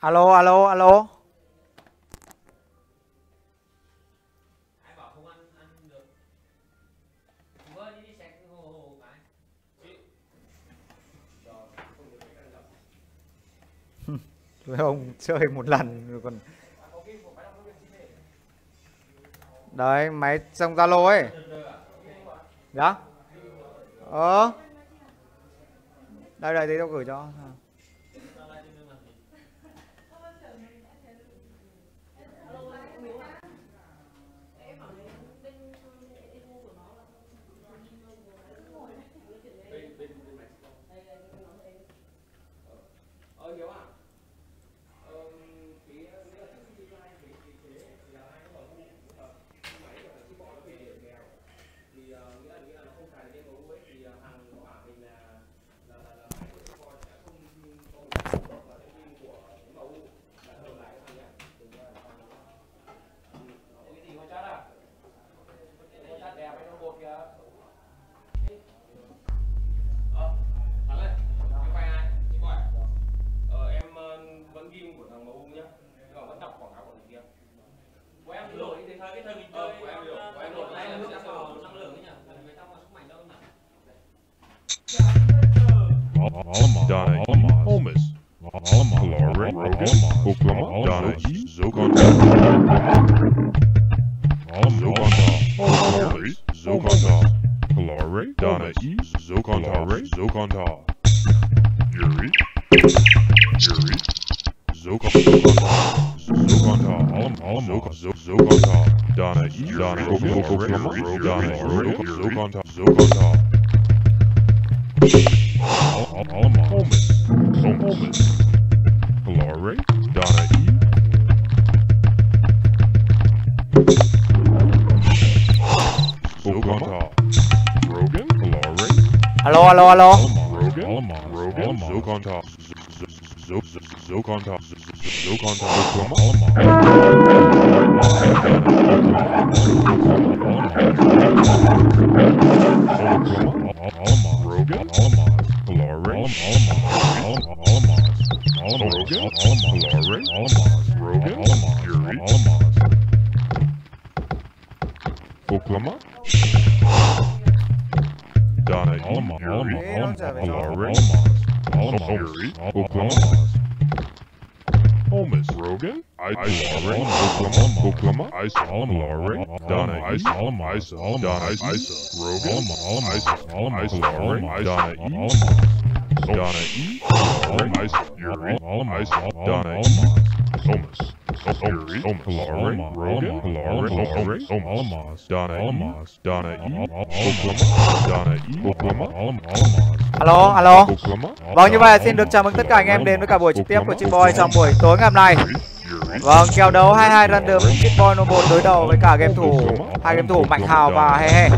Alo alo alo. Với ông chơi một lần rồi còn đấy máy trong zalo ấy. Đó ờ. Đây đây tí tao gửi cho allemaal, Danai, Holmes, allemaal, Lauren, Rogan, Oklahoma, Danai, Zogan, allemaal, Holmes, Zoganda, Lauren, Danai, Zoganda, Zoganda, Yuri, Yuri, Zoganda, Zoganda, allemaal, Zoganda, Danai, Danai, Oklahoma, Zoganda, Zoganda, contact. Alo alo. Vâng như vậy xin được chào mừng tất cả anh em đến với cả buổi trực tiếp của Chip Boy trong buổi tối ngày hôm nay. Vâng kèo đấu 22 random Chip Boy no 1 đối đầu với cả game thủ hai game thủ mạnh hào và he he.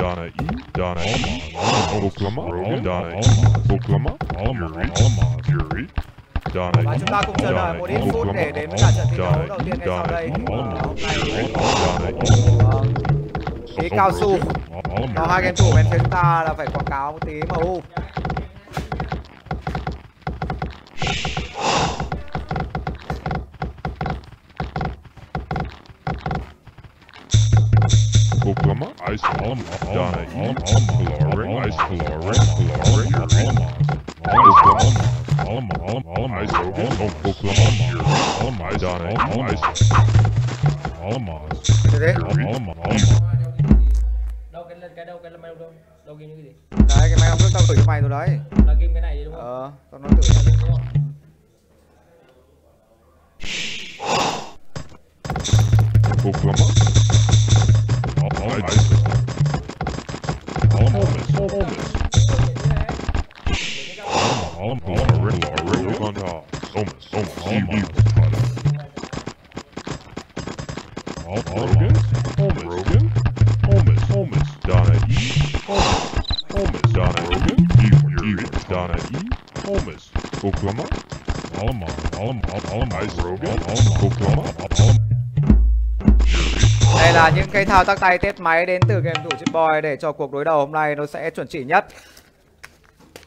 Donna E, Donna E, Oklahoma, Donna E, Oklahoma, Yuri, và chúng ta cùng chờ đợi một ít phút để đến với cả trận thi đấu đầu tiên ngay sau đây. hôm nay tí cao su. có hai game thủ bên phía chúng ta là phải quảng cáo một tí MU Oklahoma, Ice, Donna E, Calare, Ice, Calare, Calare, Oklahoma, Ice, Oklahoma, Donna E, Ice, Thế đấy. Đâu cái cái đâu cái máy đâu? Đâu game như cái gì? Đấy cái máy ông tao gửi cho mày rồi đấy. Là game cái này đúng không? Ờ tao nói tự là game đúng không Oklahoma, Ice, Calare, Calare, Oklahoma, Omas, Omas, Evil, Rogan, Holmes, Rogan, Holmes, Holmes, Donna E, Holmes, Holmes, Donna Rogan, Evil, Donna E, Holmes, Oklahoma, Ice Rogan, Oklahoma, đây là những cái thao tác tay test máy đến từ game thủ Chip Boy để cho cuộc đối đầu hôm nay nó sẽ chuẩn chỉ nhất.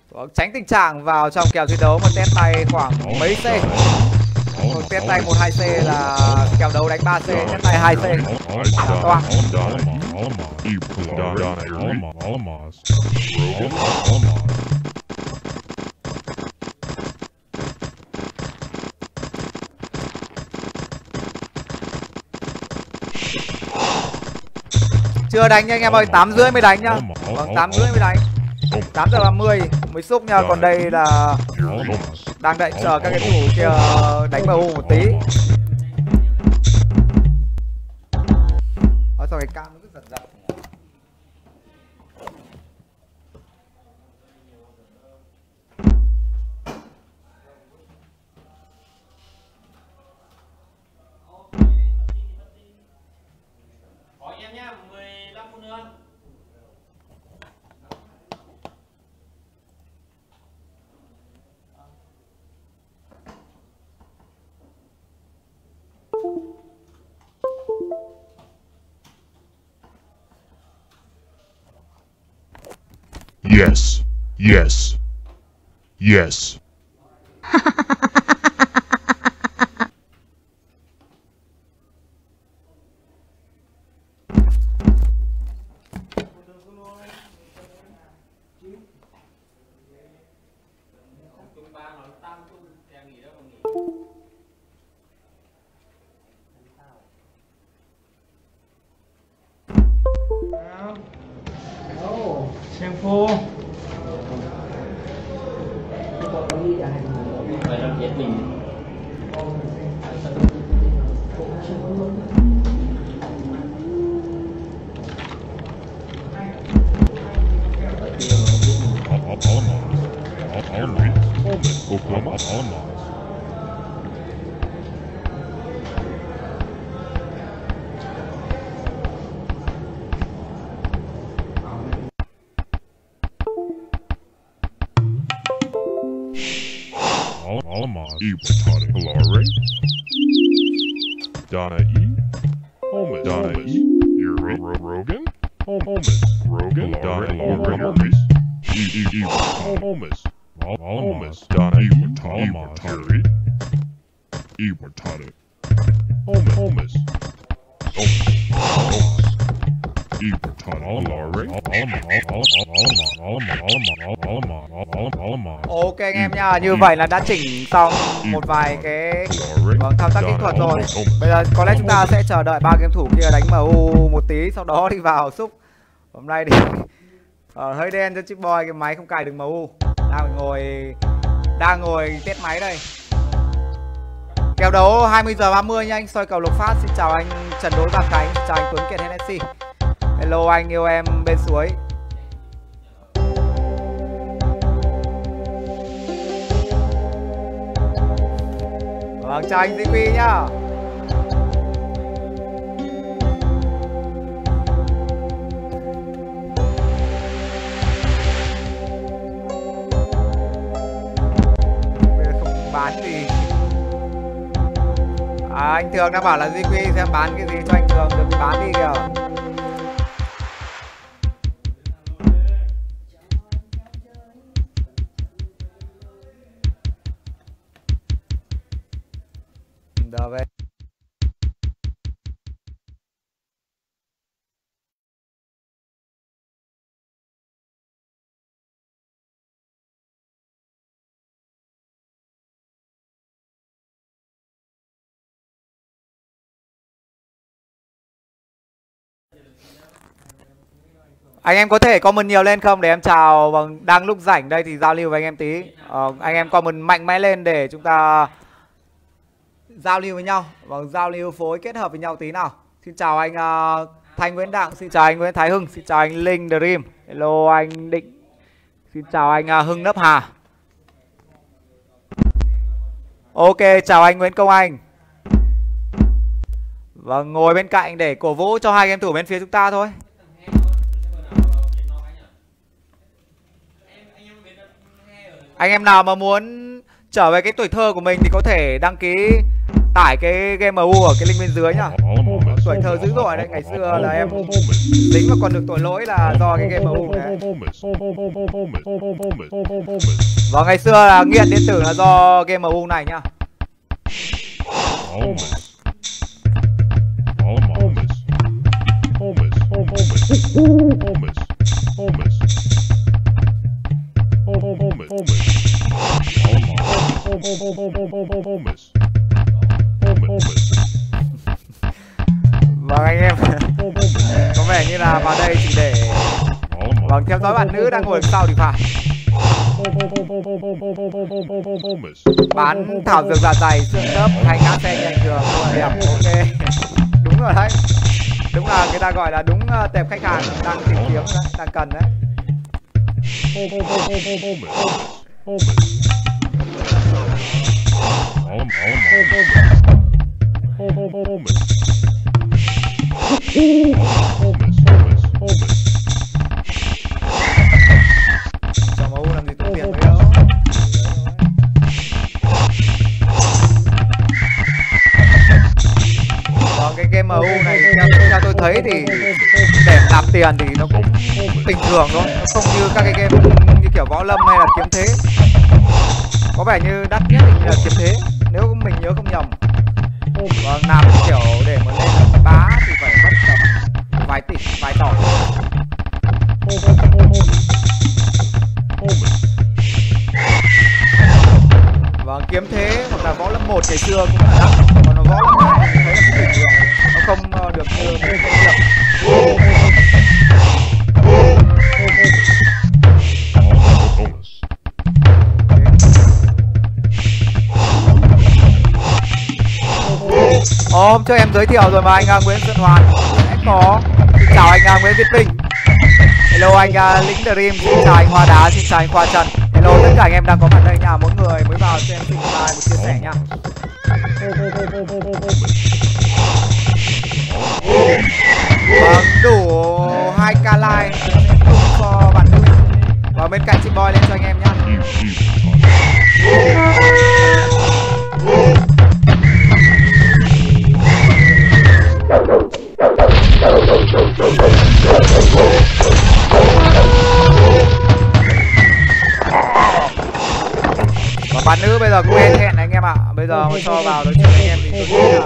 Vâng, tránh tình trạng vào trong kèo thi đấu một test tay khoảng mấy C. Một test tay 1 2 C là kèo đấu đánh 3 C, test tay 2 C. Toàn. Donna E, Evil, Donna Rogan, chưa đánh nha anh em ơi, 8 rưỡi mới đánh nhá. Vâng, 8 rưỡi mới đánh. 8 giờ 30 mới xúc nha, còn đây là đang đợi chờ các cái thủ kia đánh MU một tí. Ở sao cái cam Yes, yes, yes. nha, như vậy là đã chỉnh xong một vài cái vâng, thao tác kỹ thuật rồi. Bây giờ có lẽ chúng ta sẽ chờ đợi ba game thủ kia đánh MU một tí, sau đó đi vào xúc. Hôm nay thì ờ, hơi đen cho chip boy cái máy không cài được MU. Đang ngồi đang ngồi test máy đây. Kèo đấu 20 giờ 30 nha anh soi cầu lộc phát. Xin chào anh Trần Đỗ Gia Khánh, chào anh Tuấn Kiệt Hennessy. Hello anh yêu em bên suối. Vâng, chào anh Duy Quy nhá. Bán gì. À, anh Thường đang bảo là Duy Quy sẽ bán cái gì cho anh Thường được bán đi kìa. Anh em có thể comment nhiều lên không? Để em chào vâng đang lúc rảnh đây thì giao lưu với anh em tí. Ờ, anh em comment mạnh mẽ lên để chúng ta giao lưu với nhau. Vâng giao lưu phối kết hợp với nhau tí nào. Xin chào anh uh, thanh nguyễn đặng. Xin chào anh nguyễn thái hưng. Xin chào anh linh dream. Hello anh định. Xin chào anh uh, hưng nấp hà. Ok chào anh nguyễn công anh. Vâng ngồi bên cạnh để cổ vũ cho hai game thủ bên phía chúng ta thôi. Anh em nào mà muốn trở về cái tuổi thơ của mình thì có thể đăng ký tải cái game MU ở cái link bên dưới nhá. Tuổi thơ dữ dội đấy ngày xưa là em lính mà còn được tội lỗi là do cái game MU đấy và vâng, ngày xưa là nghiện điện tử là do game MU này nhá. Vâng anh em. Có vẻ như là vào đây chỉ để Vâng theo dõi bạn nữ đang ngồi sau thì phải. Bán thảo dược dạ dày, xương khớp hay cá xe nhanh thường đẹp ok. Đúng rồi đấy. Đúng là người ta gọi là đúng ờ, tệp khách hàng đang tìm kiếm đấy, đang cần đấy. Cho MU làm gì tốn tiền mấy đâu Còn cái game MU này theo, theo tôi thấy thì để nạp tiền thì nó cũng thường thôi Nó không như các cái game như kiểu võ lâm hay là kiếm thế. Có vẻ như đắt nhất thì là kiếm thế Nếu mình nhớ không nhầm. Vâng, làm kiểu để mà lên bá thì phải mất tầm vài tỷ, vài tỏi. Vâng, kiếm thế hoặc là võ lâm một ngày xưa cũng là đắt Còn võ lâm hôm trước em giới thiệu rồi mà anh uh, Nguyễn Xuân Hoàn. Sẽ có Xin chào anh uh, Nguyễn Việt Vinh. Hello anh uh, Lĩnh Dream, xin chào anh Hoa Đá, xin chào anh Khoa Trần. Hello tất cả anh em đang có mặt đây nha, mỗi người mới vào cho em xin like một chia sẻ nha. Vâng, đủ 2k like Tung cho bạn nữ. Và bên cạnh chị Boy lên cho anh em nhá. Và bạn nữ bây giờ cũng hẹn hẹn anh em ạ à. Bây giờ mà cho vào nói chuyện anh em thì tôi nghĩ là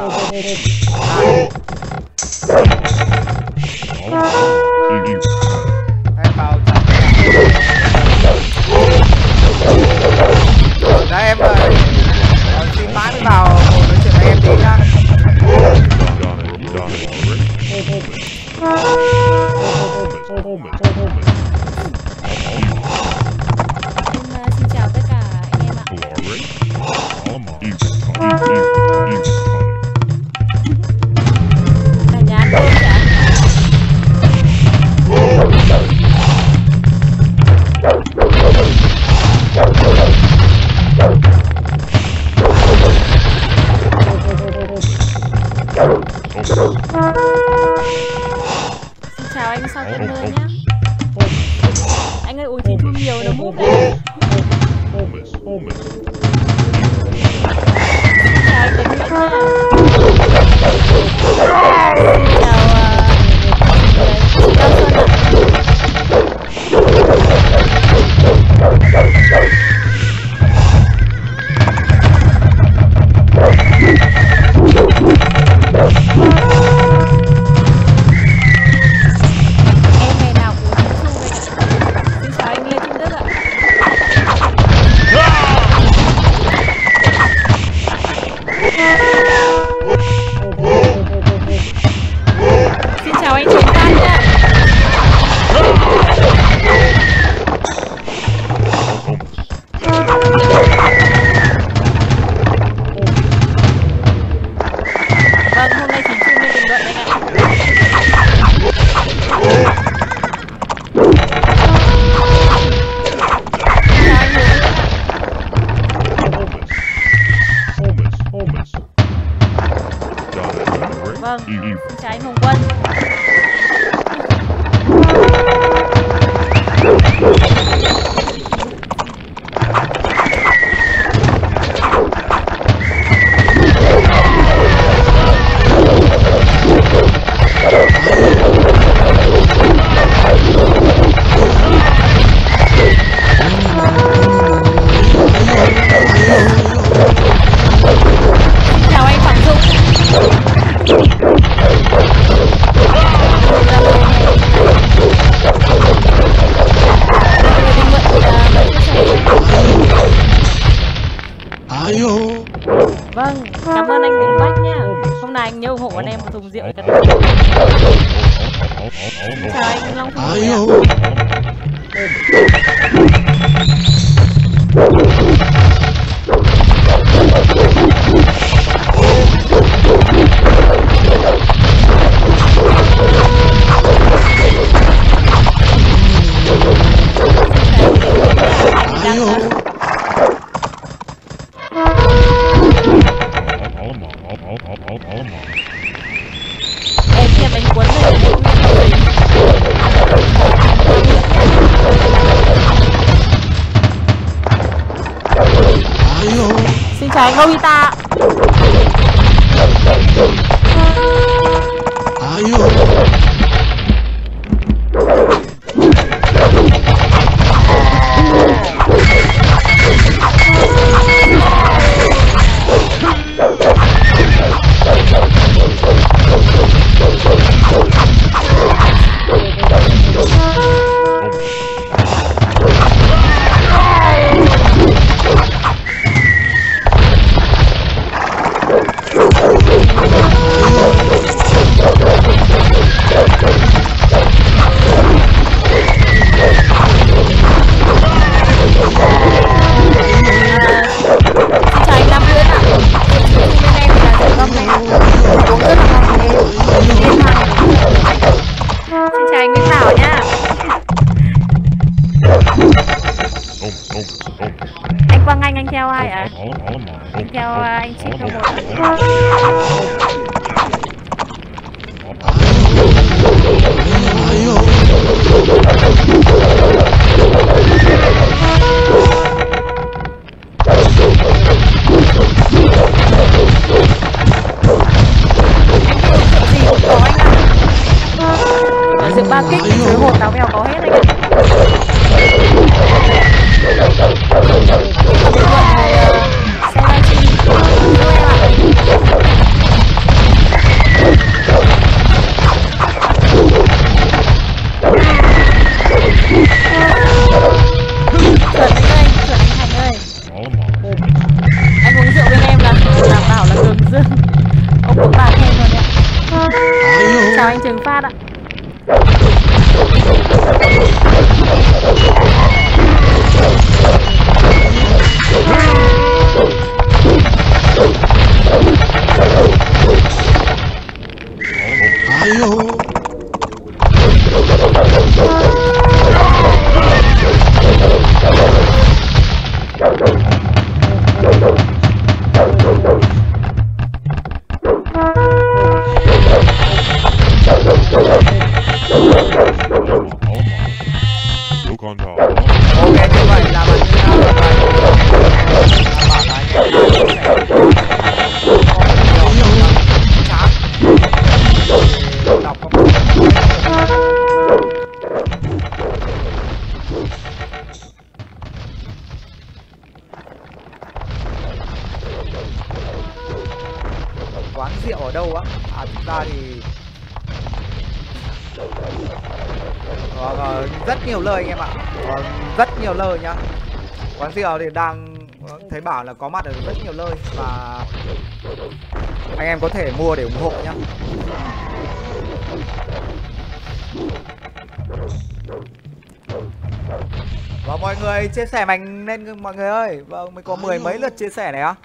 Thank you. giờ thì đang thấy bảo là có mặt ở rất nhiều nơi và anh em có thể mua để ủng hộ nhé và mọi người chia sẻ mạnh lên, mọi người ơi. Vâng mới có mười mấy lượt chia sẻ này á.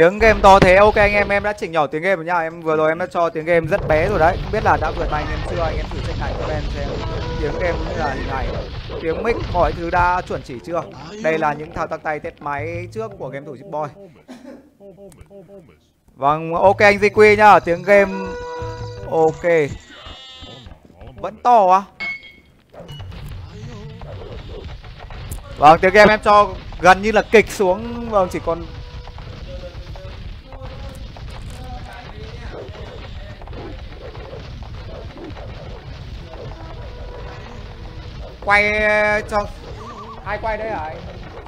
Tiếng game to thế. Ok anh em em đã chỉnh nhỏ tiếng game rồi nha. Em vừa rồi em đã cho tiếng game rất bé rồi đấy. Không biết là đã vượt anh em chưa? Anh em thử check lại cho em xem tiếng game như là hình này. Tiếng mic, mọi thứ đã chuẩn chỉ chưa? Đây là những thao tác tay test máy trước của game thủ chip boy. Vâng ok anh Quy nhá tiếng game, ok. Vẫn to quá. Vâng tiếng game em cho gần như là kịch xuống. Vâng chỉ còn quay ờ, cho ai quay đấy hả?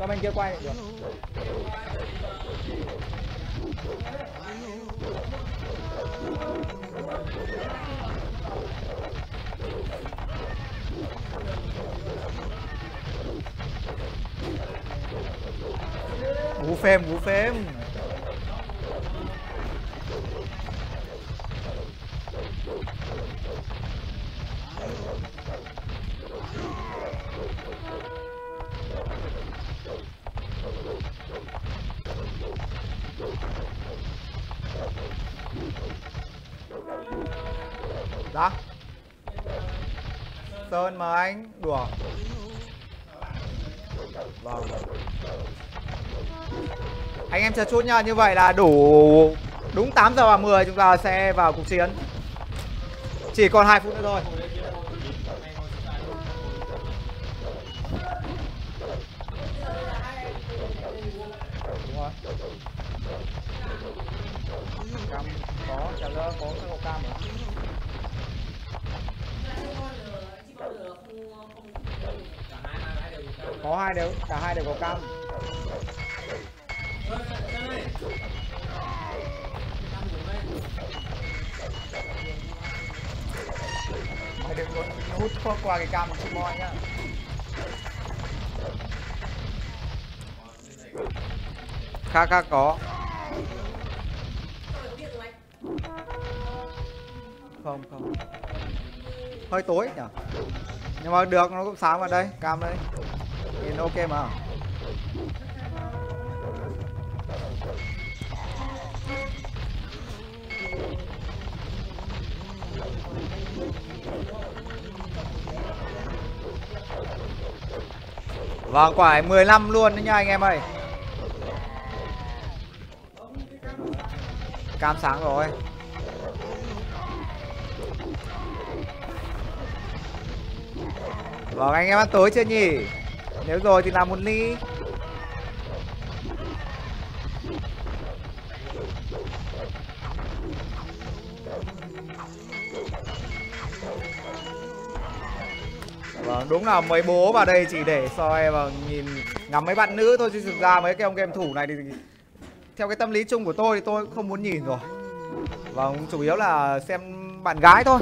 Cho bên kia quay được? Vũ phêm, vũ phêm. Dạ Sơn mà anh, Đùa. Vâng. Anh em chờ chút nha Như vậy là đủ Đúng 8 giờ 30 chúng ta sẽ vào cuộc chiến. Chỉ còn 2 phút nữa thôi. Có hai đều cả hai đều có cam. Mày đừng có hút qua, qua cái cam của chị moi nhá. Kha kha có. Không không. Hơi tối nhỉ? Nhưng mà được nó cũng sáng vào đây cam đây nhìn ok mà. Vâng, quải 15 luôn đấy nha anh em ơi. Cam sáng rồi. Vâng, anh em ăn tối chưa nhỉ? Nếu rồi thì làm một ly Vâng, đúng là mấy bố vào đây chỉ để soi và nhìn ngắm mấy bạn nữ thôi chứ thực ra mấy cái ông game thủ này thì theo cái tâm lý chung của tôi thì tôi không muốn nhìn rồi. Vâng, chủ yếu là xem bạn gái thôi.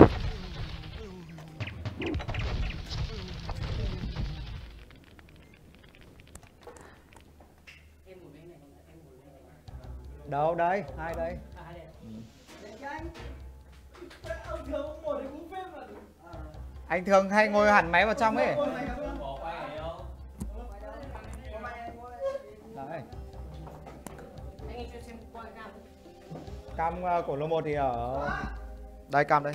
Đâu đây hai đây. Anh thường hay ngồi hẳn máy vào trong ấy. Đấy. Cam. Uh, của lô một thì ở đây cam đây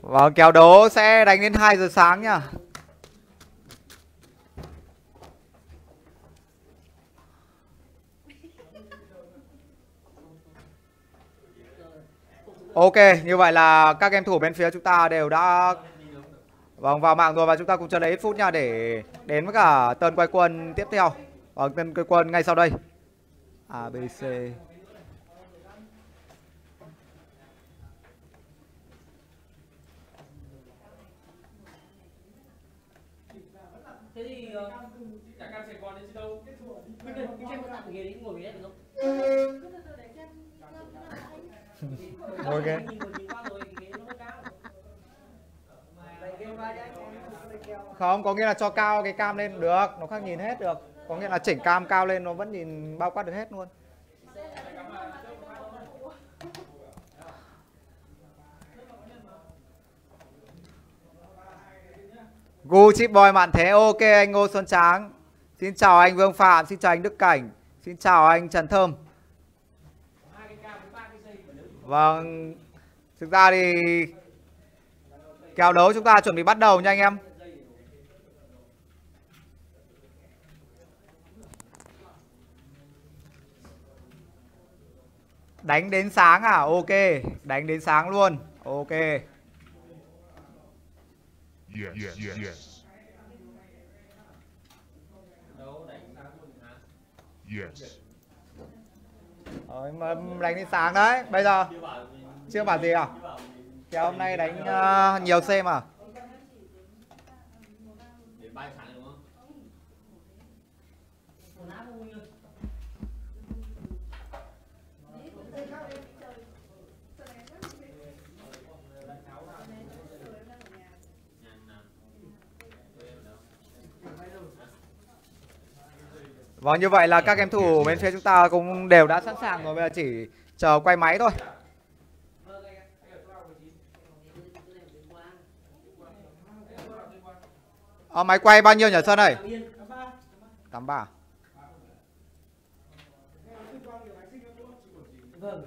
Vâng, kèo đấu sẽ đánh đến 2 giờ sáng nha. Ok, như vậy là các game thủ bên phía chúng ta đều đã Vâng, vào mạng rồi và chúng ta cùng chờ lấy ít phút nha để đến với cả tân quay quân tiếp theo. Vâng, tân quay quân ngay sau đây. abc B, C. thế thì ờ, cả cam sài gòn đến chứ đâu bên đây cái trên có tặng ghế đi ngồi ghế được không ngồi ghế Nhìn ngồi nhìn qua rồi ghế nó hơi cao không có nghĩa là cho cao cái cam lên được nó khác nhìn hết được. Có nghĩa là chỉnh cam cao lên nó vẫn nhìn bao quát được hết luôn. Gu chip boy mạn thế ok anh Ngô Xuân Tráng. Xin chào anh Vương Phạm Xin chào anh Đức Cảnh Xin chào anh Trần Thơm. Vâng Thực ra thì Kèo đấu chúng ta chuẩn bị bắt đầu nha anh em. Đánh đến sáng à? Ok Đánh đến sáng luôn. Ok. Yes, yes, yes, đấu đánh sáng luôn hả yes. Rồi, mà đánh đến sáng đấy Bây giờ chưa bảo gì à? chưa Kèo hôm nay đánh uh, nhiều xem à? để bay sáng đúng không Quần áo không nguyên Nhàn nào. Quên đâu. Vâng như vậy là các game thủ bên phía chúng ta cũng đều đã sẵn sàng rồi Bây giờ chỉ chờ quay máy thôi Ờ, máy quay bao nhiêu nhỉ Sơn ơi? 83 Vâng.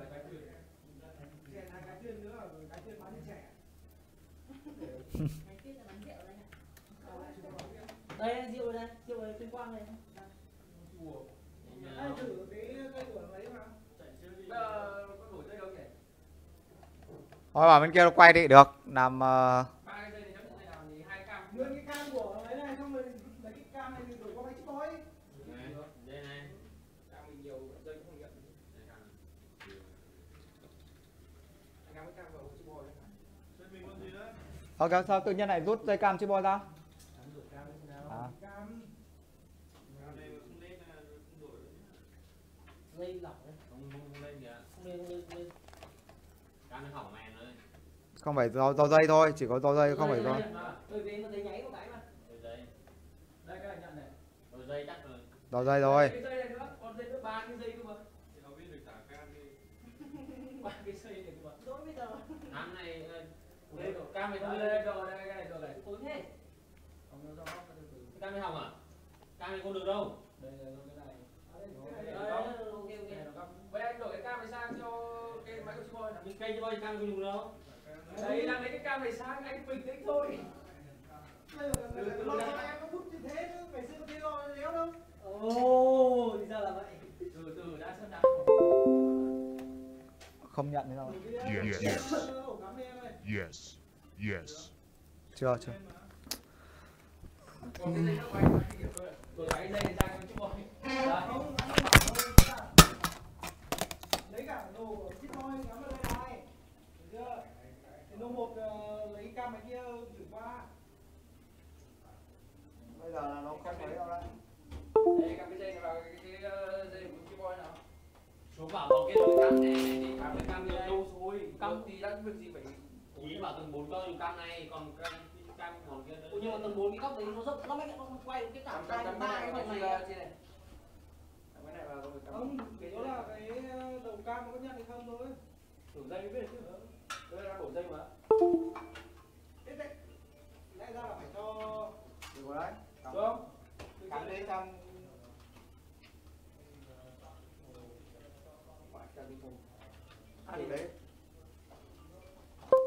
Đây rượu đây, rượu này tuyên quang này. Ai thử cái cây của lấy mà. Ờ, có đổi dây đâu nhỉ? Thôi bảo bên kia nó quay đi được Làm ờ, này làm thì hai cam. Mượn cái cam của ấy này xong rồi lấy cái cam này thì đổi qua máy chip bói. Này, Đây này. Cam mình nhiều dây cũng không nhận. Đây cam. Anh cam với cam vào chip bò đấy. Ờ kéo sao tự nhiên lại rút dây cam chip boy ra Dây lỏng đấy. Không không không lên kìa. Không lên không lên không lên. Cam nó hỏng màn rồi. Không phải do, do dây thôi Chỉ có do dây không phải do Bởi vì nó thấy nháy một cái mà. Đôi dây. Đây cái này nhận này. Đôi dây chắc rồi. Do dây thôi Cái dây này nữa, còn dây nữa ba cái dây cơ mà. Thì nó biết được tả cam đi. Ba cái dây này cơ mà. Rồi bây giờ Năm này ờ, đây đồ cam này thôi đây đồ đây cái này đồ này. Tối thế. Không nó cái cam này hỏng à? Cam này không được đâu. Đây là cái này. Đấy, ok ok. Vậy anh đổi cái cam này sang cho cái máy của chị Boy. Mình cây cho Boy cam không dùng đâu. Đấy là lấy cái cam này sang anh bình tĩnh thôi. lo cho em nó như thế chứ ngày xưa có thấy lo léo đâu. Ồ, thì ra là vậy. Từ từ đã sắp đặt. Không nhận thế đâu Yes, yes, yes, yes. Chưa chưa thôi. Thôi, lấy cả đồ của chip bói cắm vào đây này. Được chưa? Thì nó một ờ, lấy cam này kia gửi qua. Bây giờ là nó không mấy đâu đấy Đây cắm cái dây này vào cái, cái, cái ờ, dây của chị Boy nào. Xuống bảo vào cái đôi cam này thì cam cái cam này đâu thôi. Cam thì đã việc gì phải ý bảo tầng 4 cho dùng cam này còn cam cam còn kia nữa. nhưng mà tầng 4 cái góc đấy nó dốc nó mới nó quay được cái cả cam hai cam ba cam cái này. Cam cái này vào rồi cam. Không, đó là cái ờ, đầu cam nó có nhận hay không thôi. Đổ dây mới biết được chứ. Tôi đang đổ dây mà. Thế đấy. Lẽ ra là phải cho Được rồi đấy Đúng không? Cắm lên trong thì đấy Không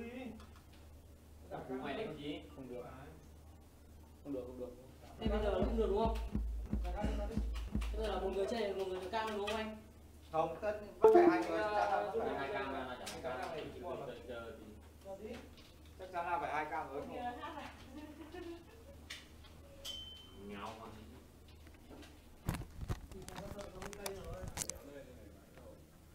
được. Được mày đấy gì? Không được Không được, không được. thế bây giờ nó không được đúng không cả cam nó đi. bây giờ là một người chơi một người cam đúng không anh Không, tất vẫn phải hai người chắc chắn là Phải hai cam là chẳng cam. Chắc chắn là phải hai cam rồi không nhau mà.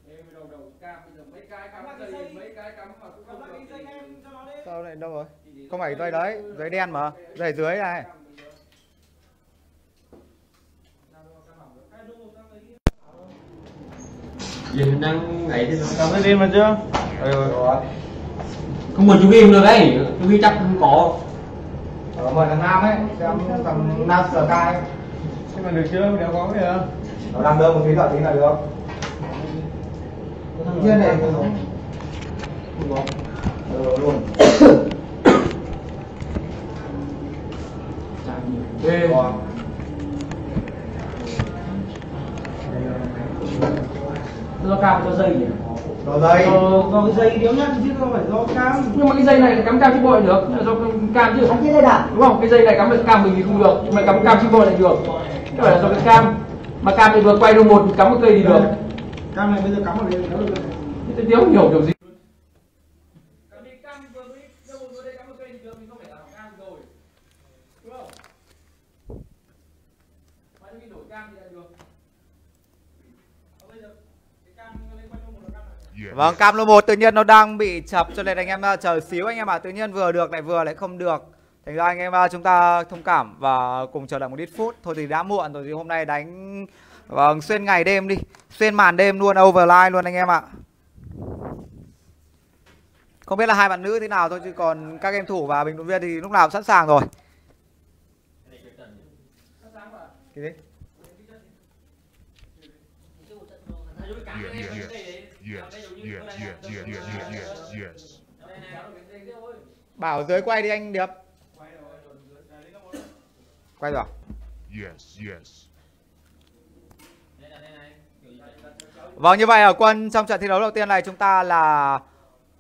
Đây đầu đầu cam bây giờ mấy cái cắm dây mấy cái cắm mà cũng Cắm không lại được cái dây thì- em cho nó đi. Sao lại đâu rồi? Không phải dây đấy dây đen mà dây dưới này Giờ đang ấy thì Cảm ơn đi mà chưa? không mời chú game được đấy, chú ghi chắc không có. ở mời thằng nam ấy xem thằng nam sờ cai Nhưng mà được chưa? Đéo có cái gì đâu. nó làm đơn một tí giờ tí là được. Nhiên này. không ừ, luôn. Ghê còn Do cam cho dây nhỉ? đồ dây Ờ, do cái dây đéo nhắc chứ không phải do cam. Nhưng mà cái dây này cắm cam chip boy được, nhưng mà do cam chứ. cái dây đà Đúng không? Cái dây này cắm được cam mình thì không được, nhưng mà cắm cam chip boy lại được. Cái phải là do cái cam. Mà cam thì vừa quay đâu một cắm một cây thì được. Cam này bây giờ cắm vào đây nó được. Thế tôi thiếu hiểu kiểu gì. Vâng, cam lô 1 tự nhiên nó đang bị chập cho nên anh em uh, chờ xíu anh em ạ. Tự nhiên vừa được lại vừa lại không được. Thành ra anh em uh, chúng ta thông cảm và cùng chờ đợi một ít phút. Thôi thì đã muộn rồi thì hôm nay đánh vâng xuyên ngày đêm đi. Xuyên màn đêm luôn overline luôn anh em ạ. Không biết là hai bạn nữ thế nào thôi chứ còn các game thủ và bình luận viên thì lúc nào cũng sẵn sàng rồi. Cái gì? Yeah, yeah. Yes, yes, yes, yes, yes, yes, yes, yes. Bảo dưới quay đi anh Điệp. Quay rồi. à? Yes, yes. Vâng như vậy ở quân trong trận thi đấu đầu tiên này chúng ta là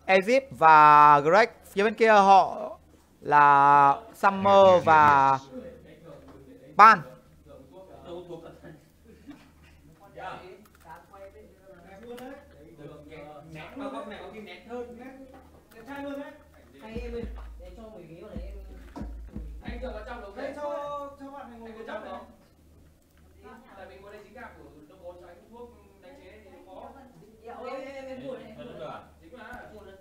Egypt và Greg Phía bên kia họ là Summer và Ban Đẹp trai luôn đấy. Anh em ơi, để cho mười ghế vào đấy em. Anh chờ vào trong Đây đấy cho cho bạn này ngồi có trong này. đó. Tại mình có đây chính gạc của đồng hồ cho anh thuốc đánh chế thì nó có. Em em em ngồi đây. Chính là ngồi đây.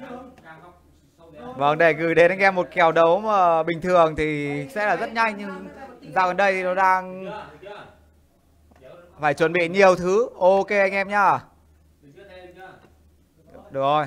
Càng càng không sâu đấy. Vâng để gửi đến anh em một kèo đấu mà bình thường thì sẽ là rất nhanh nhưng dạo gần đây thì nó đang phải chuẩn bị nhiều thứ Ok anh em nhá Được Rồi,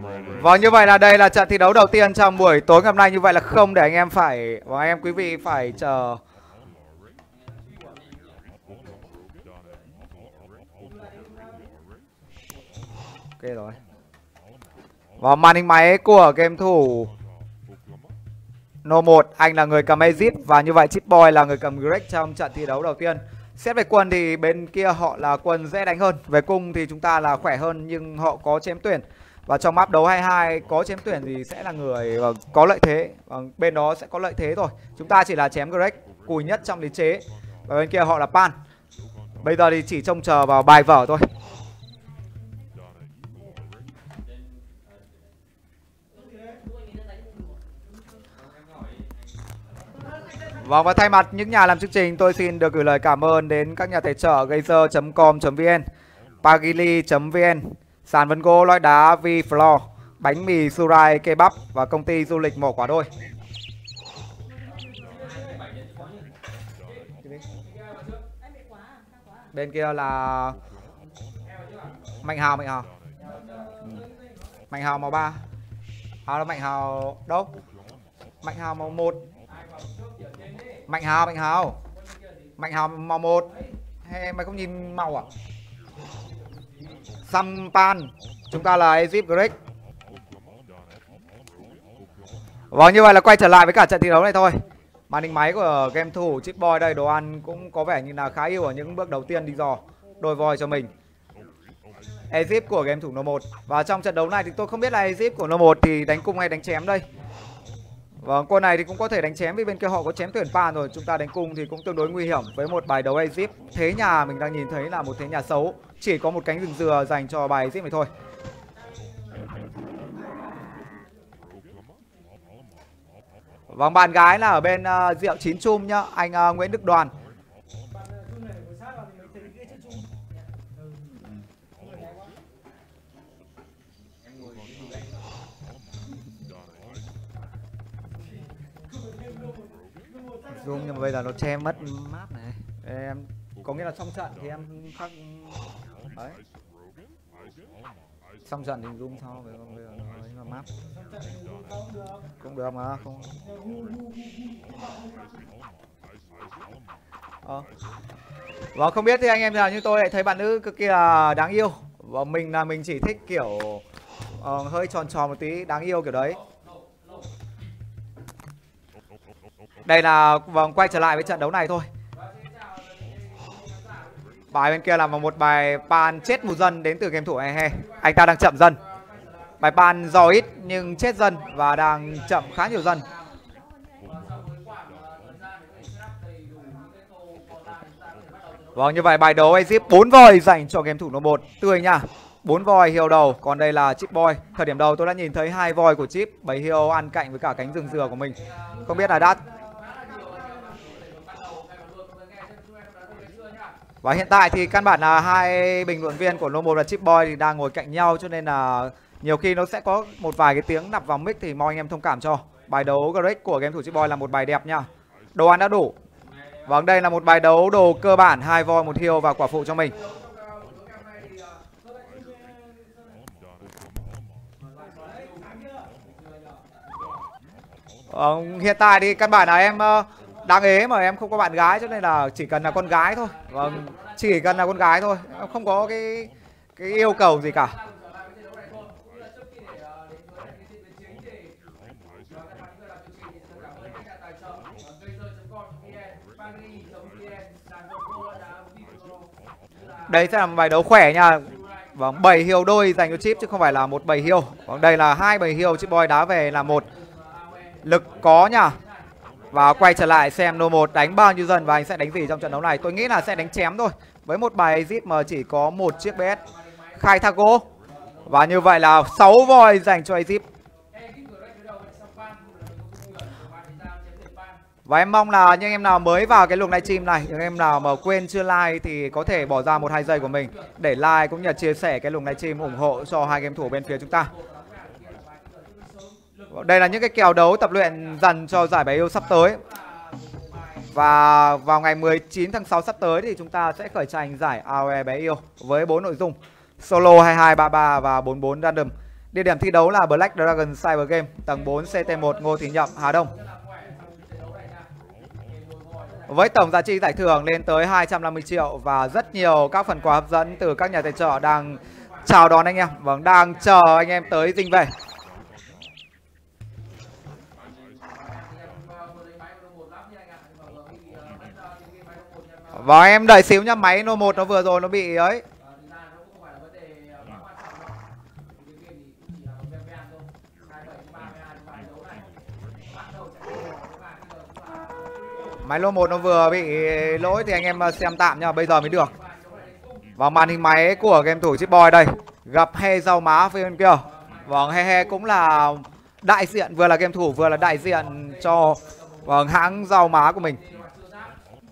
và Vâng như vậy là đây là trận thi đấu đầu tiên trong buổi tối ngày hôm nay như vậy là không để anh em phải và anh em quý vị phải chờ Ok rồi Và màn hình máy của game thủ No 1 anh là người cầm Egypt và như vậy Chip Boy là người cầm Greg trong trận thi đấu đầu tiên. Xét về quân thì bên kia họ là quân dễ đánh hơn, về cung thì chúng ta là khỏe hơn nhưng họ có chém tuyển. Và trong map đấu 22 có chém tuyển thì sẽ là người ờ, có lợi thế, và bên đó sẽ có lợi thế thôi. Chúng ta chỉ là chém Greg cùi nhất trong lý chế. Và bên kia họ là Pan. Bây giờ thì chỉ trông chờ vào bài vở thôi. Vâng và thay mặt những nhà làm chương trình tôi xin được gửi lời cảm ơn đến các nhà tài trợ Gazer.com.vn, Pagili.vn, sàn vân gỗ lõi đá V-Floor, bánh mì Surai Kebab và công ty du lịch mỏ quả đôi. Bên kia là Mạnh Hào, Mạnh Hào. Mạnh Hào màu 3. À là Mạnh Hào đâu? Mạnh Hào màu 1. Mạnh Hào, Mạnh Hào. Mạnh Hào màu 1. Hey, mày không nhìn màu à? Sampan. Chúng ta là Egypt Greek. Vâng như vậy là quay trở lại với cả trận thi đấu này thôi. Màn hình máy của game thủ Chip Boy đây, đồ ăn cũng có vẻ như là khá yêu ở những bước đầu tiên đi dò, đôi voi cho mình. Egypt của game thủ No 1 Và trong trận đấu này thì tôi không biết là Egypt của No 1 thì đánh cung hay đánh chém đây Vâng, con này thì cũng có thể đánh chém vì bên kia họ có chém tuyển pan rồi. Chúng ta đánh cung thì cũng tương đối nguy hiểm với một bài đấu Egypt. Thế nhà mình đang nhìn thấy là một thế nhà xấu. Chỉ có một cánh rừng dừa dành cho bài Egypt này thôi. Vâng, bạn gái là ở bên ờ, uh, rượu chín chum nhá, anh uh, Nguyễn Đức Đoàn. Bây giờ nó che mất map này. Em có nghĩa là xong trận thì em khắc đấy. Xong trận thì zoom sau với bây giờ nó là map. Cũng được mà không. Ờ. Và không biết thì anh em nào như tôi lại thấy bạn nữ cực kỳ là đáng yêu. Và mình là mình chỉ thích kiểu uh, hơi tròn tròn một tí đáng yêu kiểu đấy. Đây là vòng quay trở lại với trận đấu này thôi. Bài bên kia là một bài pan chết một dân đến từ game thủ he he. Anh ta đang chậm dân. Bài pan do ít nhưng chết dân và đang chậm khá nhiều dân. Vâng như vậy bài đấu Egypt 4 voi dành cho game thủ nó 1 tươi nha. 4 voi hiệu đầu, còn đây là chip boy. Thời điểm đầu tôi đã nhìn thấy hai voi của chip, bảy hiệu ăn cạnh với cả cánh rừng dừa của mình. Không biết là đã Và hiện tại thì căn bản là hai bình luận viên của No 1 và Chip Boy thì đang ngồi cạnh nhau cho nên là nhiều khi nó sẽ có một vài cái tiếng nạp vào mic thì mong anh em thông cảm cho. Bài đấu Greg của game thủ Chip Boy là một bài đẹp nha. Đồ ăn đã đủ. Vâng đây là một bài đấu đồ cơ bản hai voi một hiêu và quả phụ cho mình. Ờ, hiện tại thì căn bản là em uh, đáng ế mà em không có bạn gái cho nên là chỉ cần là con gái thôi. Vâng chỉ cần là con gái thôi. Không có cái cái yêu cầu gì cả. Đây sẽ là một bài đấu khỏe nha. Vâng bảy hiệu đôi dành cho chip chứ không phải là một bảy hiệu, vâng đây là hai bảy hiệu chip boy đá về là một. Lực có nha và quay trở lại xem No 1 đánh bao nhiêu dần và anh sẽ đánh gì trong trận đấu này. Tôi nghĩ là sẽ đánh chém thôi. Với một bài zip mà chỉ có một chiếc BS khai thác gỗ. Và như vậy là 6 voi dành cho zip Và em mong là những em nào mới vào cái luồng livestream này, những em nào mà quên chưa like thì có thể bỏ ra một hai giây của mình để like cũng như chia sẻ cái luồng livestream ủng hộ cho hai game thủ bên phía chúng ta. Đây là những cái kèo đấu tập luyện dần cho giải bài yêu sắp tới. Và vào ngày 19 tháng 6 sắp tới thì chúng ta sẽ khởi tranh giải AOE bé yêu với bốn nội dung. Solo 22, 33 và 44 random. Địa điểm thi đấu là Black Dragon Cyber Game Tầng 4 CT1 Ngô Thị Nhậm, Hà Đông. Với tổng giá trị giải thưởng lên tới 250 triệu và rất nhiều các phần quà hấp dẫn từ các nhà tài trợ đang chào đón anh em. Vâng, đang chờ anh em tới dinh về. Và em đợi xíu nhá, máy nó một nó vừa rồi nó bị ấy. Máy lô 1 nó vừa bị lỗi thì anh em ờ, xem tạm nha, bây giờ mới được. Và màn hình máy của game thủ chip boy đây. Gặp he rau má phía bên kia. Vâng, he he cũng là đại diện vừa là game thủ vừa là đại diện cho vâng hãng rau má của mình.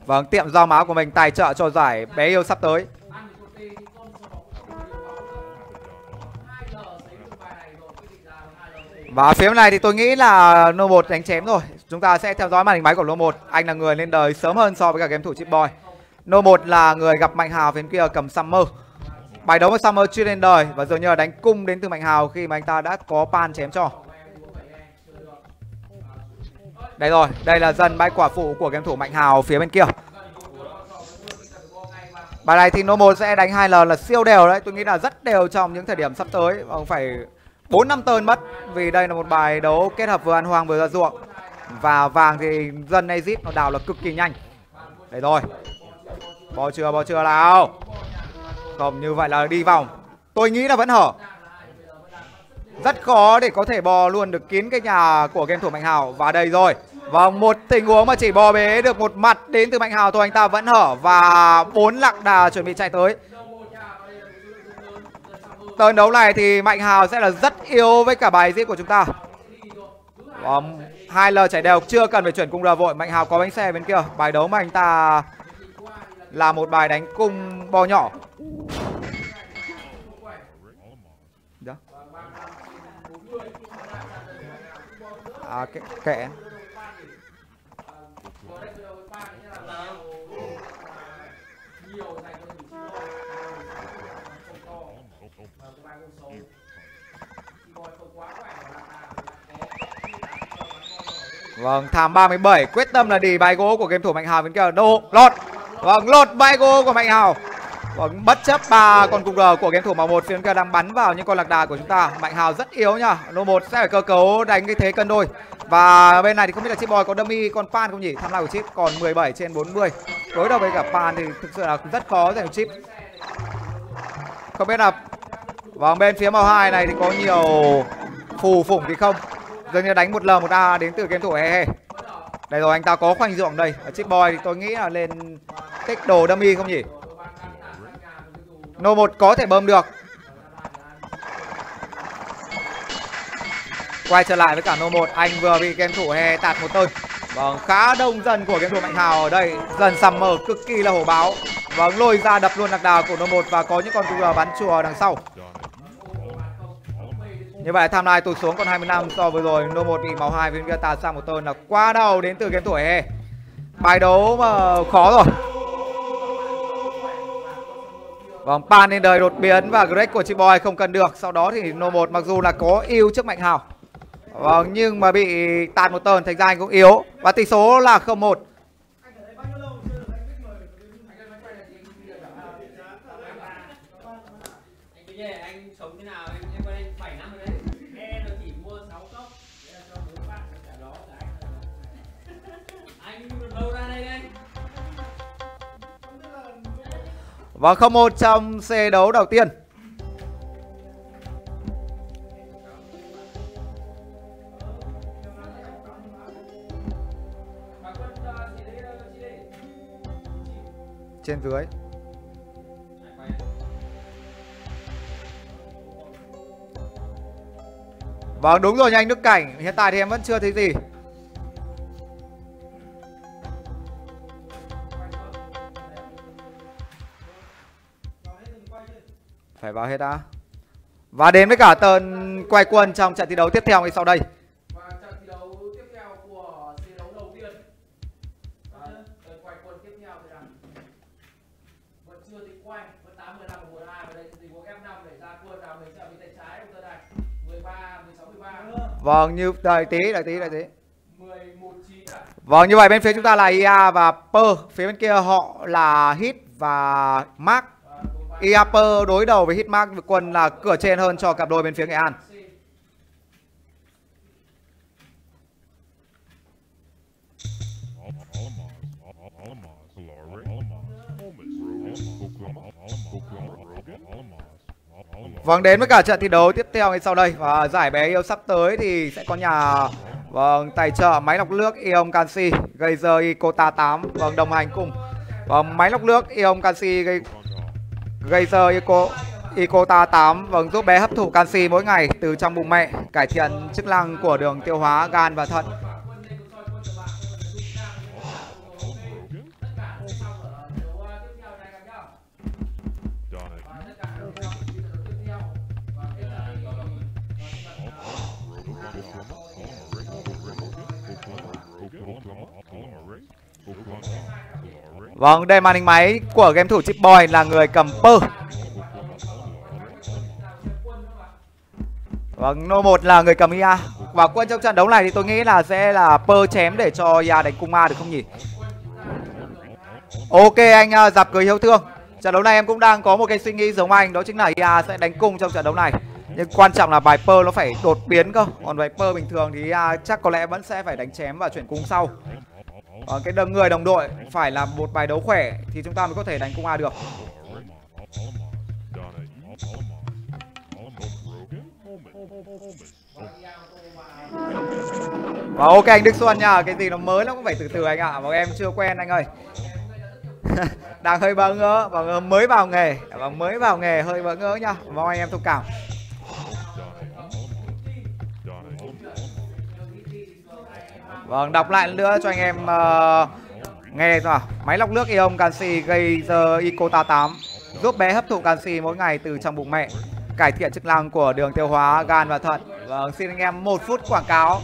Vâng, tiệm rau máu của mình tài trợ cho giải bé yêu sắp tới. Và phía này thì tôi nghĩ là No 1 đánh chém rồi. Chúng ta sẽ theo dõi màn hình máy của No 1. Anh là người lên đời sớm hơn so với cả game thủ Chip Boy. No 1 là người gặp Mạnh Hào phía kia cầm Summer. Bài đấu với Summer chưa lên đời và dường như là đánh cung đến từ Mạnh Hào khi mà anh ta đã có pan chém cho. Đây rồi, đây là dần bay quả phụ của game thủ Mạnh Hào phía bên kia. Bài này thì Nomo sẽ đánh hai lần là siêu đều đấy, tôi nghĩ là rất đều trong những thời điểm sắp tới. Ông phải 4 năm tơn mất vì đây là một bài đấu kết hợp vừa ăn hoang vừa ra ruộng. Và vàng thì dân Exit nó đào là cực kỳ nhanh. Đây rồi. Bò chưa, bò chưa nào. Không, như vậy là đi vòng. Tôi nghĩ là vẫn hở rất khó để có thể bò luôn được kín cái nhà của game thủ mạnh hào và đây rồi Vâng, một tình huống mà chỉ bò bế được một mặt đến từ Mạnh Hào thôi anh ta vẫn hở và bốn lạc đà chuẩn bị chạy tới. Trận đấu này thì Mạnh Hào sẽ là rất yếu với cả bài diễn của chúng ta. Vâng, hai l chạy đều chưa cần phải chuyển cung r vội. Mạnh Hào có bánh xe bên kia. Bài đấu mà anh ta là một bài đánh cung bò nhỏ. À, kệ, kệ. Vâng, tham 37 quyết tâm là đi bài gỗ của game thủ Mạnh Hào bên kia. Đô, lột. Vâng, lột bài gỗ của Mạnh Hào. Vâng, bất chấp ba con cung R của game thủ màu một phía bên kia đang bắn vào những con lạc đà của chúng ta. Mạnh Hào rất yếu nha. Lô một sẽ phải cơ cấu đánh cái thế cân đôi. Và bên này thì không biết là chip boy có dummy con pan không nhỉ? Tham lai của chip còn 17 trên 40. Đối đầu với cả pan thì thực sự là rất khó dành chip. Không biết là Vâng, bên phía màu hai này thì có nhiều phù phủng thì không dường như đánh một l một a đến từ game thủ he he đây rồi anh ta có khoanh ruộng đây ở chip boy thì tôi nghĩ là lên tích đồ dummy không nhỉ Nô một có thể bơm được. Quay trở lại với cả Nô một, anh vừa bị game thủ he tạt một tên vâng khá đông dân của game thủ mạnh hào ở đây. Dần sầm mở cực kỳ là hổ báo. Vâng lôi ra đập luôn lạc đào của Nô một và có những con QG bắn chùa đằng sau. Như vậy, tham lai tụt xuống còn 25 so với rồi. Nô một bị máu hai viên tạt sang một tên là quá đầu đến từ game tuổi he bài đấu mà khó rồi. Vâng, Pan lên đời đột biến và Greg của chị Boy không cần được. Sau đó thì No 1 mặc dù là có ưu trước Mạnh Hào. Vâng, nhưng mà bị tạt một tờn thành ra anh cũng yếu. Và tỷ số là 0-1. Và không một trong xe đấu đầu tiên. Trên dưới. Vâng đúng rồi nha anh Đức Cảnh. Hiện tại thì em vẫn chưa thấy gì. Phải vào hết đã. Và đến với cả tơn quay quân trong trận thi đấu tiếp theo ngay sau đây. Và trận thi đấu tiếp theo của thi đấu đầu tiên. Tơn quay quân tiếp theo thì là Vẫn chưa tính quay Vẫn 8, 15 và 12 Và đây tình huống F5 để ra quân nào mình sẽ bị tay trái của tơn này. 13, 16, 13 Vâng như đợi tí đợi tí đợi tí. 11, 9 Vâng như vậy bên phía chúng ta là IA và Per Phía bên kia họ là Hit và Mark Iaper đối đầu với Hitmark quân là cửa trên hơn cho cặp đôi bên phía Nghệ An. Vâng đến với cả trận thi đấu tiếp theo ngay sau đây. Và giải bé yêu sắp tới thì sẽ có nhà vâng tài trợ máy lọc nước Ion Canxi, Geyser Icota 8 vâng đồng hành cùng. Vâng máy lọc nước Ion Canxi gây Geyser Eco Ecota 8 vâng giúp bé hấp thụ canxi mỗi ngày từ trong bụng mẹ, cải thiện chức năng của đường tiêu hóa, gan và thận. Vâng, đây màn hình máy của game thủ Chip Boy là người cầm pơ. Vâng, No 1 là người cầm IA. Và quân trong trận đấu này thì tôi nghĩ là sẽ là pơ chém để cho IA đánh cung A được không nhỉ? Ok anh uh, dạp cười hiếu thương. Trận đấu này em cũng đang có một cái suy nghĩ giống anh đó chính là IA sẽ đánh cung trong trận đấu này. Nhưng quan trọng là bài pơ nó phải đột biến cơ. Còn bài pơ bình thường thì IA chắc có lẽ vẫn sẽ phải đánh chém và chuyển cung sau. Ờ, cái đồng người đồng đội phải là một bài đấu khỏe thì chúng ta mới có thể đánh cung A được. và ok anh Đức Xuân nha cái gì nó mới nó cũng phải từ từ anh ạ bọn em chưa quen anh ơi đang hơi bỡ ngỡ và mới vào nghề và mới vào nghề hơi bỡ ngỡ nha mong anh em thông cảm vâng đọc lại nữa cho anh em uh, nghe nào. Máy lọc nước ion canxi gây giờ icota 8 giúp bé hấp thụ canxi mỗi ngày từ trong bụng mẹ cải thiện chức năng của đường tiêu hóa gan và thận. Vâng xin anh em một phút quảng cáo.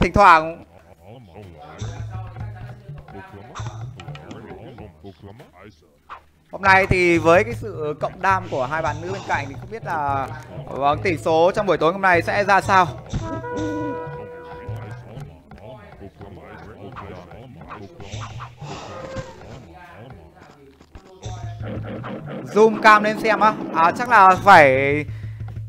Thỉnh thoảng. Hôm nay thì với cái sự cộng đam của hai bạn nữ bên cạnh thì không biết là vâng, tỷ số trong buổi tối hôm nay sẽ ra sao. Zoom cam lên xem á. À chắc là phải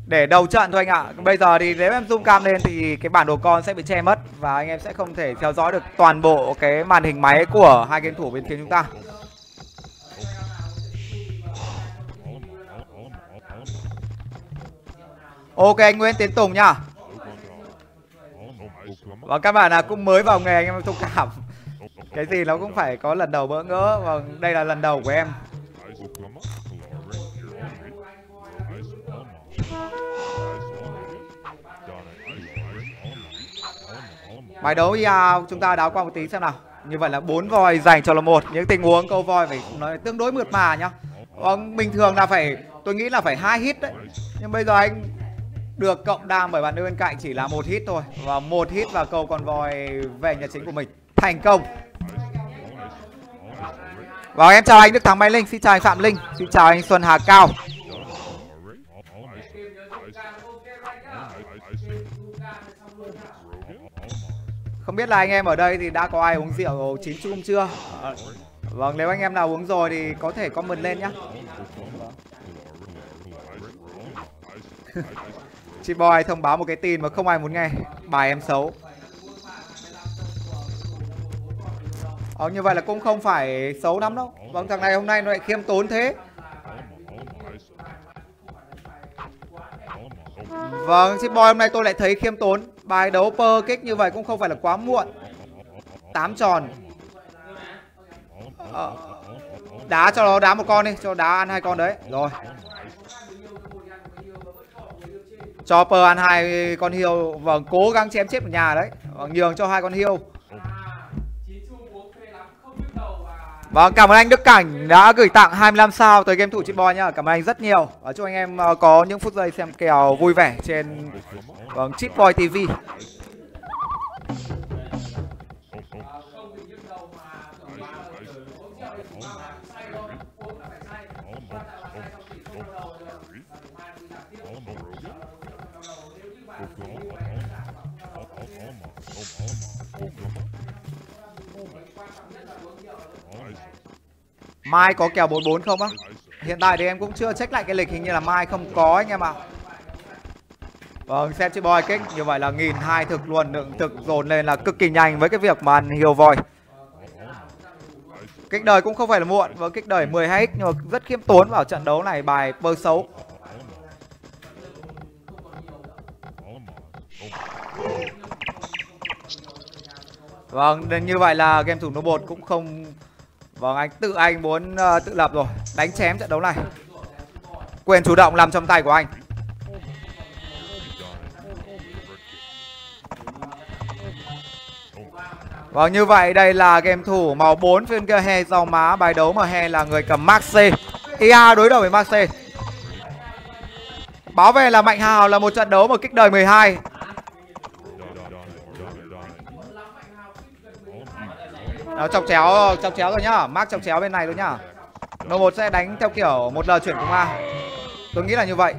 để đầu trận thôi anh ạ. Bây giờ thì nếu em zoom cam lên thì cái bản đồ con sẽ bị che mất và anh em sẽ không thể theo dõi được toàn bộ cái màn hình máy của hai game thủ bên kia chúng ta. Ok, anh Nguyễn Tiến Tùng nhá Và các bạn là cũng mới vào nghề, anh em thông cảm cái gì nó cũng phải có lần đầu bỡ ngỡ Và đây là lần đầu của em. Bài đấu IA chúng ta đáo qua một tí xem nào. Như vậy là bốn voi dành cho là một Những tình huống câu voi phải nói tương đối mượt mà nhá. Vâng, bình thường là phải tôi nghĩ là phải hai hit đấy. Nhưng bây giờ anh được cộng đam bởi bạn bên cạnh chỉ là một hit thôi. Và một hit và câu con voi về nhà chính của mình. Thành công và em chào anh Đức Thắng Mai Linh, xin chào anh Phạm Linh, xin chào anh Xuân Hà Cao. Không biết là anh em ở đây thì đã có ai uống rượu chín chung chưa? Vâng, nếu anh em nào uống rồi thì có thể comment lên nhé. Chị Boy thông báo một cái tin mà không ai muốn nghe Bài em xấu Ờ, như vậy là cũng không phải xấu lắm đâu. Vâng thằng này hôm nay nó lại khiêm tốn thế. Vâng chip Boy hôm nay tôi lại thấy khiêm tốn. Bài đấu per kích như vậy cũng không phải là quá muộn. Tám tròn. Ờ, Đá cho nó đá một con đi Cho đá ăn hai con đấy. Rồi. Cho Per ăn hai con hiêu Vâng cố gắng chém chết một nhà đấy. Vâng nhường cho hai con hiêu Vâng cảm ơn anh Đức Cảnh đã gửi tặng 25 sao tới game thủ chị Boy nhá. Cảm ơn anh rất nhiều. Và chúc anh em ờ, có những phút giây xem kèo vui vẻ trên Vâng Chip Boy TV Mai có kèo 44 không á? Hiện tại thì em cũng chưa check lại cái lịch hình như là mai không có anh em ạ. Vâng, xem chị boy kích như vậy là nghìn hai thực luôn, lượng thực dồn lên là cực kỳ nhanh với cái việc mà hiểu vòi. Kích đời cũng không phải là muộn, với kích đời 12x nhưng mà rất khiêm tốn vào trận đấu này bài bơ xấu. Vâng, như vậy là game thủ nô bột cũng không Vâng anh tự anh muốn uh, tự lập rồi. Đánh chém trận đấu này. Quyền chủ động nằm trong tay của anh. Vâng như vậy đây là game thủ màu 4 phiên kia he dòng má. Bài đấu mà he là người cầm Maxi IA đối đầu với Maxi Báo về là Mạnh Hào là một trận đấu mà kích đời 12 nó chọc chéo chọc chéo rồi nhá. Mark chọc chéo bên này rồi nhá. Nô một sẽ đánh theo kiểu một lời chuyển cùng a. Tôi nghĩ là như vậy.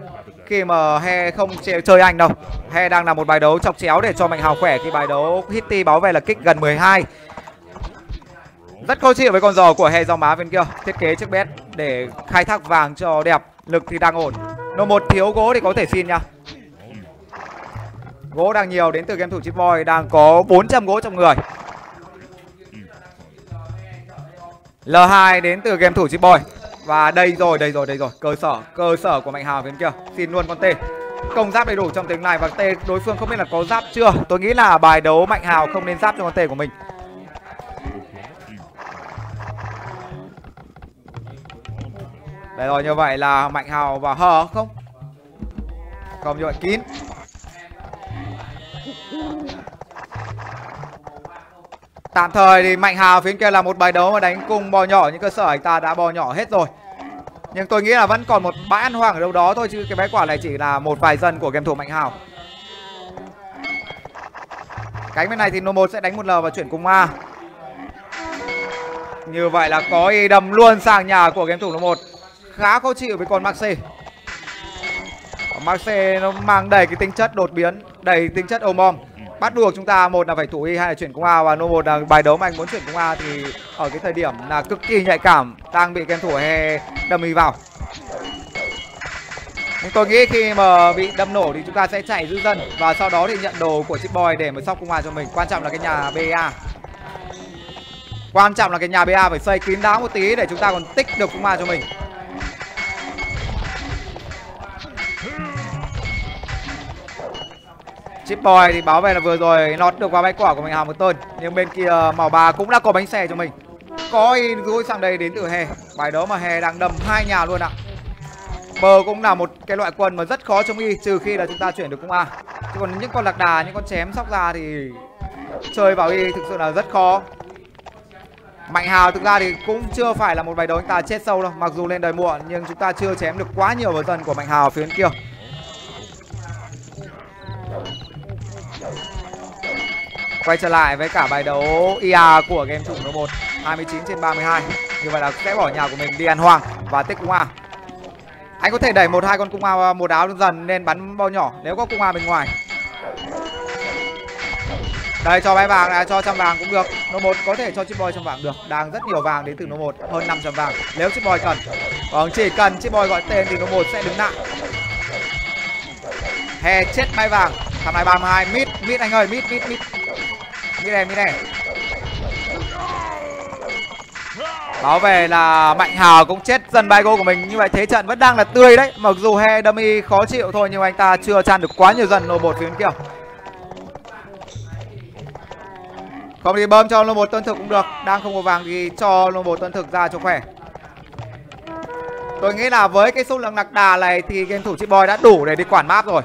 Khi mà he không chơi anh đâu. He đang là một bài đấu chọc chéo để cho mạnh hào khỏe. Khi bài đấu hitty báo về là kích gần 12 rất khó chịu với con giò của he dòng má bên kia. Thiết kế chiếc bét để khai thác vàng cho đẹp. Lực thì đang ổn. Nô một thiếu gỗ thì có thể xin nha. Gỗ đang nhiều đến từ game thủ chip boy. Đang có 400 gỗ trong người. L2 đến từ game thủ Chip Boy. Và đây rồi, đây rồi, đây rồi. Cơ sở, cơ sở của Mạnh Hào bên kia. Xin luôn con T. Công giáp đầy đủ trong tiếng này và tê đối phương không biết là có giáp chưa. Tôi nghĩ là bài đấu mạnh hào không nên giáp cho con tê của mình. Đây rồi như vậy là mạnh hào và hờ không? Không như vậy kín. Tạm thời thì mạnh hào phía kia là một bài đấu mà đánh cùng bò nhỏ những cơ sở anh ta đã bò nhỏ hết rồi. Nhưng tôi nghĩ là vẫn còn một bãi ăn hoang ở đâu đó thôi, chứ cái bé quả này chỉ là một vài dân của game thủ mạnh hào. Cánh bên này thì nô sẽ đánh một l và chuyển cùng a. Như vậy là có y đầm luôn sang nhà của game thủ nô khá khó chịu với con maxi. Maxi nó mang đầy cái tính chất đột biến, đầy tính chất ôm bom bắt buộc chúng ta, một là phải thủ y hai là chuyển cung a và nô một là bài đấu mà anh muốn chuyển cung a thì ở cái thời điểm là cực kỳ nhạy cảm, đang bị kem thủ he đâm y vào. Nhưng tôi nghĩ khi mà bị đâm nổ thì chúng ta sẽ chạy giữ dân, và sau đó thì nhận đồ của chip boy để mà sóc cung a cho mình. Quan trọng là cái nhà ba quan trọng là cái nhà ba phải xây kín đáo một tí để chúng ta còn tích được cung a cho mình. Chip boy thì báo về là vừa rồi lọt được vào bãi quả của mình hào một tôn. Nhưng bên kia uh, màu bà cũng đã có bánh xe cho mình. Có in sang đây đến từ hè. Bài đó mà hè đang đầm hai nhà luôn ạ. Bờ cũng là một cái loại quần mà rất khó chống y, trừ khi là chúng ta chuyển được cung a. Chứ còn những con lạc đà, những con chém sóc ra thì chơi vào y thực sự là rất khó. Mạnh hào thực ra thì cũng chưa phải là một bài đấu anh ta chết sâu đâu, mặc dù lên đời muộn, nhưng chúng ta chưa chém được quá nhiều vào dân của mạnh hào phía bên kia. Quay trở lại với cả bài đấu IA của game thủ số 1 29 trên 32 Như vậy là sẽ bỏ nhà của mình đi ăn hoang và tích cung A. Anh có thể đẩy một hai con cung A một áo dần nên bắn bao nhỏ nếu có cung A bên ngoài. Đây cho bé vàng này, cho trăm vàng cũng được. Nô 1 có thể cho chip boy trăm vàng được. Đang rất nhiều vàng đến từ nô 1 Hơn 500 vàng. Nếu chip boy cần. Còn chỉ cần chip boy gọi tên thì nô 1 sẽ đứng nặng Hè chết bay vàng. Thằng này 32 mít mít anh ơi mít mít mít như này như này Báo về là Mạnh Hào cũng chết dần bay của mình. Như vậy thế trận vẫn đang là tươi đấy. Mặc dù he, dummy khó chịu thôi, Nhưng anh ta chưa chăn được quá nhiều dần lô một phía bên kia. Không thì bơm cho lô một tân thực cũng được. Đang không có vàng thì cho lô một tân thực ra cho khỏe. Tôi nghĩ là với cái số lượng lạc đà này Thì game thủ chị boy đã đủ để đi quản map rồi.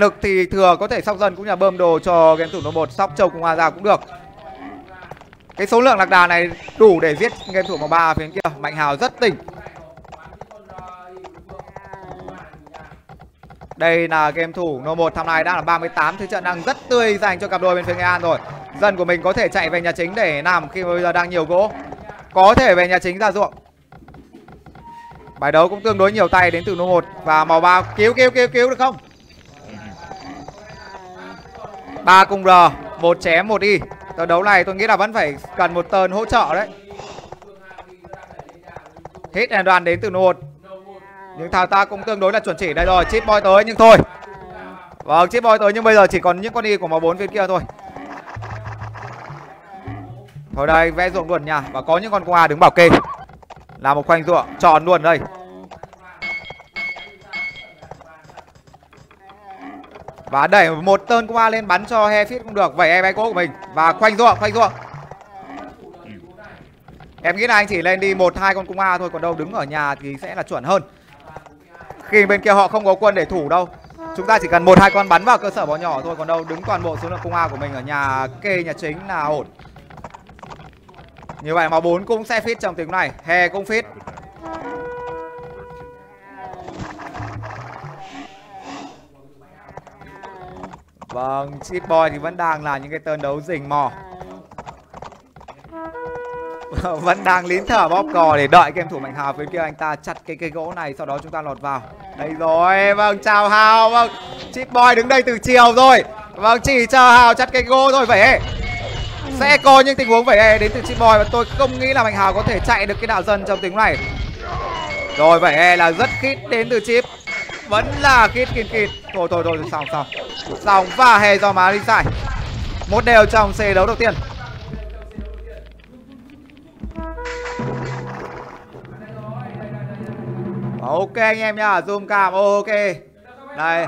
Lực thì thừa có thể sóc dần cũng là bơm đồ cho game thủ lô một, Sóc châu cùng hòa ra cũng được. Cái số lượng lạc đà này đủ để giết game thủ màu ba phía kia. Mạnh Hào rất tỉnh. Đây là game thủ No 1 tham này đang là 38 Thế trận đang rất tươi dành cho cặp đôi bên phía Nghệ An rồi. Dân của mình có thể chạy về nhà chính để làm khi bây giờ đang nhiều gỗ. Có thể về nhà chính ra ruộng. Bài đấu cũng tương đối nhiều tay đến từ No 1 Và màu ba, cứu cứu cứu cứu được không? Ba cùng R một chém, một y. Trận đấu này tôi nghĩ là vẫn phải cần một tơn hỗ trợ đấy. Hit and đoàn đến từ No 1 nhưng thằng ta cũng tương đối là chuẩn chỉ đây rồi, chip boy tới nhưng thôi. Vâng chip boy tới nhưng bây giờ chỉ còn những con đi của màu bốn bên kia thôi. Thôi đây, vẽ ruộng luôn nha. Và có những con qua đứng bảo kê. Là một khoanh ruộng tròn luôn đây. Và đẩy một tơn qua lên bắn cho he fit cũng được. Vậy em bé cố của mình. Và khoanh ruộng khoanh ruộng. Em nghĩ là anh chỉ lên đi một, hai con cung a thôi. Còn đâu đứng ở nhà thì sẽ là chuẩn hơn. Khi bên kia họ không có quân để thủ đâu. Chúng ta chỉ cần một, hai con bắn vào cơ sở bó nhỏ thôi. Còn đâu đứng toàn bộ số lượng cung a của mình ở nhà kê nhà chính là ổn. Như vậy mà bốn cung sẽ fit trong tiếng này. He cũng fit. Vâng chip boy thì vẫn đang là những cái tên đấu rình mò. Vẫn đang lín thở bóp cò để đợi game thủ mạnh hào phía kia anh ta chặt cái cây gỗ này, sau đó chúng ta lọt vào. Đây rồi vâng chào hào vâng. Chip boy đứng đây từ chiều rồi. Vâng chỉ chờ hào chặt cây gỗ thôi, vậy sẽ có những tình huống vậy đến từ chip boy và tôi không nghĩ là mạnh hào có thể chạy được cái đạo dân trong tiếng này. Rồi, vậy là rất khít đến từ chip vẫn là kít kìn kịt thôi thôi thôi xong xong. Xong và hè do má đi sai một đều trong xe đấu đầu tiên. Ok anh em nha, zoom cam ok. đây.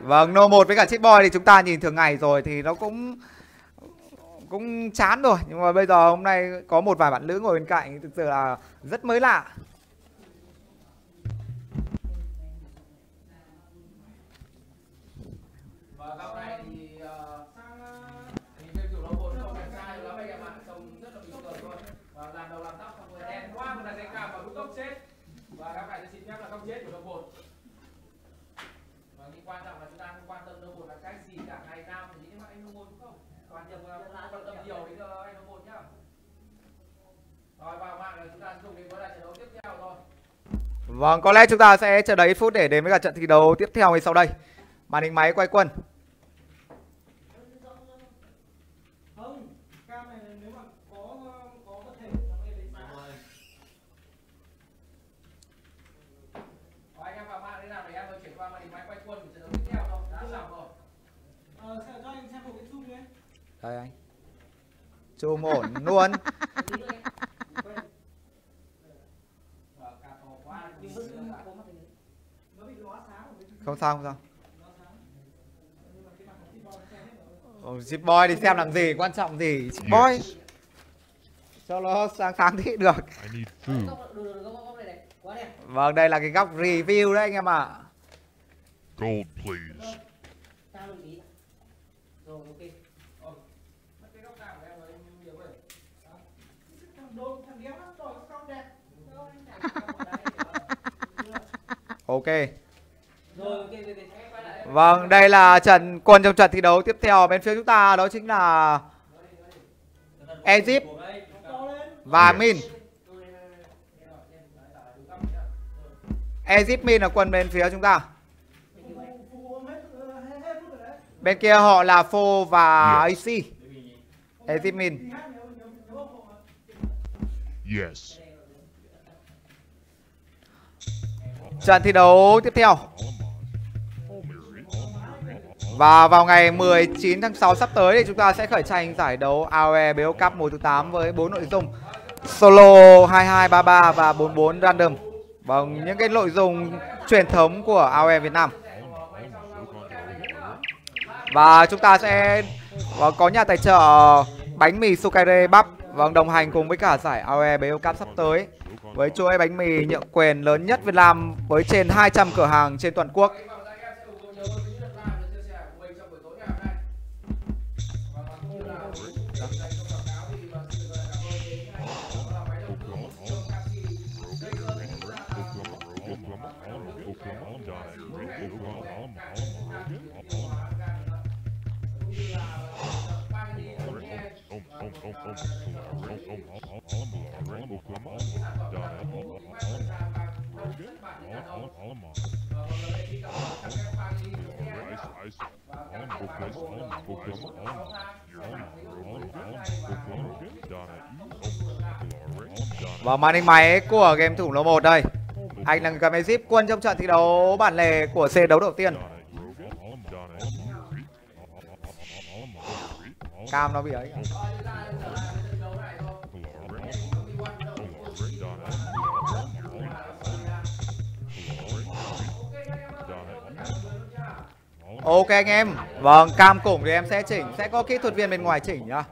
Vâng nô một Vâng, No 1 với cả Chip Boy thì chúng ta nhìn thường ngày rồi thì nó cũng cũng chán rồi. Nhưng mà bây giờ hôm nay có một vài bạn nữ ngồi bên cạnh, thực sự là rất mới lạ. Vâng, có lẽ chúng ta sẽ chờ đấy phút để đến với cả trận thi đấu tiếp theo ngay sau đây. Màn hình máy quay quân cam này nếu mà Không sao không sao. Chip Boy thì xem làm gì, quan trọng gì. Chip Boy. Cho nó sáng sáng thị được. Vâng, đây là cái góc review đấy anh em ạ. Gold, please. ok Vâng, đây là trận quân trong trận thi đấu tiếp theo bên phía chúng ta đó chính là Egypt và Min. Egypt Min là quân bên phía chúng ta. Bên kia họ là Fo và AC. Egypt Min. Yes. Trận thi đấu tiếp theo. Và vào ngày 19 tháng 6 sắp tới thì chúng ta sẽ khởi tranh giải đấu AOE BO Cup mùa thứ 8 với 4 nội dung. Solo 22, 33 và 44 Random. Vâng, những cái nội dung truyền thống của AOE Việt Nam. Và chúng ta sẽ có nhà tài trợ bánh mì Sukare Bắp Vâng, đồng hành cùng với cả giải AOE BO Cup sắp tới. Với chuỗi bánh mì nhượng quyền lớn nhất Việt Nam với trên 200 cửa hàng trên toàn quốc. Và vâng, màn hình máy của game thủ lô 1 đây. Anh là người cầm Egypt quân trong trận thi đấu bản lề của C đấu đầu tiên. Cam nó bị ấy. Ok anh em. Vâng cam củng thì em sẽ chỉnh, Sẽ có kỹ thuật viên bên ngoài chỉnh nhá.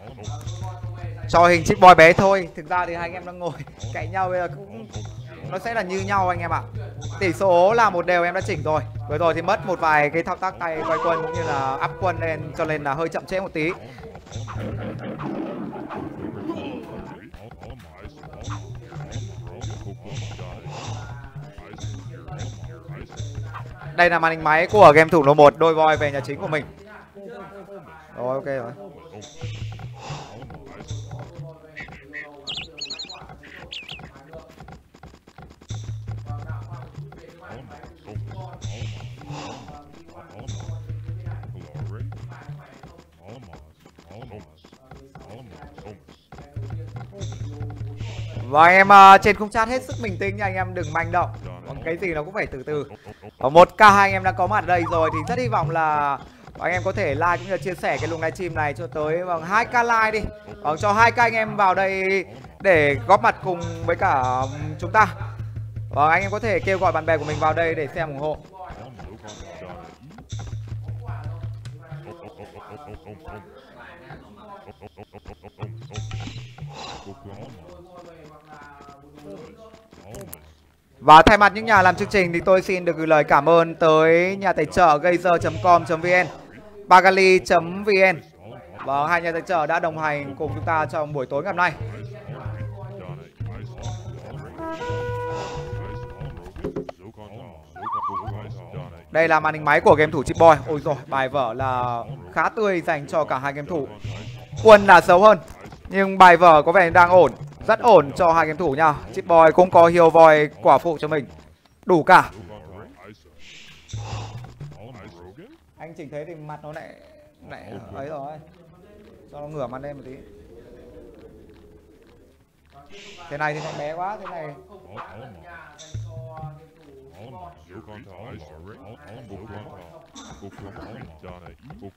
Cho hình chiếc boy bé thôi, Thực ra thì hai anh em đang ngồi cạnh nhau bây giờ cũng, Nó sẽ là như nhau anh em ạ. Tỷ số là một đều em đã chỉnh rồi. Vừa rồi thì mất một vài cái thao tác tay quay quân cũng như là áp quân lên, Cho nên là hơi chậm trễ một tí. Đây là màn hình máy của game thủ lô 1 Đôi voi về nhà chính của mình. Rồi ok rồi. Và anh em uh, trên khung chat hết sức bình tĩnh nha anh em đừng manh động cái gì nó cũng phải từ từ. Ở một k hai anh em đã có mặt ở đây rồi thì rất hy vọng là anh em có thể like cũng như chia sẻ cái luồng livestream này cho tới bằng 2k like đi. Vâng cho 2k anh em vào đây để góp mặt cùng với cả chúng ta. Và anh em có thể kêu gọi bạn bè của mình vào đây để xem ủng hộ Và thay mặt những nhà làm chương trình thì tôi xin được gửi lời cảm ơn tới nhà tài trợ gazer.com.vn Bagali.vn Và vâng, hai nhà tài trợ đã đồng hành cùng chúng ta trong buổi tối ngày hôm nay. Đây là màn hình máy của game thủ Chip Boy. Ôi rồi bài vở là khá tươi dành cho cả hai game thủ. Quân là xấu hơn, Nhưng bài vở có vẻ đang ổn. Rất ổn cho hai game thủ nha. Chip Boy cũng có hiêu voi quả phụ cho mình. Đủ cả. Anh chỉnh thế thì mặt nó lại lại ấy rồi. Cho nó ngửa mặt lên một tí. Thế này thì lại bé quá Thế này.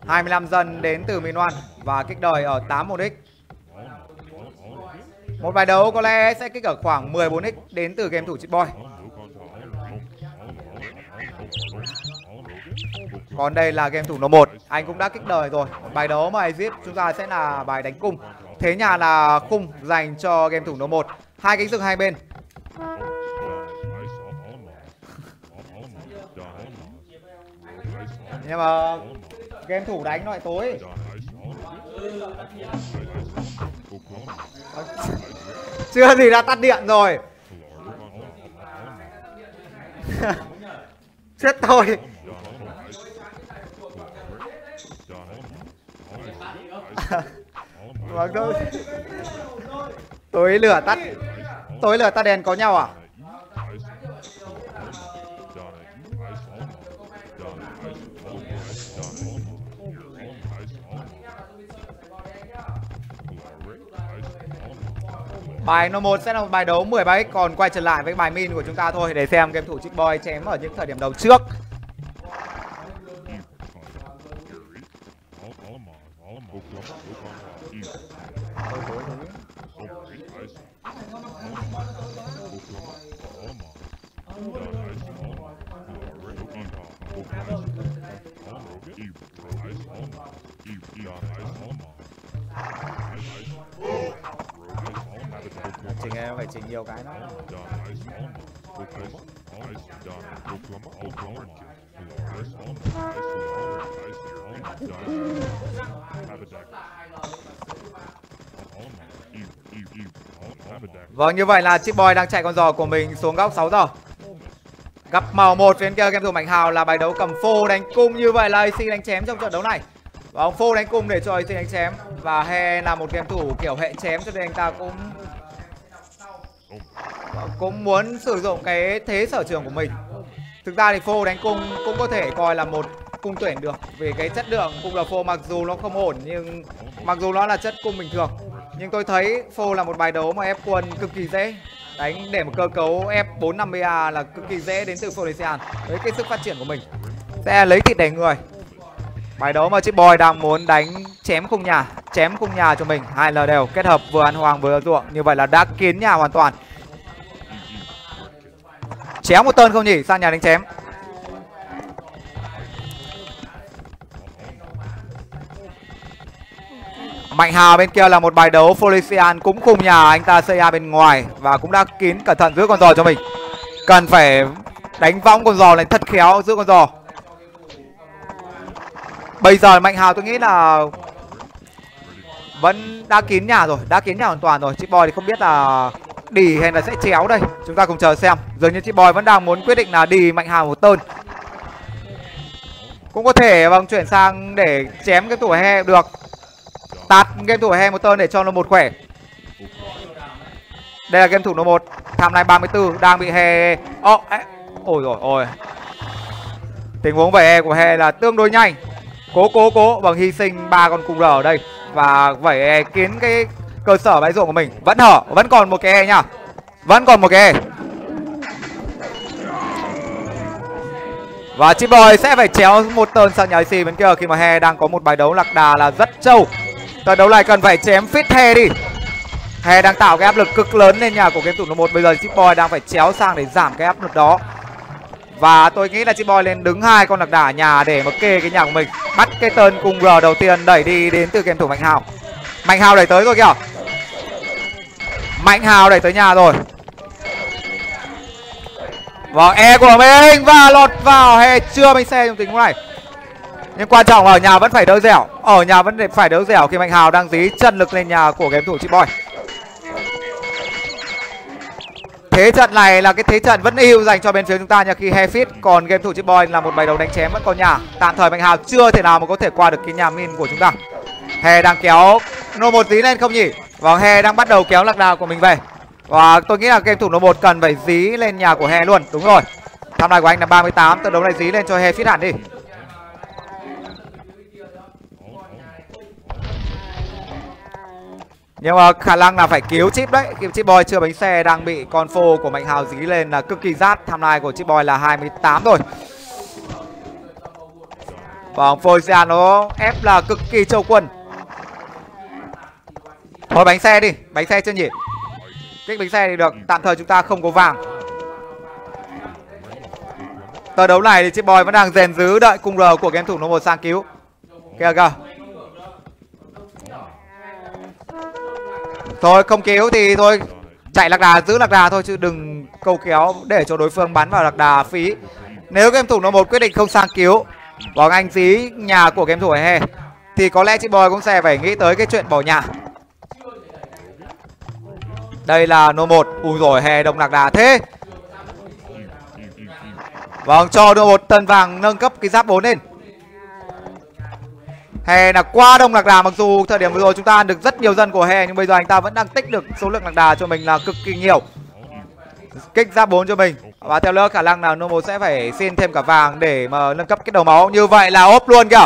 25 dân đến từ miền Oan và kích đời ở 81x. Một một bài đấu có lẽ sẽ kích ở khoảng 14x đến từ game thủ Chip Boy. Còn đây là game thủ nó 1, anh cũng đã kích đời rồi. Bài đấu mà Egypt chúng ta sẽ là bài đánh cung. Thế nhà là khung dành cho game thủ nó 1. Hai cánh rừng hai bên. nhưng mà game thủ đánh loại tối chưa gì đã tắt điện rồi. Chết vâng thôi. Tối lửa tắt tối lửa tắt đèn có nhau à? Bài No 1 sẽ là một bài đấu 10 bài còn quay trở lại với bài min của chúng ta thôi để xem game thủ Chick Boy chém ở những thời điểm đầu trước chỉnh em phải chỉnh nhiều cái nó. Vâng như vậy là chiếc boy đang chạy con giò của mình xuống góc 6 giờ. Gặp màu một phía kia, game thủ Mạnh Hào là bài đấu cầm phô đánh cung. Như vậy là AC đánh chém trong trận đấu này. Và ông phô đánh cung để cho AC đánh chém. Và He là một game thủ kiểu hệ chém, cho nên anh ta cũng cũng muốn sử dụng cái thế sở trường của mình. Thực ra thì phô đánh cung cũng có thể coi là một cung tuyển được, vì cái chất lượng cung là phô, mặc dù nó không ổn, nhưng mặc dù nó là chất cung bình thường, nhưng tôi thấy phô là một bài đấu mà ép quân cực kỳ dễ. Đánh để một cơ cấu f 450 a là cực kỳ dễ đến từ Felician với cái sức phát triển của mình. Sẽ lấy thịt đẩy người bài đấu mà chiếc boy đang muốn đánh chém khung nhà, chém khung nhà cho mình hai l đều kết hợp vừa ăn hoàng vừa ruộng như vậy là đã kiến nhà hoàn toàn Chéo một tơn không nhỉ? Sang nhà đánh chém. Mạnh Hào bên kia là một bài đấu Felician cũng khung nhà, anh ta xây bên ngoài và cũng đã kín cẩn thận giữ con giò cho mình. Cần phải đánh võng con giò này thật khéo giữ con giò. Bây giờ Mạnh Hào tôi nghĩ là vẫn đã kín nhà rồi, đã kín nhà hoàn toàn rồi. chị boy thì không biết là đỉ hay là sẽ chéo đây. Chúng ta cùng chờ xem. Dường như chị boy vẫn đang muốn quyết định là đi mạnh hào một tơn cũng có thể vòng chuyển sang để chém cái tủ he được. Tạt game thủ he một tơn để cho nó một khỏe. Đây là game thủ nó một. Tham lai 34 đang bị he ồ oh, ôi rồi ôi. Tình huống về he của he là tương đối nhanh cố cố cố. Bằng hy sinh ba con cung r ở đây. Và vẩy ờ, kiến cái cơ sở bãi ruộng của mình. Vẫn hở vẫn còn một cái e nhá vẫn còn một cái e. Và chip boy sẽ phải chéo một tơn sang nhà IC bên kia khi mà he đang có một bài đấu lạc đà là rất trâu. Trận đấu này cần phải chém fit he đi. He đang tạo cái áp lực cực lớn lên nhà của game thủ số một. Bây giờ Chip Boy đang phải chéo sang để giảm cái áp lực đó. Và tôi nghĩ là chị Boy lên đứng hai con lạc đà nhà để mà kê cái nhà của mình. Bắt cái tên cung R đầu tiên đẩy đi đến từ game thủ Mạnh Hào. Mạnh Hào đẩy tới rồi kìa. Mạnh Hào đẩy tới nhà rồi. Vâng, E của mình và lọt vào He chưa bánh xe trong tình huống này. Nhưng quan trọng là ở nhà vẫn phải đỡ dẻo. Ở nhà vẫn phải đỡ dẻo khi mạnh hào đang dí chân lực lên nhà của game thủ chị boy thế trận này là cái thế trận vẫn ưu dành cho bên phía chúng ta nha. Khi Hefit còn game thủ chip boy là một bài đầu đánh chém vẫn còn nhà. Tạm thời mạnh hào chưa thể nào mà có thể qua được cái nhà min của chúng ta. He đang kéo nô một dí lên không nhỉ? Vâng, he đang bắt đầu kéo lạc đà của mình về. Và tôi nghĩ là game thủ nô một cần phải dí lên nhà của he luôn. Đúng rồi. Tham này của anh là 38 trận đấu này dí lên cho he fit hẳn đi. Nhưng mà khả năng là phải cứu chip đấy. Khi chip boy chưa bánh xe đang bị con phô của mạnh hào dí lên là cực kỳ rát. Tham lai của chip boy là 28 rồi. Vâng phô xe nó ép là cực kỳ châu quân thôi bánh xe đi, bánh xe chưa nhỉ? Kích bánh xe thì được, tạm thời chúng ta không có vàng. Tờ đấu này thì chip boy vẫn đang rèn giữ đợi cung r của game thủ nó một sang cứu. Kìa kìa. Thôi, không kéo thì thôi. Chạy lạc đà, giữ lạc đà thôi chứ đừng câu kéo để cho đối phương bắn vào lạc đà phí. Nếu game thủ nó một quyết định không sang cứu Bóng anh dí nhà của game thủ hè, Thì có lẽ chị Boy cũng sẽ phải nghĩ tới cái chuyện bỏ nhà. Đây là nô một. Ui rồi hè đồng lạc đà thế. Vâng cho nô một tân vàng nâng cấp cái giáp 4 lên. Hè là qua đông lạc đà mặc dù thời điểm vừa rồi chúng ta ăn được rất nhiều dân của Hè nhưng bây giờ anh ta vẫn đang tích được số lượng lạc đà cho mình là cực kỳ nhiều. Kích ra 4 cho mình. Và theo lớp khả năng là Nomo sẽ phải xin thêm cả vàng để mà nâng cấp cái đầu máu. Như vậy là ốp luôn kìa.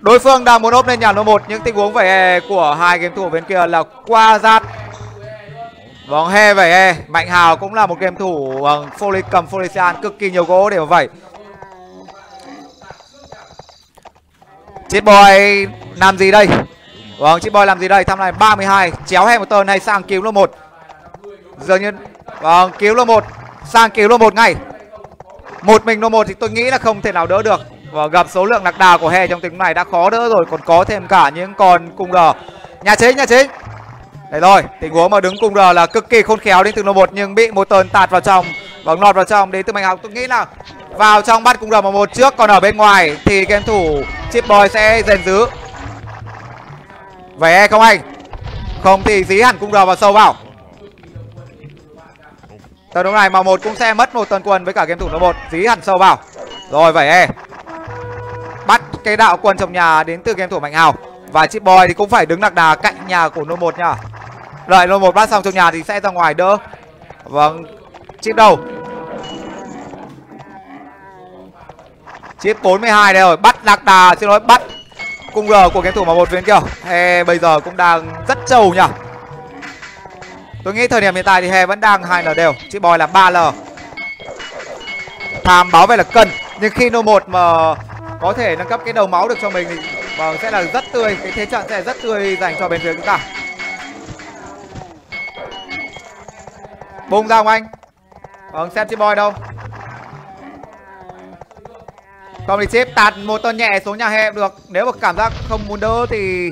Đối phương đang muốn ốp lên nhà Nomo một những tình huống về của hai game thủ bên kia là qua giát. vòng He về He. Mạnh Hào cũng là một game thủ uh, Foley cầm Folesian cực kỳ nhiều gỗ để mà vẩy. Chip Boy làm gì đây? Vâng, Chip Boy làm gì đây? Tham này 32, chéo Hamilton này sang cứu luôn một. Dường như vâng, cứu luôn một, sang cứu luôn một ngay. Một mình luôn một thì tôi nghĩ là không thể nào đỡ được. Và gặp số lượng lạc đà của hè trong tình này đã khó đỡ rồi, còn có thêm cả những con cung R. Nhà chính, nhà chính. Đấy rồi, tình huống mà đứng cung R là cực kỳ khôn khéo đến từ lô một nhưng bị một tơn tạt vào trong và lọt vào trong đến từ mạnh học tôi nghĩ là vào trong bắt cung R một trước, còn ở bên ngoài thì game thủ chip boy sẽ rèn giữ vậy không anh? Không thì dí hẳn cung R vào sâu vào. Tần lúc này, mà một cũng sẽ mất một tần quân với cả game thủ nó một. Dí hẳn sâu vào. Rồi, vậy e bắt cái đạo quân trong nhà đến từ game thủ mạnh hào. Và chip boy thì cũng phải đứng lạc đà cạnh nhà của nô một nha đợi nô một bắt xong trong nhà thì sẽ ra ngoài đỡ. Vâng. Chip đầu Chết 42 đây rồi. Bắt lạc đà, xin lỗi, bắt cung r của game thủ mà một viên kia. He bây giờ cũng đang rất trâu nhỉ? Tôi nghĩ thời điểm hiện tại thì he vẫn đang hai l đều Chị Bòi là 3 l. Tham báo về là cần, nhưng khi nô một mà có thể nâng cấp cái đầu máu được cho mình thì vâng sẽ là rất tươi. Cái thế trận sẽ rất tươi dành cho bên phía chúng ta. Bung ra không anh? Vâng xem chị boy đâu không thì chip tạt một tuần nhẹ xuống nhà he được. Nếu mà cảm giác không muốn đỡ thì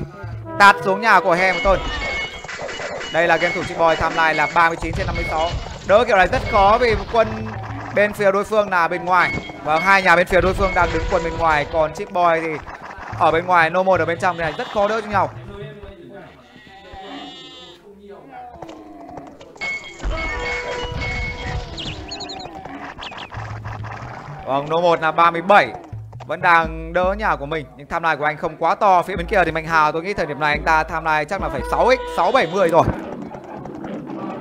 tạt xuống nhà của he một tuần đây là game thủ chip boy tham lai là 39 trên 56 đỡ kiểu này rất khó vì quân bên phía đối phương là bên ngoài. Và hai nhà bên phía đối phương đang đứng quân bên ngoài, còn chip boy thì ở bên ngoài no một ở bên trong này rất khó đỡ cho nhau. Vâng, nô 1 là 37 Vẫn đang đỡ nhà của mình Nhưng tham lai của anh không quá to. Phía bên kia thì Mạnh Hà tôi nghĩ thời điểm này anh ta tham lai chắc là phải 6x 670 rồi.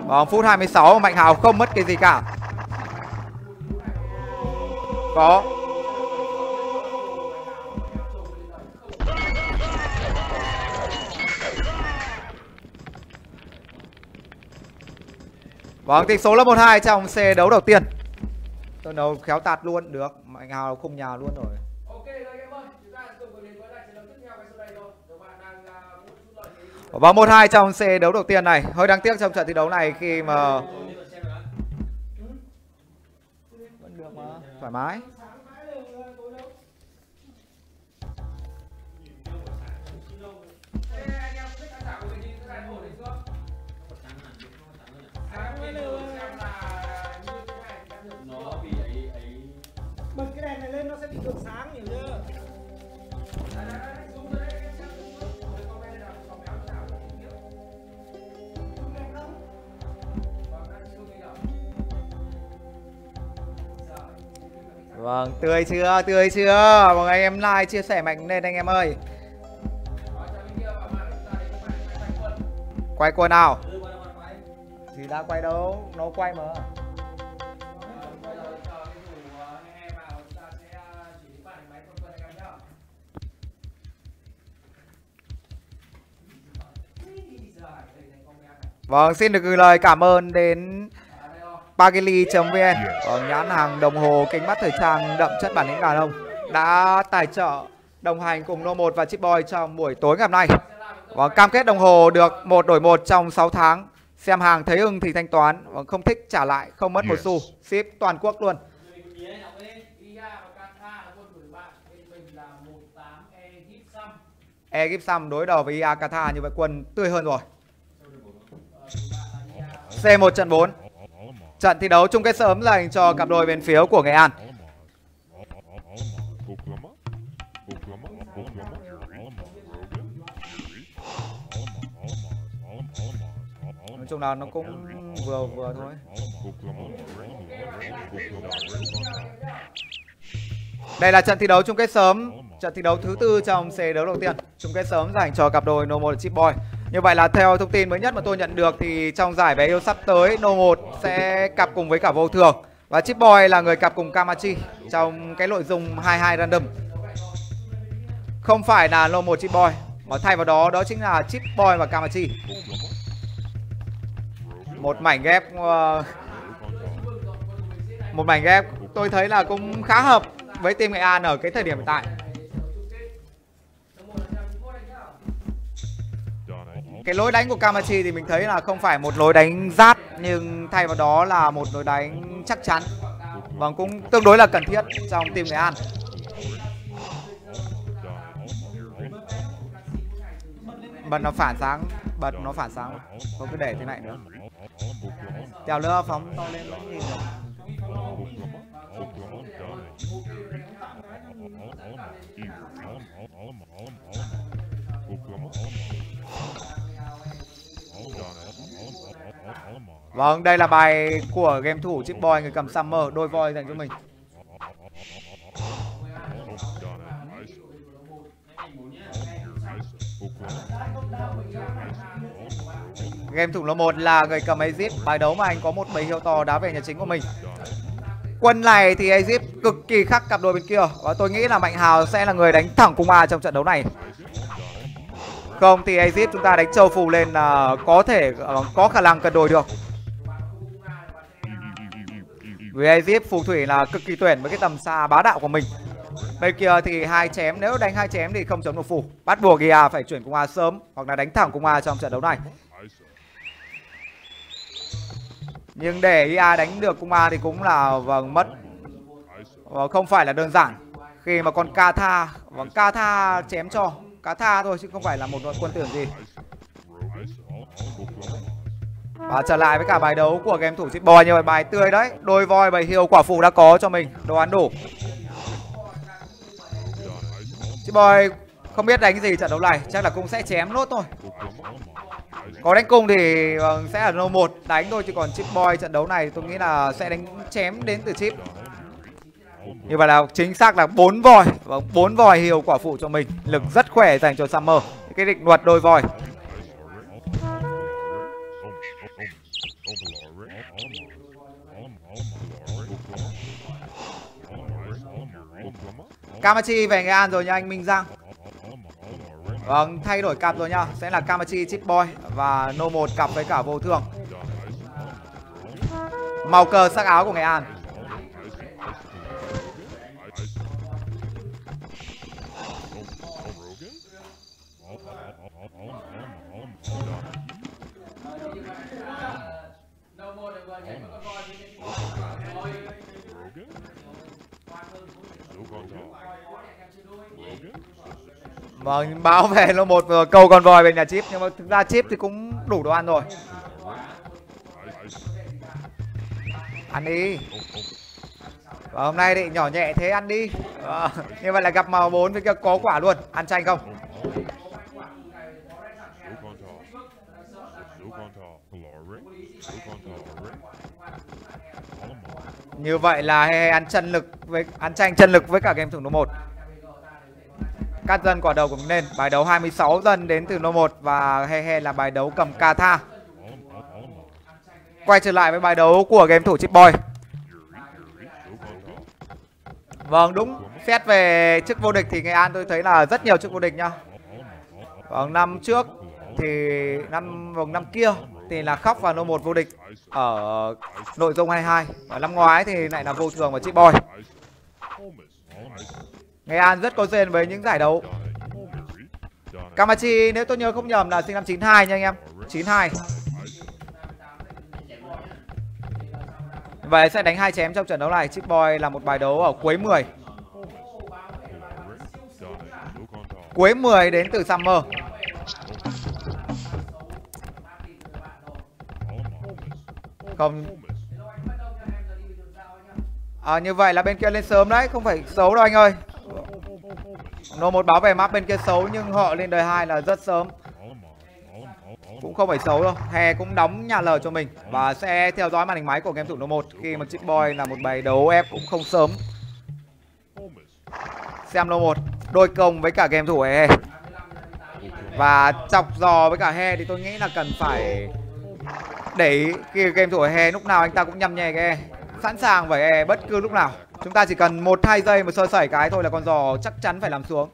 Vâng, phút 26 Mạnh Hào không mất cái gì cả. Có. Vâng, tỷ số là 1-2 trong xe đấu đầu tiên. Tôi nấu khéo tạt luôn được. Mạnh Hào khung nhà luôn rồi. Và 1-2 trong C đấu đầu tiên này. Hơi đáng tiếc trong trận thi đấu này khi mà Vẫn được mà. Thoải mái Vâng, tươi chưa, tươi chưa? Mọi anh em like, chia sẻ mạnh lên anh em ơi. Quay quần nào? Thì đã quay đâu, nó quay mà. Vâng, xin được gửi lời cảm ơn đến Pagili.vn Vâng, nhãn hàng đồng hồ kính mắt thời trang đậm chất bản lĩnh đàn ông đã tài trợ đồng hành cùng No 1 và Chip Boy trong buổi tối ngày hôm nay. Vâng, cam kết đồng hồ được một đổi một trong 6 tháng. Xem hàng thấy ưng thì thanh toán, vâng, không thích trả lại, không mất một xu, ship toàn quốc luôn. E Gibson đối đầu với IA Qatar như vậy quân tươi hơn rồi. C1 trận 4. Trận thi đấu chung kết sớm dành cho cặp đôi bên phía của Nghệ An. Nói chung là nó cũng vừa vừa thôi. Đây là trận thi đấu chung kết sớm, trận thi đấu thứ tư trong C đấu đầu tiên, chung kết sớm dành cho cặp đôi No More Chip Boy. Như vậy là theo thông tin mới nhất mà tôi nhận được thì trong giải vé yêu sắp tới No 1 sẽ cặp cùng với cả vô thường và Chip Boy là người cặp cùng Kamachi trong cái nội dung 22 random. Không phải là No 1 Chip Boy mà thay vào đó đó chính là Chip Boy và Kamachi. Một mảnh ghép uh, một mảnh ghép tôi thấy là cũng khá hợp với team Nghệ An ở cái thời điểm hiện tại. Cái lối đánh của Kamachi thì mình thấy là không phải một lối đánh rát nhưng thay vào đó là một lối đánh chắc chắn. Và cũng tương đối là cần thiết trong team Nghệ An. Bật nó phản sáng, bật nó phản sáng. Không cứ để thế này nữa. Tèo nữa phóng to lên vẫn nhìn được. Vâng, đây là bài của game thủ Chip Boy người cầm Summer đôi voi dành cho mình. Game thủ lô 1 là người cầm Egypt bài đấu mà anh có một bầy hiệu to đá về nhà chính của mình. Quân này thì Egypt cực kỳ khắc cặp đôi bên kia và tôi nghĩ là Mạnh Hào sẽ là người đánh thẳng cung A trong trận đấu này. Không thì Egypt chúng ta đánh châu phù lên là có thể ờ, có khả năng cân đôi được. Vì Aegis phù thủy là cực kỳ tuyển với cái tầm xa bá đạo của mình. Bên kia thì hai chém nếu đánh hai chém thì không chống được phù. Bắt buộc Gia phải chuyển cung A sớm hoặc là đánh thẳng cung A trong trận đấu này. Nhưng để IA đánh được cung A thì cũng là vâng mất ờ, không phải là đơn giản khi mà con Katha vâng Katha chém cho Katha thôi chứ không phải là một đội quân tưởng gì. Và trở lại với cả bài đấu của game thủ Chip Boy như bài bài tươi đấy. Đôi voi bầy hiệu quả phụ đã có cho mình. Đồ ăn đủ. Chip Boy không biết đánh gì trận đấu này. Chắc là cũng sẽ chém nốt thôi. Có đánh cung thì vâng, sẽ là no 1 đánh thôi Chứ còn Chip Boy trận đấu này tôi nghĩ là sẽ đánh chém đến từ Chip. Như vậy là chính xác là bốn voi. Vâng, bốn voi hiệu quả phụ cho mình. Lực rất khỏe dành cho Summer. Cái định luật đôi voi. Kamachi về Nghệ An rồi nha anh Minh Giang. Vâng, thay đổi cặp rồi nha. Sẽ là Kamachi Chip Boy Và No 1 cặp với cả vô thường. Màu cờ sắc áo của Nghệ An. Vâng, báo về lô một rồi câu con voi bên nhà chip nhưng mà thực ra chip thì cũng đủ đồ ăn rồi. Ăn đi. Và hôm nay thì nhỏ nhẹ thế ăn đi. À, như vậy là gặp màu 4 với kia có quả luôn. Ăn chanh không? Như vậy là hay ăn chân lực với ăn tranh chân lực với cả game thủ số 1. Cắt dân quả đầu của mình lên. Bài đấu 26 dân đến từ lô 1 và he he là bài đấu cầm ca tha. Quay trở lại với bài đấu của game thủ Chip Boy. Vâng đúng, xét về chức vô địch thì Nghệ An tôi thấy là rất nhiều chức vô địch nhá Vâng năm trước thì năm vòng năm kia thì là khóc vào lô một vô địch ở nội dung 22 và năm ngoái thì lại là vô thường và Chip Boy. Nghệ An rất có duyên với những giải đấu. Kamachi nếu tôi nhớ không nhầm là sinh năm 92 nha anh em. 92. Vậy sẽ đánh hai chém trong trận đấu này. Chip Boy là một bài đấu ở cuối 10. Cuối 10 đến từ Summer. Không À như vậy là bên kia lên sớm đấy, không phải xấu đâu anh ơi. Nó một báo về map bên kia xấu nhưng họ lên đời hai là rất sớm. Cũng không phải xấu đâu. Hè cũng đóng nhà lờ cho mình và sẽ theo dõi màn hình máy của game thủ No 1 khi mà Chip Boy là một bài đấu ép cũng không sớm. Xem No 1 đôi công với cả game thủ hè Và chọc giò với cả He thì tôi nghĩ là cần phải để ý khi game thủ He lúc nào anh ta cũng nhầm nhẹ cái sẵn sàng với E bất cứ lúc nào. Chúng ta chỉ cần một hai giây mà sơ sẩy cái thôi là con giò chắc chắn phải làm xuống.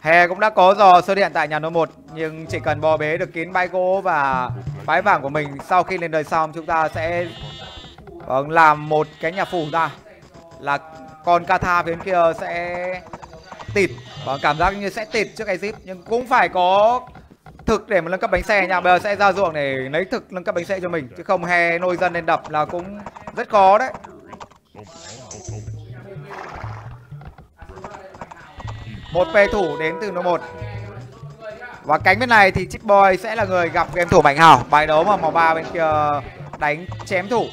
Hè cũng đã có giò xuất hiện tại nhà nô một nhưng chỉ cần bò bế được kín bãi gỗ và bãi vàng của mình sau khi lên đời xong chúng ta sẽ vâng, làm một cái nhà phủ ra là còn Kata phía bên kia sẽ tịt. Và cảm giác như sẽ tịt trước Egypt nhưng cũng phải có thực để mà nâng cấp bánh xe nha. Bây giờ sẽ ra ruộng để lấy thực nâng cấp bánh xe cho mình. Chứ không hè nôi dân lên đập là cũng rất khó đấy. Một phe thủ đến từ nó một. Và cánh bên này thì chip boy sẽ là người gặp game thủ mạnh hảo. Bài đấu mà màu ba bên kia đánh chém thủ.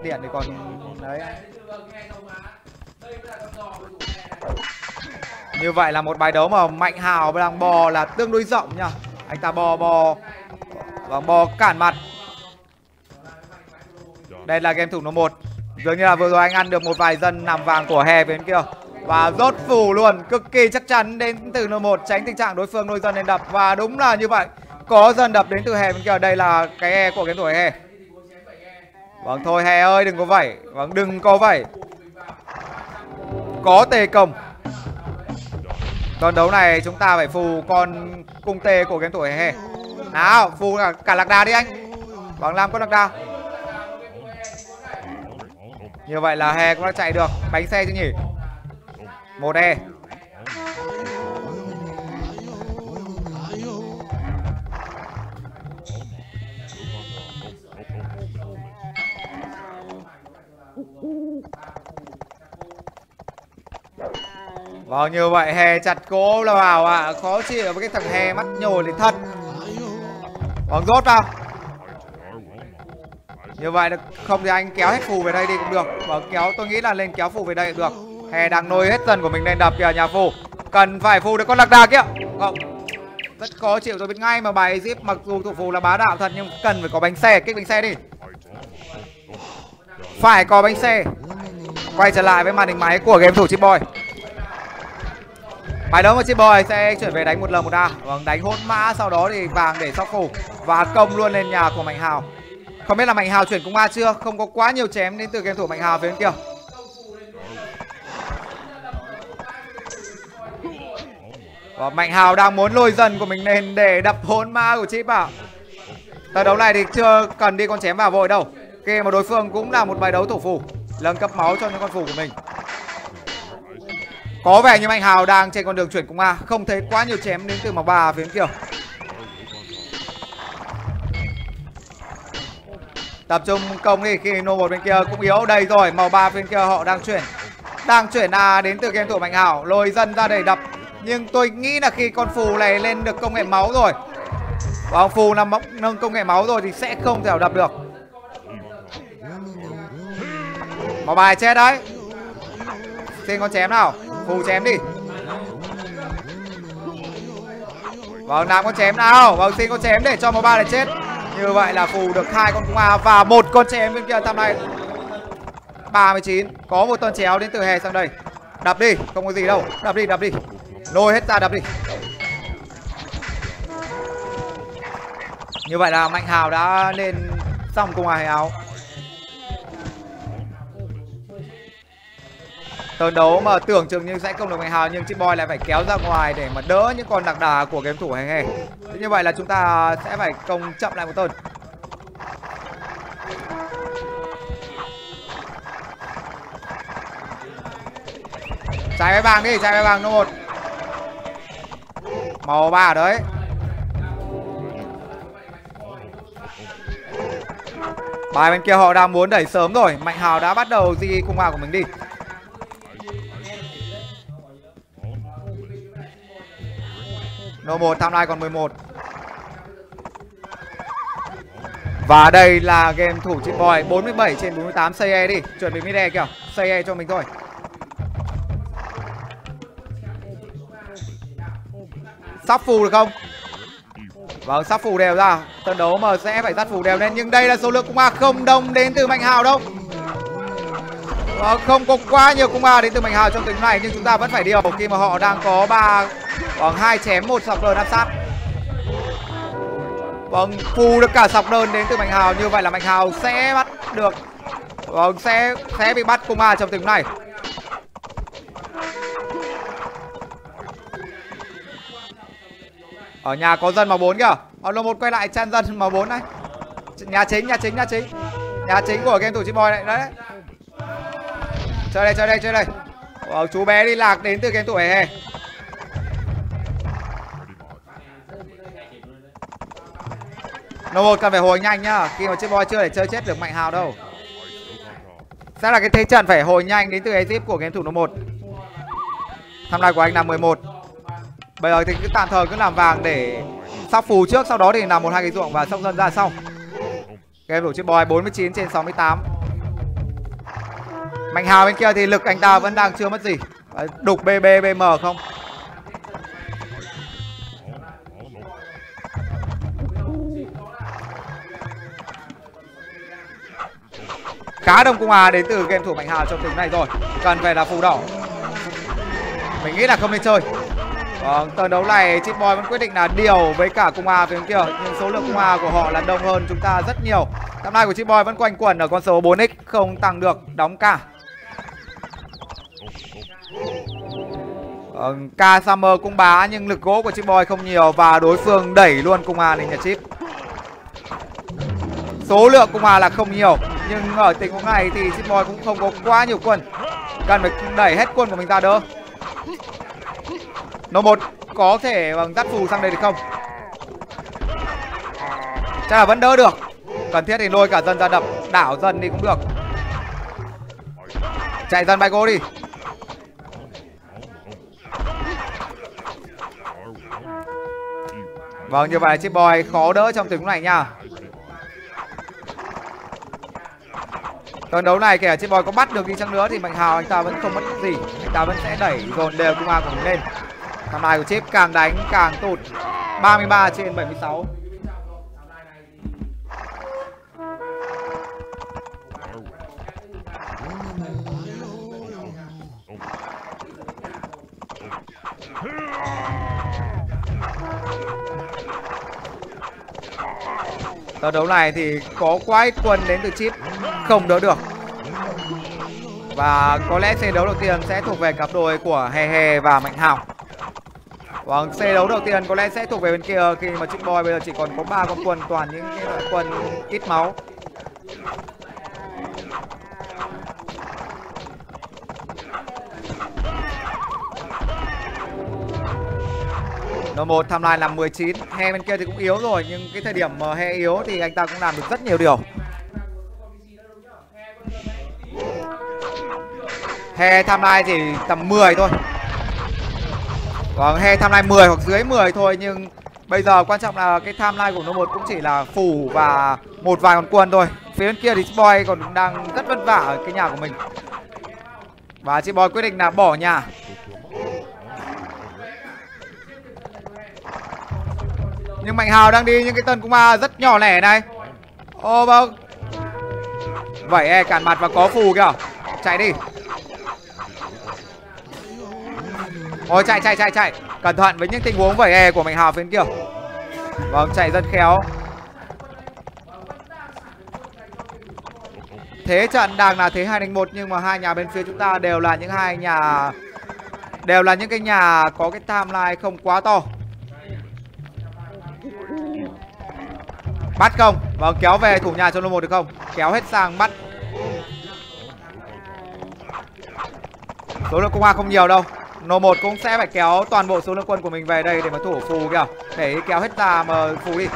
Tắt điện thì còn đấy. Như vậy là một bài đấu mà mạnh hào đang bò là tương đối rộng nha. Anh ta bò bò, và bò cản mặt. Đây là game thủ nó một. Dường như là vừa rồi anh ăn được một vài dân nằm vàng của hè bên kia. Và rốt phủ luôn, Cực kỳ chắc chắn đến từ n một, Tránh tình trạng đối phương nuôi dân lên đập. Và đúng là như vậy, Có dân đập đến từ hè bên kia. Đây là cái e của game thủ hè. Vâng thôi hè ơi đừng có vẩy Vâng đừng có vẩy Có tề công. Trận đấu này chúng ta phải phù con cung tê của game thủ hè Nào phù cả, cả lạc đà đi anh. Vâng làm con lạc đà. Như vậy là Hè cũng đã chạy được. Bánh xe chứ nhỉ? Một E Vâng như vậy Hè chặt cố là vào ạ. À. Khó chịu với cái thằng Hè mắt nhồi thì thật. Vâng rốt vào. Như vậy được. Không thì anh kéo hết phù về đây đi cũng được. Vâng kéo, tôi nghĩ là lên kéo phù về đây cũng được. Hè đang nôi hết dần của mình lên đập kìa, nhà phù. Cần phải phù được con lạc đà kia không. Rất khó chịu, tôi biết ngay mà bài zip mặc dù thủ phù là bá đạo thật, nhưng cần phải có bánh xe kích bánh xe đi phải có bánh xe quay trở lại với màn hình máy của game thủ chip boy bài đấu mà chip boy sẽ chuyển về đánh một lần một a vâng đánh hôn mã, sau đó thì vàng để sóc phủ và công luôn lên nhà của mạnh hào không biết là Mạnh Hào chuyển cung A chưa? Không có quá nhiều chém đến từ game thủ Mạnh Hào phía bên kia. Và Mạnh Hào đang muốn lôi dần của mình lên để đập hồn ma của Chip à. tờ đấu này thì chưa cần đi con chém vào vội đâu. Khi mà đối phương cũng là một bài đấu thủ phủ, nâng cấp máu cho những con phủ của mình. Có vẻ như Mạnh Hào đang trên con đường chuyển cung A Không thấy quá nhiều chém đến từ màu ba phía bên kia. Tập trung công đi khi nô một bên kia cũng yếu. Đây rồi Màu ba bên kia họ đang chuyển. Đang chuyển A đến từ game thủ Mạnh Hào Lôi dân ra để đập. Nhưng tôi nghĩ là khi con phù này lên được công nghệ máu rồi Và phù nằm nâng công nghệ máu rồi thì sẽ không thể đập được. Màu bài chết đấy. Xin con chém nào. Phù chém đi. Vâng nào con chém nào. Vâng xin con chém để cho một ba này chết. Như vậy là phù được hai con cung A Và một con chém bên kia tầm này. 39 Có một tuần chéo đến từ hè sang đây. Đập đi, không có gì đâu. Đập đi đập đi. Lôi hết ra đập đi. Như vậy là Mạnh Hào đã lên xong cung A hay áo. Tơn đấu mà tưởng chừng như sẽ không được Mạnh Hào nhưng Chip Boy lại phải kéo ra ngoài để mà đỡ những con đặc đà của game thủ hay hề. Như vậy là chúng ta sẽ phải công chậm lại một tuần Trái với vàng đi, trái với vàng một. Màu ba đấy. Bài bên kia họ đang muốn đẩy sớm rồi Mạnh Hào đã bắt đầu di cung hòa của mình đi Nô 1 tham còn 11 Và đây là game thủ chip boy 47 trên 48 CE đi. Chuẩn bị mid e kìa. CE cho mình thôi. Sắp phù được không? Vâng sắp phù đều ra. Trận đấu mà sẽ phải dắt phù đều lên, Nhưng đây là số lượng cũng A không đông đến từ Mạnh Hào đâu. Vâng không có quá nhiều cung A đến từ Mạnh Hào trong tình này, Nhưng chúng ta vẫn phải điều khi mà họ đang có ba, khoảng hai chém, một sọc đơn áp sát. Vâng phù được cả sọc đơn đến từ Mạnh Hào, Như vậy là Mạnh Hào sẽ bắt được Vâng sẽ sẽ bị bắt cung A trong tình này. Ở nhà có dân mà bốn kìa. Họ lô một quay lại chăn dân mà bốn này. Nhà chính nhà chính nhà chính. Nhà chính của game thủ chim boy này, đấy. Chơi đây chơi đây chơi đây wow, chú bé đi lạc đến từ game tuổi hè. Nô Nó một cần phải hồi nhanh nhá Khi mà chiếc voi chưa để chơi chết được mạnh hào đâu Sẽ là cái thế trận phải hồi nhanh đến từ exit của game thủ nó một Tham lai của anh là 11 Bây giờ thì cứ tạm thời cứ làm vàng để sóc phù trước sau đó thì làm một hai cái ruộng và xong dân ra sau. Game thủ chiếc voi 49 trên 68. Mạnh Hào bên kia thì lực anh ta vẫn đang chưa mất gì. Đục BB BM không? Khá đông cung A đến từ game thủ Mạnh Hào trong tình này rồi. Cần phải là phù đỏ. Mình nghĩ là không nên chơi. Vâng, trận đấu này Chip Boy vẫn quyết định là điều với cả cung A phía bên kia Nhưng số lượng cung A của họ là đông hơn chúng ta rất nhiều Tạm nay của Chip Boy vẫn quanh quẩn ở con số 4x Không tăng được, đóng cả Ờ, K Summer cũng bá nhưng lực gỗ của Chip Boy không nhiều Và đối phương đẩy luôn cung A lên nhà Chip. Số lượng cung A là không nhiều Nhưng ở tình huống này thì Chip Boy cũng không có quá nhiều quân. Cần phải đẩy hết quân của mình ra đỡ. Nó một có thể bằng dắt phù sang đây được không? Chắc là vẫn đỡ được. Cần thiết thì lôi cả dân ra đập đảo dân đi cũng được. Chạy dân bay gỗ đi. Vâng như vậy chiếc boy khó đỡ trong tình huống này nha. Trận đấu này kể chiếc boy có bắt được đi chăng nữa thì mạnh hào anh ta vẫn không mất gì. Anh ta vẫn sẽ đẩy dồn đều cung a của mình lên. Thằng này của chip càng đánh càng tụt. 33 trên 76 Ở đấu này thì có quá ít quân đến từ chip Không đỡ được Và có lẽ xe đấu đầu tiên sẽ thuộc về cặp đôi của Hề Hề và Mạnh Hào Vâng, xe đấu đầu tiên có lẽ sẽ thuộc về bên kia khi mà chip Boy bây giờ chỉ còn có ba con quân toàn những cái loại quân ít máu. Đầu một tham lai làm 19 He bên kia thì cũng yếu rồi Nhưng cái thời điểm mà He yếu thì anh ta cũng làm được rất nhiều điều. He tham lai thì tầm 10 thôi. Vâng, He tham lai 10 hoặc dưới 10 thôi Nhưng bây giờ quan trọng là cái tham lai của nó một cũng chỉ là phủ và một vài con quân thôi. Phía bên kia thì Boy còn đang rất vất vả ở cái nhà của mình. Và chị Boy quyết định là bỏ nhà. Nhưng Mạnh Hào đang đi những cái tân cũng rất nhỏ lẻ này. Ô vâng. Vậy e cản mặt và có phù kìa. Chạy đi. Ôi, chạy chạy chạy chạy. Cẩn thận với những tình huống vẩy e của Mạnh Hào phía kia. Vâng chạy rất khéo. Thế trận đang là thế 2 đánh 1 Nhưng mà hai nhà bên phía chúng ta đều là những hai nhà, Đều là những cái nhà có cái timeline không quá to. Bắt không? Vâng kéo về thủ nhà cho lô 1 được không? Kéo hết sang bắt. Số lượng công an không nhiều đâu. Nô 1 cũng sẽ phải kéo toàn bộ số lượng quân của mình về đây để mà thủ phù kìa. Để kéo hết ra mà phù đi.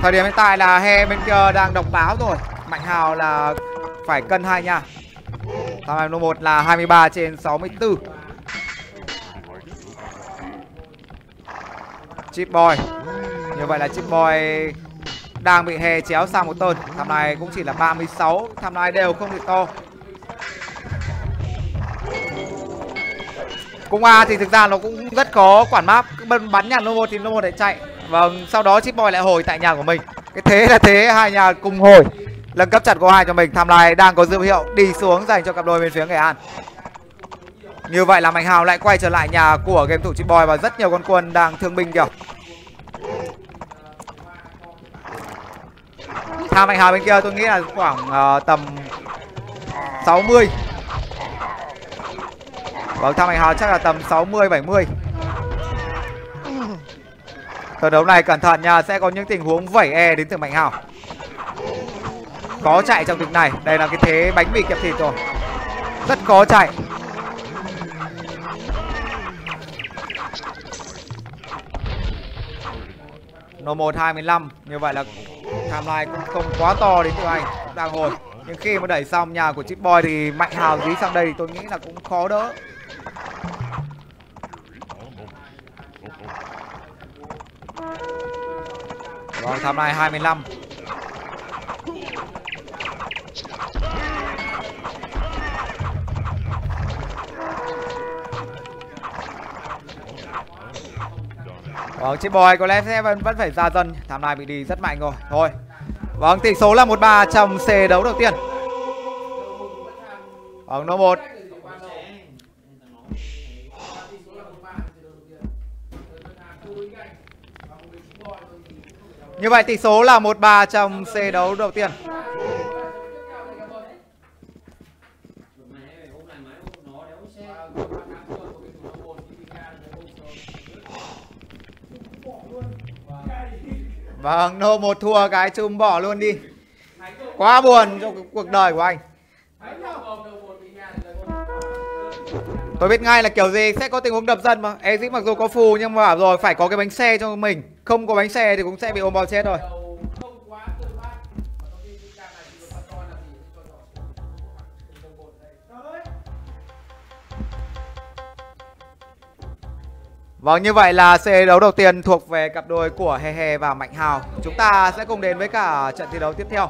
Thời điểm hiện tại là he bên kia đang độc báo rồi. Mạnh Hào là phải cân hai nha. Tạm em nô 1 là 23 trên 64 Chip Boy. Như vậy là Chip Boy đang bị hè chéo sang một tơn Tham này cũng chỉ là 36 Tham này đều không được to. Cung A thì thực ra nó cũng rất khó quản map Bắn nhà Lomo thì Lomo lại chạy. Vâng sau đó Chip Boy lại hồi tại nhà của mình. Cái thế là thế, hai nhà cùng hồi. Lần cấp chặt của hai cho mình Tham này đang có dấu hiệu đi xuống dành cho cặp đôi bên phía Nghệ An. Như vậy là Mạnh Hào lại quay trở lại nhà của game thủ chị Boy Và rất nhiều con quân đang thương binh kìa. Tham Mạnh Hào bên kia tôi nghĩ là khoảng uh, tầm 60 Vâng Tham Mạnh Hào chắc là tầm 60 70 Trận đấu này cẩn thận nha Sẽ có những tình huống vẩy e đến từ Mạnh Hào. Có chạy trong tình này Đây là cái thế bánh mì kẹp thịt rồi. Rất khó chạy. Nô 1 25 Như vậy là timeline cũng không quá to đến từ anh đang hồi nhưng khi mà đẩy xong nhà của chip boy thì mạnh hào dí sang đây thì tôi nghĩ là cũng khó đỡ. Rồi tham này 25 Ờ, vâng, chip boy có lẽ sẽ vẫn, vẫn phải ra dân. Tham này bị đi rất mạnh rồi. Thôi. Vâng, tỷ số là 1-3 trong C đấu đầu tiên. Vâng, nó 1 Như vậy tỷ số là 1-3 trong C đấu đầu tiên. Vâng, nô một thua cái chùm bỏ luôn đi. Quá buồn cho cuộc đời của anh. Tôi biết ngay là kiểu gì sẽ có tình huống đập dân mà. Ezic mặc dù có phù nhưng mà bảo rồi phải có cái bánh xe cho mình. Không có bánh xe thì cũng sẽ bị ôm bao chết rồi. Vâng, như vậy là C đấu đầu tiên thuộc về cặp đôi của Hè Hè và Mạnh Hào. Chúng ta sẽ cùng đến với cả trận thi đấu tiếp theo.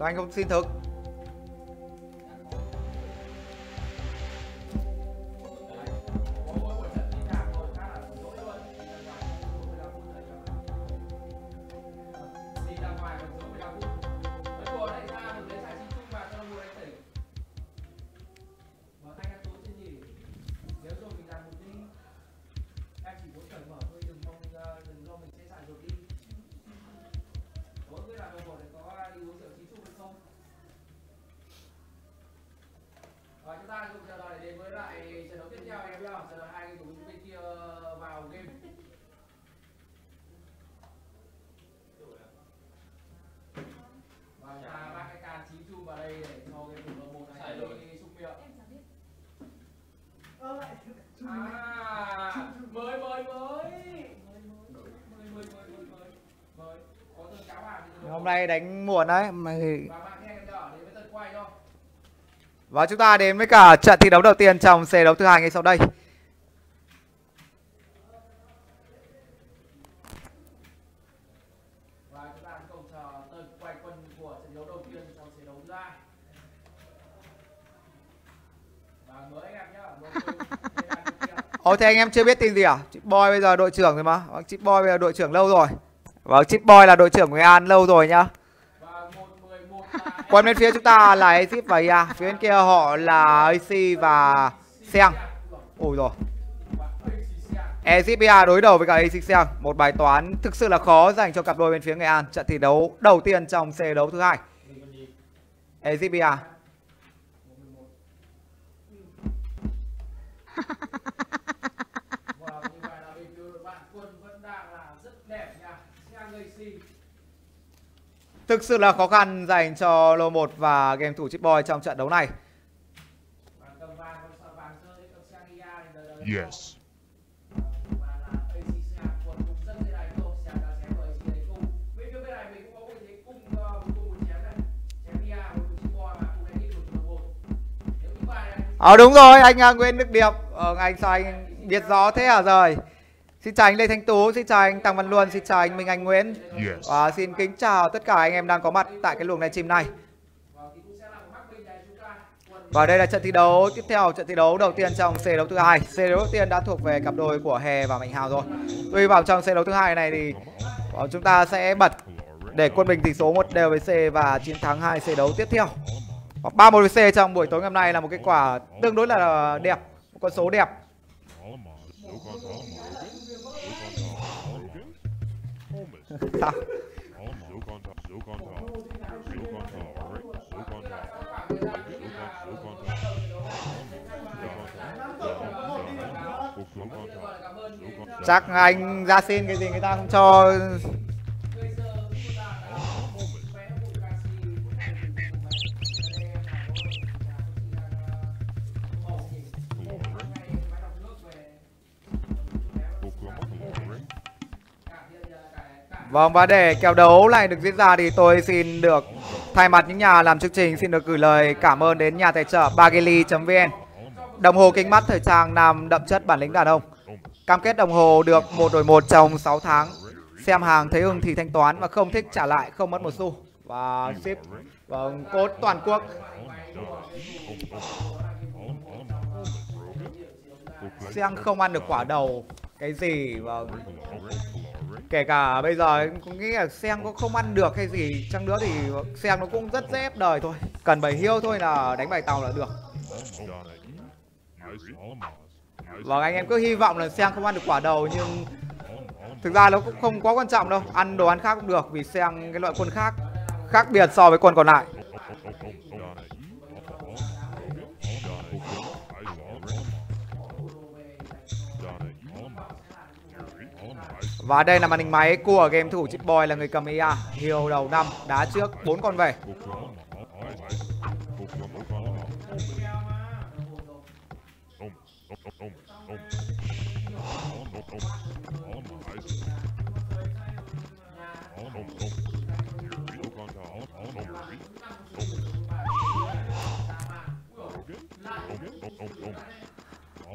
Anh không xin thực. Hôm nay đánh muộn đấy quay cho. và chúng ta đến với cả trận thi đấu đầu tiên trong xe đấu thứ hai ngay sau đây. Ồ thế anh em chưa biết tin gì à? Chip Boy bây giờ đội trưởng rồi mà. Chip Boy bây giờ đội trưởng lâu rồi. Vâng, Chip Boy là đội trưởng Nghệ An lâu rồi nhá. Và 111 là Quân bên phía chúng ta là Egypt và IA. Phía bên kia họ là AC và Seng. Ôi rồi. Egypt IA đối đầu với cả AC Seng. Một bài toán thực sự là khó dành cho cặp đôi bên phía Nghệ An. Trận thi đấu đầu tiên trong xe đấu thứ hai. Egypt IA. Và như vậy là bên phía đội bạn quân vẫn đang là rất đẹp nha. Sang Gacy. Thực sự là khó khăn dành cho lô 1 và game thủ Chip Boy trong trận đấu này. Yes. Ờ đúng rồi, anh à, Nguyễn Đức Điệp. Ờ, anh sao anh biết rõ thế à rồi. Xin chào anh Lê Thanh Tú, xin chào anh Tăng Văn Luân, xin chào anh Minh Anh Nguyễn. Yes. Và xin kính chào tất cả anh em đang có mặt tại cái luồng livestream này. Và bên này Và đây là trận thi đấu tiếp theo, trận thi đấu đầu tiên trong C đấu thứ hai. C đấu đầu tiên đã thuộc về cặp đôi của Hè và Mạnh Hào rồi. Tuy vào trong C đấu thứ hai này thì chúng ta sẽ bật để quân bình tỷ số một đều với C và chiến thắng hai C đấu tiếp theo. Hoặc 3 1 với C trong buổi tối ngày hôm nay là một kết quả tương đối là đẹp, một con số đẹp. Sao? Chắc anh ra xin cái gì người ta không cho Vâng và để kèo đấu này được diễn ra thì tôi xin được thay mặt những nhà làm chương trình xin được gửi lời cảm ơn đến nhà tài trợ bageli.vn Đồng hồ kính mắt thời trang nam đậm chất bản lĩnh đàn ông. Cam kết đồng hồ được một đổi một trong 6 tháng. Xem hàng thấy ưng thì thanh toán và không thích trả lại không mất một xu. Và ship vâng, cốt toàn quốc. Xem không ăn được quả đầu cái gì vâng kể cả bây giờ cũng nghĩ là Seng có không ăn được hay gì, chăng nữa thì Seng nó cũng rất dễ ép đời thôi. Cần bảy hiêu thôi là đánh bài tàu là được. Vâng anh em cứ hy vọng là Seng không ăn được quả đầu, nhưng thực ra nó cũng không quá quan trọng đâu. Ăn đồ ăn khác cũng được, vì Seng cái loại quân khác khác biệt so với quân còn lại. Và đây là màn hình máy của game thủ Chip Boy là người cầm IA Hiêu đầu năm, đá trước bốn con về.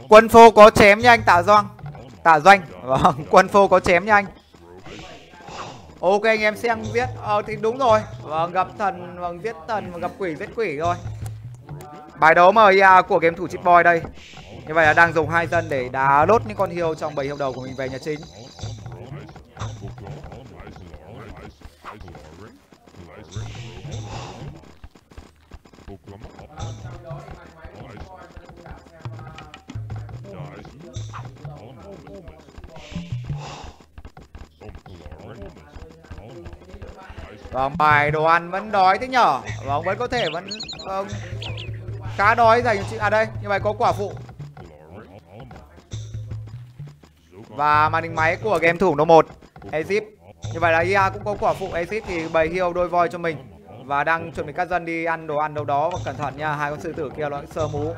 Quân phô có chém nha anh Tạ Doang. Tạ Doanh. Vâng quân phô có chém nha anh. Ok, anh em xem viết. Ờ thì đúng rồi. Vâng gặp thần Vâng giết thần và gặp quỷ giết quỷ rồi Bài đấu MIA của game thủ Chip Boy đây. Như vậy là đang dùng hai dân để đá lốt những con hiêu trong bầy hiệu đầu của mình về nhà chính. Vâng bài đồ ăn vẫn đói thế nhở? Vâng vẫn có thể vẫn vâng, khá đói dành cho chị À đây như vậy có quả phụ. Và màn hình máy của game thủ nó 1 Ezip Như vậy là IA cũng có quả phụ Ezip thì bày hiêu đôi voi cho mình. Và đang chuẩn bị các dân đi ăn đồ ăn đâu đó Và cẩn thận nha hai con sư tử kia nó sơ mú.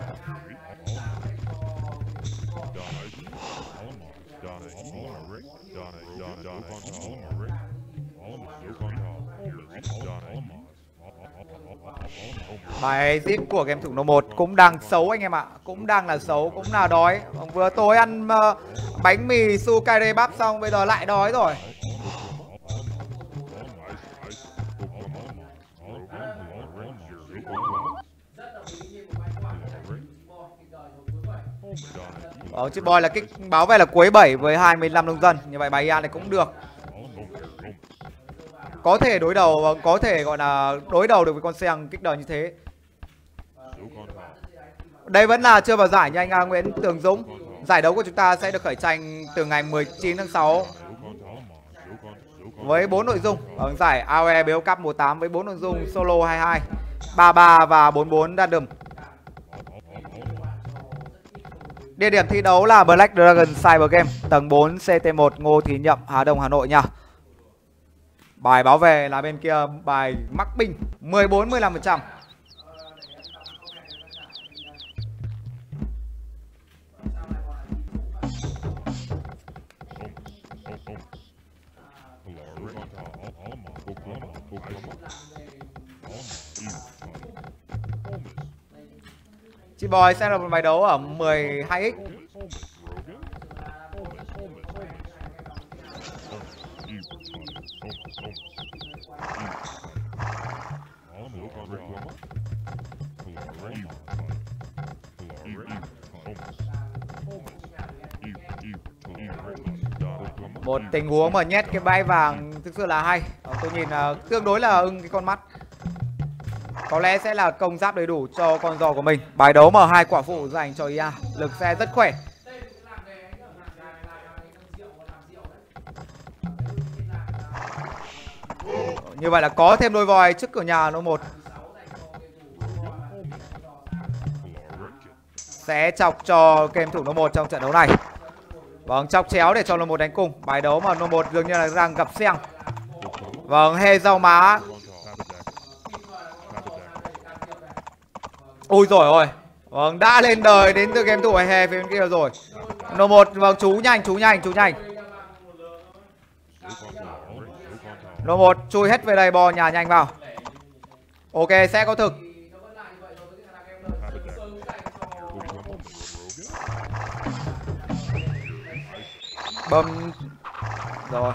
Bài zip của game thủ nô 1 cũng đang xấu anh em ạ. Cũng đang là xấu, cũng là đói. Vâng, vừa tối ăn uh, bánh mì su cay bắp xong bây giờ lại đói rồi. Ờ, chip boy là kích báo về là cuối 7 với 25 nông dân. Như vậy bài Ian này cũng được. Có thể đối đầu, có thể gọi là đối đầu được với con Seng kích đời như thế Đây vẫn là chưa vào giải nha anh à, Nguyễn Tường Dũng Giải đấu của chúng ta sẽ được khởi tranh từ ngày 19 tháng 6 với 4 nội dung ở giải AOE BO Cup 18 với 4 nội dung solo 22, 33 và 44 random. Địa điểm thi đấu là Black Dragon Cyber Game, tầng 4 CT1 Ngô thí Nhậm, Hà Đông, Hà Nội nha. Bài báo về là bên kia, bài mắc binh 14 15%. Chị Bòi sẽ là một bài đấu ở 12x một tình huống mà nhét cái bãi vàng thực sự là hay. Tôi nhìn uh, tương đối là ưng cái con mắt. Có lẽ sẽ là công giáp đầy đủ cho con giò của mình. Bài đấu mở hai quả phụ dành cho IA Lực xe rất khỏe. Như vậy là có thêm đôi voi trước cửa nhà nó một. Sẽ chọc cho game thủ nó một trong trận đấu này Vâng, chọc chéo để cho nó một đánh cùng. Bài đấu mà nó một dường như là đang gặp xeng Vâng, hê rau má. Ôi rồi ôi Vâng đã lên đời đến từ game thủ hè phía bên kia rồi. N một vâng chú nhanh chú nhanh chú nhanh. N một chui hết về đây bò nhà nhanh vào. Ok sẽ có thực. Bơm Rồi.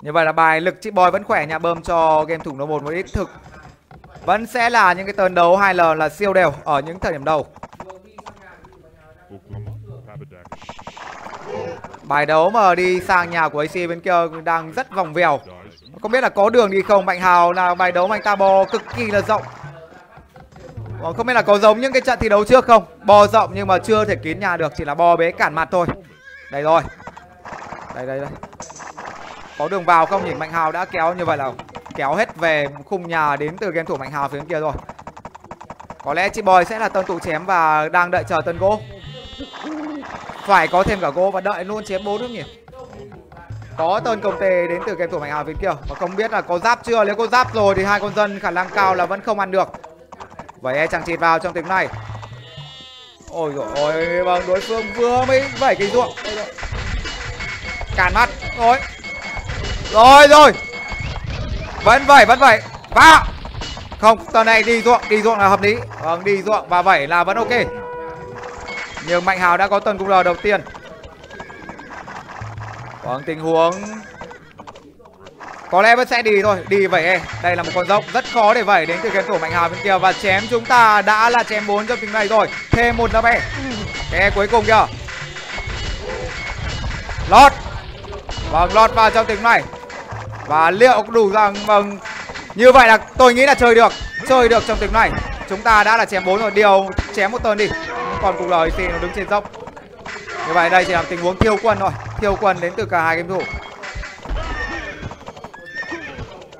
Như vậy là bài lực chị boy vẫn khỏe nhà bơm cho game thủ nó một một ít thực. Vẫn sẽ là những cái tơn đấu 2L là siêu đều ở những thời điểm đầu. Bài đấu mà đi sang nhà của AC bên kia đang rất vòng vèo. Không biết là có đường đi không? Mạnh Hào là bài đấu mà anh ta bò cực kỳ là rộng. Ờ, không biết là có giống những cái trận thi đấu trước không? Bò rộng nhưng mà chưa thể kín nhà được, Chỉ là bò bế cản mặt thôi. Đây rồi. Đây đây đây. Có đường vào không nhỉ? Mạnh hào đã kéo như vậy là kéo hết về khung nhà đến từ game thủ mạnh hào phía bên kia rồi. Có lẽ chị bòi sẽ là tân tụ chém và đang đợi chờ tân gỗ. Phải có thêm cả gỗ và đợi luôn chém bốn đúng nhỉ? Có tân công tê đến từ game thủ mạnh hào phía kia. Và không biết là có giáp chưa? Nếu có giáp rồi thì hai con dân khả năng cao là vẫn không ăn được vậy e chẳng chịt vào trong tiếng này. Ôi rồi ôi vâng đối phương vừa mới vẩy cái ruộng. Cản mắt, rồi. Rồi rồi. Vẫn vẩy vẫn vẩy. Vào. Không, tờ này đi ruộng Đi ruộng là hợp lý. Vâng đi ruộng và vẩy là vẫn ok. Nhưng Mạnh Hào đã có tuần cung lờ đầu tiên. Vâng tình huống có lẽ vẫn sẽ đi thôi, Đi vẩy Đây là một con dốc rất khó để vẩy đến từ game thủ Mạnh Hào bên kia Và chém chúng ta đã là chém 4 trong tình này rồi. Thêm một lớp E Cái cuối cùng kìa. Lót. Vâng lót vào trong tình này. Và liệu đủ rằng vâng như vậy là tôi nghĩ là chơi được chơi được trong tình này. Chúng ta đã là chém bốn rồi, điều chém một tên đi. Còn cục lời thì nó đứng trên dốc. Như vậy đây chỉ là tình huống thiêu quân thôi, thiêu quân đến từ cả hai game thủ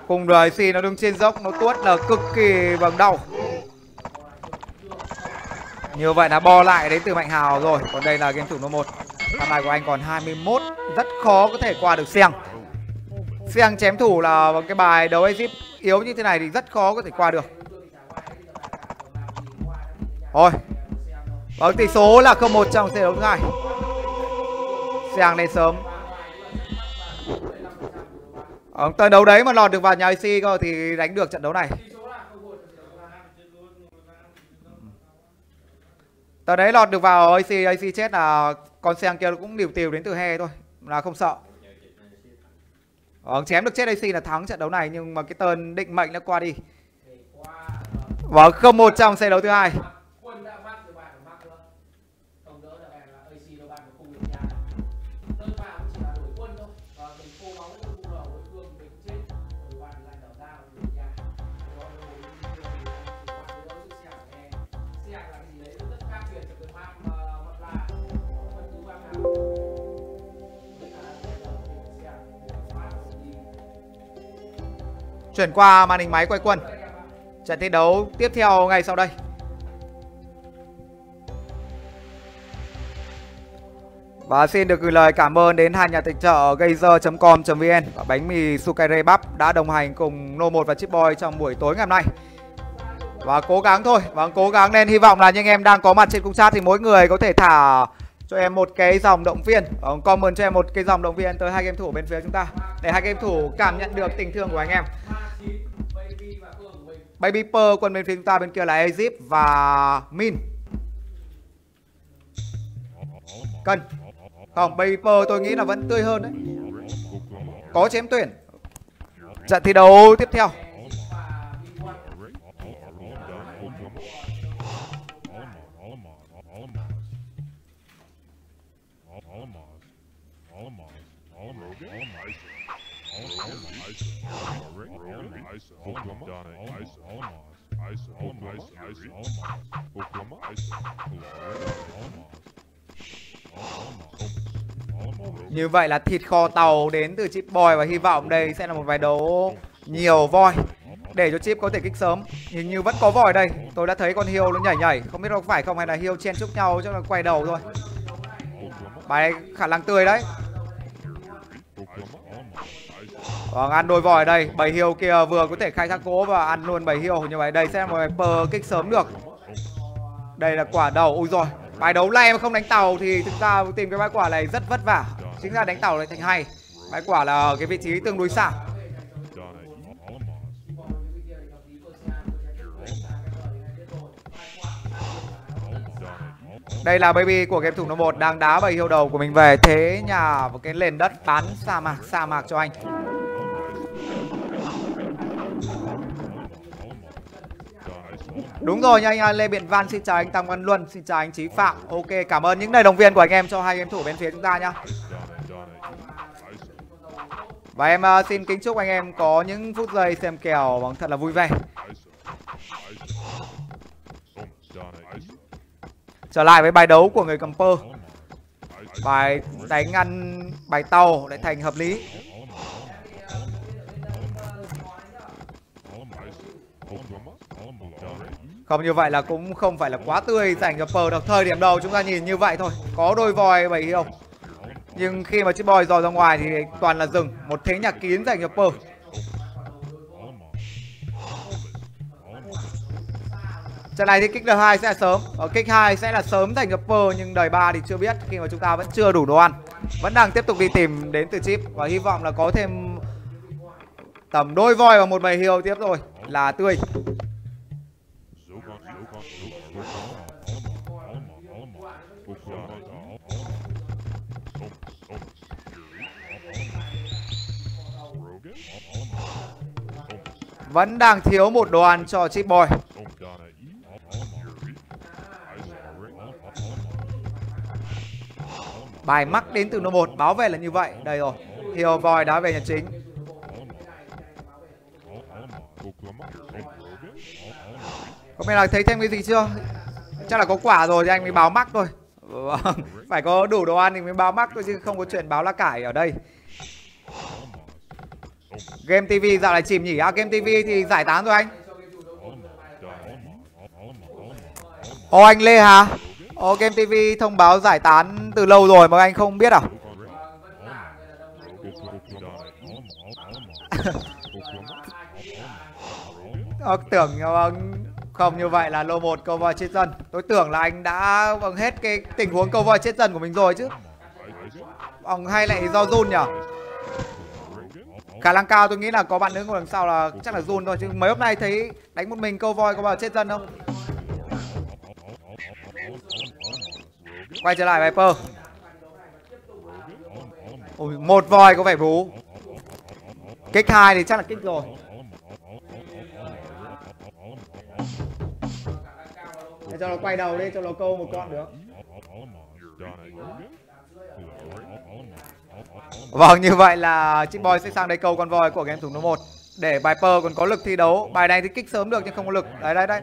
cùng đời xì nó đứng trên dốc nó tuốt là cực kỳ bằng đau như vậy là bo lại đến từ mạnh hào rồi còn đây là game thủ nó một tham này của anh còn 21 rất khó có thể qua được xiềng Seng chém thủ là một cái bài đấu Egypt yếu như thế này thì rất khó có thể qua được. Thôi. Vâng, tỷ số là 0-1 trong thế đấu thứ hai. Lên sớm. Ờ, Ông tờ đấu đấy mà lọt được vào nhà IC cơ thì đánh được trận đấu này. Tờ đấy lọt được vào AC, AC chết là con xe kia cũng điều tiều đến từ he thôi, là không sợ. Vâng, chém được chết AC là thắng trận đấu này nhưng mà cái tên định mệnh đã qua đi. Vâng, không một trong xe đấu thứ hai. Chuyển qua màn hình máy quay quân Trận thi đấu tiếp theo ngay sau đây Và xin được gửi lời cảm ơn đến hai nhà tài trợ Gazer.com.vn và bánh mì Sukare Bắp đã đồng hành cùng nô 1 và Chip Boy trong buổi tối ngày hôm nay. Và cố gắng thôi, và cố gắng nên hy vọng là những em đang có mặt trên cung chat thì mỗi người có thể thả cho em một cái dòng động viên. Comment cho em một cái dòng động viên tới hai game thủ bên phía chúng ta. Để hai game thủ cảm nhận được tình thương của anh em. Baby Per quân bên phía chúng ta bên kia là Egypt và Min. Cân Không, Baby Per tôi nghĩ là vẫn tươi hơn đấy. Có chém tuyển. Trận thi đấu tiếp theo. Như vậy là thịt kho tàu đến từ chip boy và hy vọng đây sẽ là một vài đấu nhiều voi để cho chip có thể kích sớm hình như vẫn có voi đây tôi đã thấy con hiêu nó nhảy nhảy không biết có phải không hay là hiêu chen chúc nhau cho là quay đầu thôi bài khả năng tươi đấy Vâng, ăn đôi vòi đây. Bảy hiêu kia vừa có thể khai thác gỗ và ăn luôn bảy hiêu. Như vậy đây sẽ là một pơ kích sớm được. Đây là quả đầu. Ui rồi Bài đấu này mà không đánh tàu thì thực ra tìm cái bãi quả này rất vất vả. Chính ra đánh tàu lại thành hay. Bãi quả là ở cái vị trí tương đối xa. Đây là baby của game thủ number 1 đang đá bầy hiêu đầu của mình về. Thế nhà một cái nền đất bán sa mạc sa mạc cho anh. Đúng rồi nha anh Lê Biện Văn, xin chào anh Tăng Văn Luân, xin chào anh Chí Phạm. Ok, cảm ơn những lời động viên của anh em cho hai game thủ bên phía chúng ta nhá. Và em uh, xin kính chúc anh em có những phút giây xem kèo bằng thật là vui vẻ. Trở lại với bài đấu của người cầm pơ. Bài đánh ăn bài tàu lại thành hợp lý. Không, như vậy là cũng không phải là quá tươi dành cho pờ được Thời điểm đầu chúng ta nhìn như vậy thôi. Có đôi voi bảy hiêu Nhưng khi mà chiếc bòi dò ra ngoài thì toàn là rừng. Một thế nhạc kín dành cho pờ Trận này thì kích D2 sẽ là sớm. Ở kích 2 sẽ là sớm dành cho Pearl, Nhưng đời 3 thì chưa biết Khi mà chúng ta vẫn chưa đủ đồ ăn. Vẫn đang tiếp tục đi tìm đến từ chip Và hy vọng là có thêm Tầm đôi voi và một bầy hiêu tiếp rồi Là tươi. Vẫn đang thiếu một đoàn cho chip boy. Bài mắc đến từ nô một, báo về là như vậy. Đây rồi Hill Boy đã về nhà chính. Có biết là thấy thêm cái gì chưa? Chắc là có quả rồi thì anh mới báo mắc thôi. Phải có đủ đồ ăn thì mới báo mắc thôi chứ không có chuyện báo lá cải ở đây. Game TV dạo này chìm nhỉ? À Game TV thì giải tán rồi anh Ô anh Lê hả? Ô Game TV thông báo giải tán từ lâu rồi mà anh không biết à? ờ, tưởng vâng, không như vậy là lô một câu voi chết dân Tôi tưởng là anh đã vâng hết cái tình huống câu voi chết dân của mình rồi chứ Ông hay lại do run nhỉ khả năng cao tôi nghĩ là có bạn nữ ngồi đằng sau là chắc là run thôi chứ mấy hôm nay thấy đánh một mình câu voi có bao giờ chết dân không? Quay trở lại viper Ôi, một voi có vẻ bú. Kích hai thì chắc là kích rồi. Để cho nó quay đầu đi cho nó câu một con được. Vâng, như vậy là Chip Boy sẽ sang đây câu con voi của game thủ số 1 Để Viper còn có lực thi đấu. Bài này thì kích sớm được nhưng không có lực. Đấy, đấy, đấy.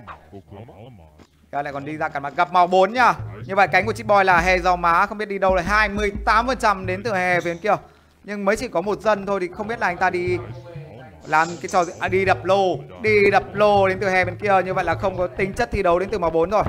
Cái lại còn đi ra cản mặt gặp màu 4 nhá. Như vậy cánh của Chip Boy là hè rau má. Không biết đi đâu là 28% đến từ hè phía kia. Nhưng mới chỉ có một dân thôi Thì không biết là anh ta đi làm cái trò à, đi đập lô. Đi đập lô đến từ hè bên kia. Như vậy là không có tính chất thi đấu đến từ màu 4 rồi.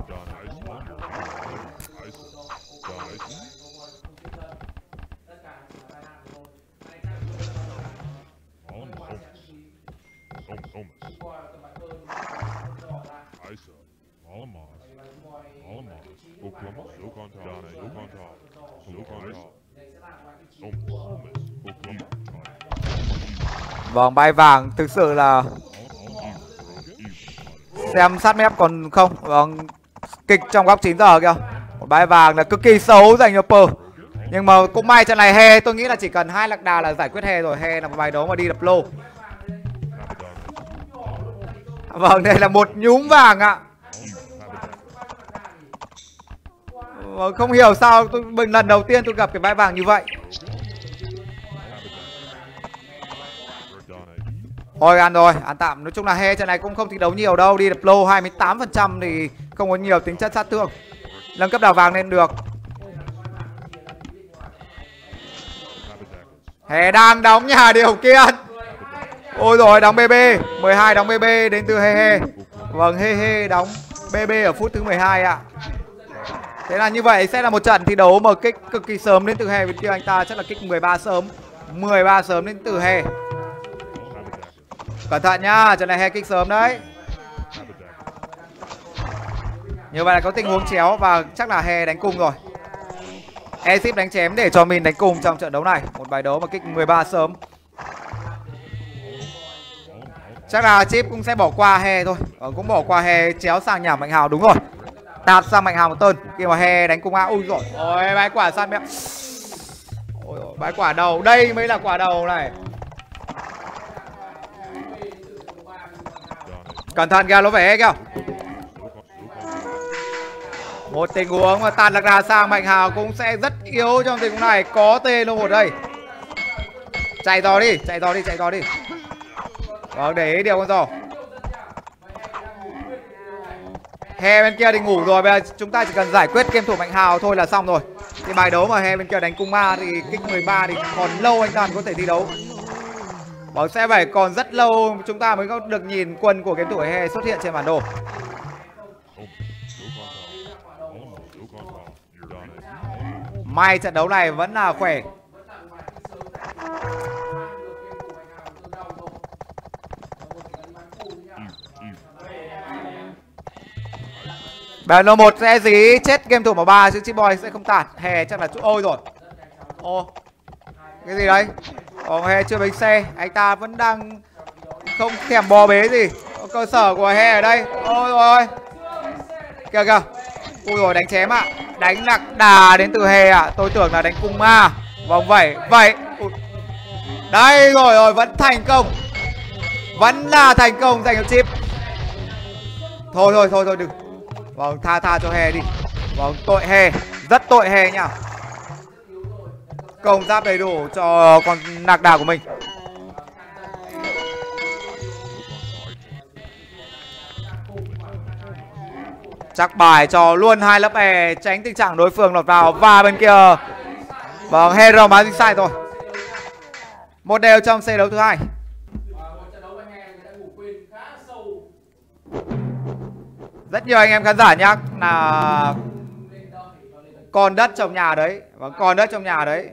Vòng bay vàng thực sự là xem sát mép còn không. Vâng, kịch trong góc 9 giờ kìa. Một bay vàng là cực kỳ xấu dành cho Pearl Nhưng mà cũng may trận này he tôi nghĩ là chỉ cần hai lạc đà là giải quyết he rồi. He là một bài đấu mà đi đập lô. Vâng, đây là một nhúm vàng ạ. Vâng, không hiểu sao tôi lần đầu tiên tôi gặp cái bãi vàng như vậy. Thôi ăn rồi, ăn tạm. Nói chung là he trận này cũng không thi đấu nhiều đâu. Đi đập lô 28% thì không có nhiều tính chất sát thương. Nâng cấp đào vàng lên được. He đang đóng nhà điều kiện. Ôi rồi đóng BB 12 đóng BB đến từ He He Vâng He He đóng BB ở phút thứ 12 ạ Thế là như vậy sẽ là một trận thi đấu mở kích cực kỳ sớm đến từ He vì tiêu anh ta chắc là kích 13 sớm 13 sớm đến từ He Cẩn thận nhá, trận này He kích sớm đấy. Như vậy là có tình huống chéo và chắc là He đánh cung rồi. Ezip đánh chém để cho mình đánh cung trong trận đấu này. Một bài đấu mà kích 13 sớm. Chắc là chip cũng sẽ bỏ qua he thôi. Ờ, Cũng bỏ qua he chéo sang nhà Mạnh Hào đúng rồi. Tạt sang Mạnh Hào một tên Khi mà he đánh cung A Ui rồi. Ôi bãi quả săn mẹ. Ôi bãi quả đầu. Đây mới là quả đầu này. Cẩn thận kìa nó phải kìa. Một tình huống mà tàn lạc đà sang Mạnh Hào cũng sẽ rất yếu trong tình huống này. Có tên luôn một đây. Chạy to đi, chạy to đi, chạy to đi. Vâng, để ý điều con giò. He bên kia thì ngủ rồi, bây giờ chúng ta chỉ cần giải quyết game thủ Mạnh Hào thôi là xong rồi. Thì bài đấu mà He bên kia đánh cung ma thì kích 13 thì còn lâu anh ta có thể thi đấu. Bóng sẽ phải còn rất lâu, chúng ta mới có được nhìn quân của game thủ hè xuất hiện trên bản đồ May trận đấu này vẫn là khỏe Bèo một sẽ dí chết game thủ mà ba, chứ chip boy sẽ không tạt. Hè chắc là chút ôi rồi. Ô. Cái gì đấy? Ồ Hè chưa bánh xe, anh ta vẫn đang không thèm bò bế gì. Cơ sở của Hè ở đây. Ôi rồi. Kìa kìa. Ui rồi đánh chém ạ. À. Đánh lạc đà đến từ Hè ạ. À. Tôi tưởng là đánh cung ma. vòng vẩy, vậy. Ui. Đây rồi rồi vẫn thành công. Vẫn là thành công dành cho chip. Thôi thôi thôi thôi đừng Vâng, tha tha cho He đi Vâng, tội He Rất tội He nhá Công giáp đầy đủ cho con nạc đà của mình. Chắc bài cho luôn hai lớp E Tránh tình trạng đối phương lọt vào Và bên kia. Vâng, Hero má sai rồi Một đều trong xe đấu thứ hai. Rất nhiều anh em khán giả nhá là con đất trong nhà đấy. Và con đất trong nhà đấy.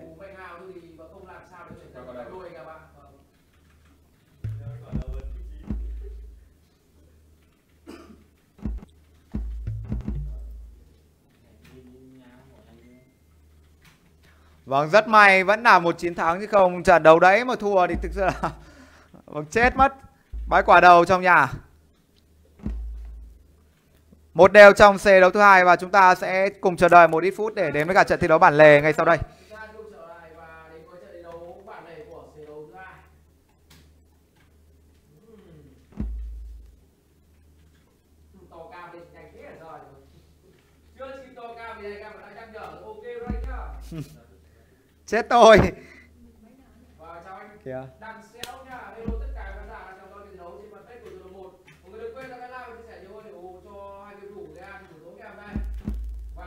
Vâng, rất may vẫn là một chiến thắng chứ không trận đấu đấy mà thua thì thực sự là vâng chết mất. Bãi quả đầu trong nhà. Một đều trong C đấu thứ hai và chúng ta sẽ cùng chờ đợi một ít phút để đến với cả trận thi đấu bản lề ngay sau đây. chết tôi kìa đang xéo nha hello tất cả khán giả chào đón trận đấu trên bàn tết của trận một mọi người đừng quên like like và chia sẻ nhiều hơn để ủng hộ cho hai game thủ Real buổi tối ngày hôm nay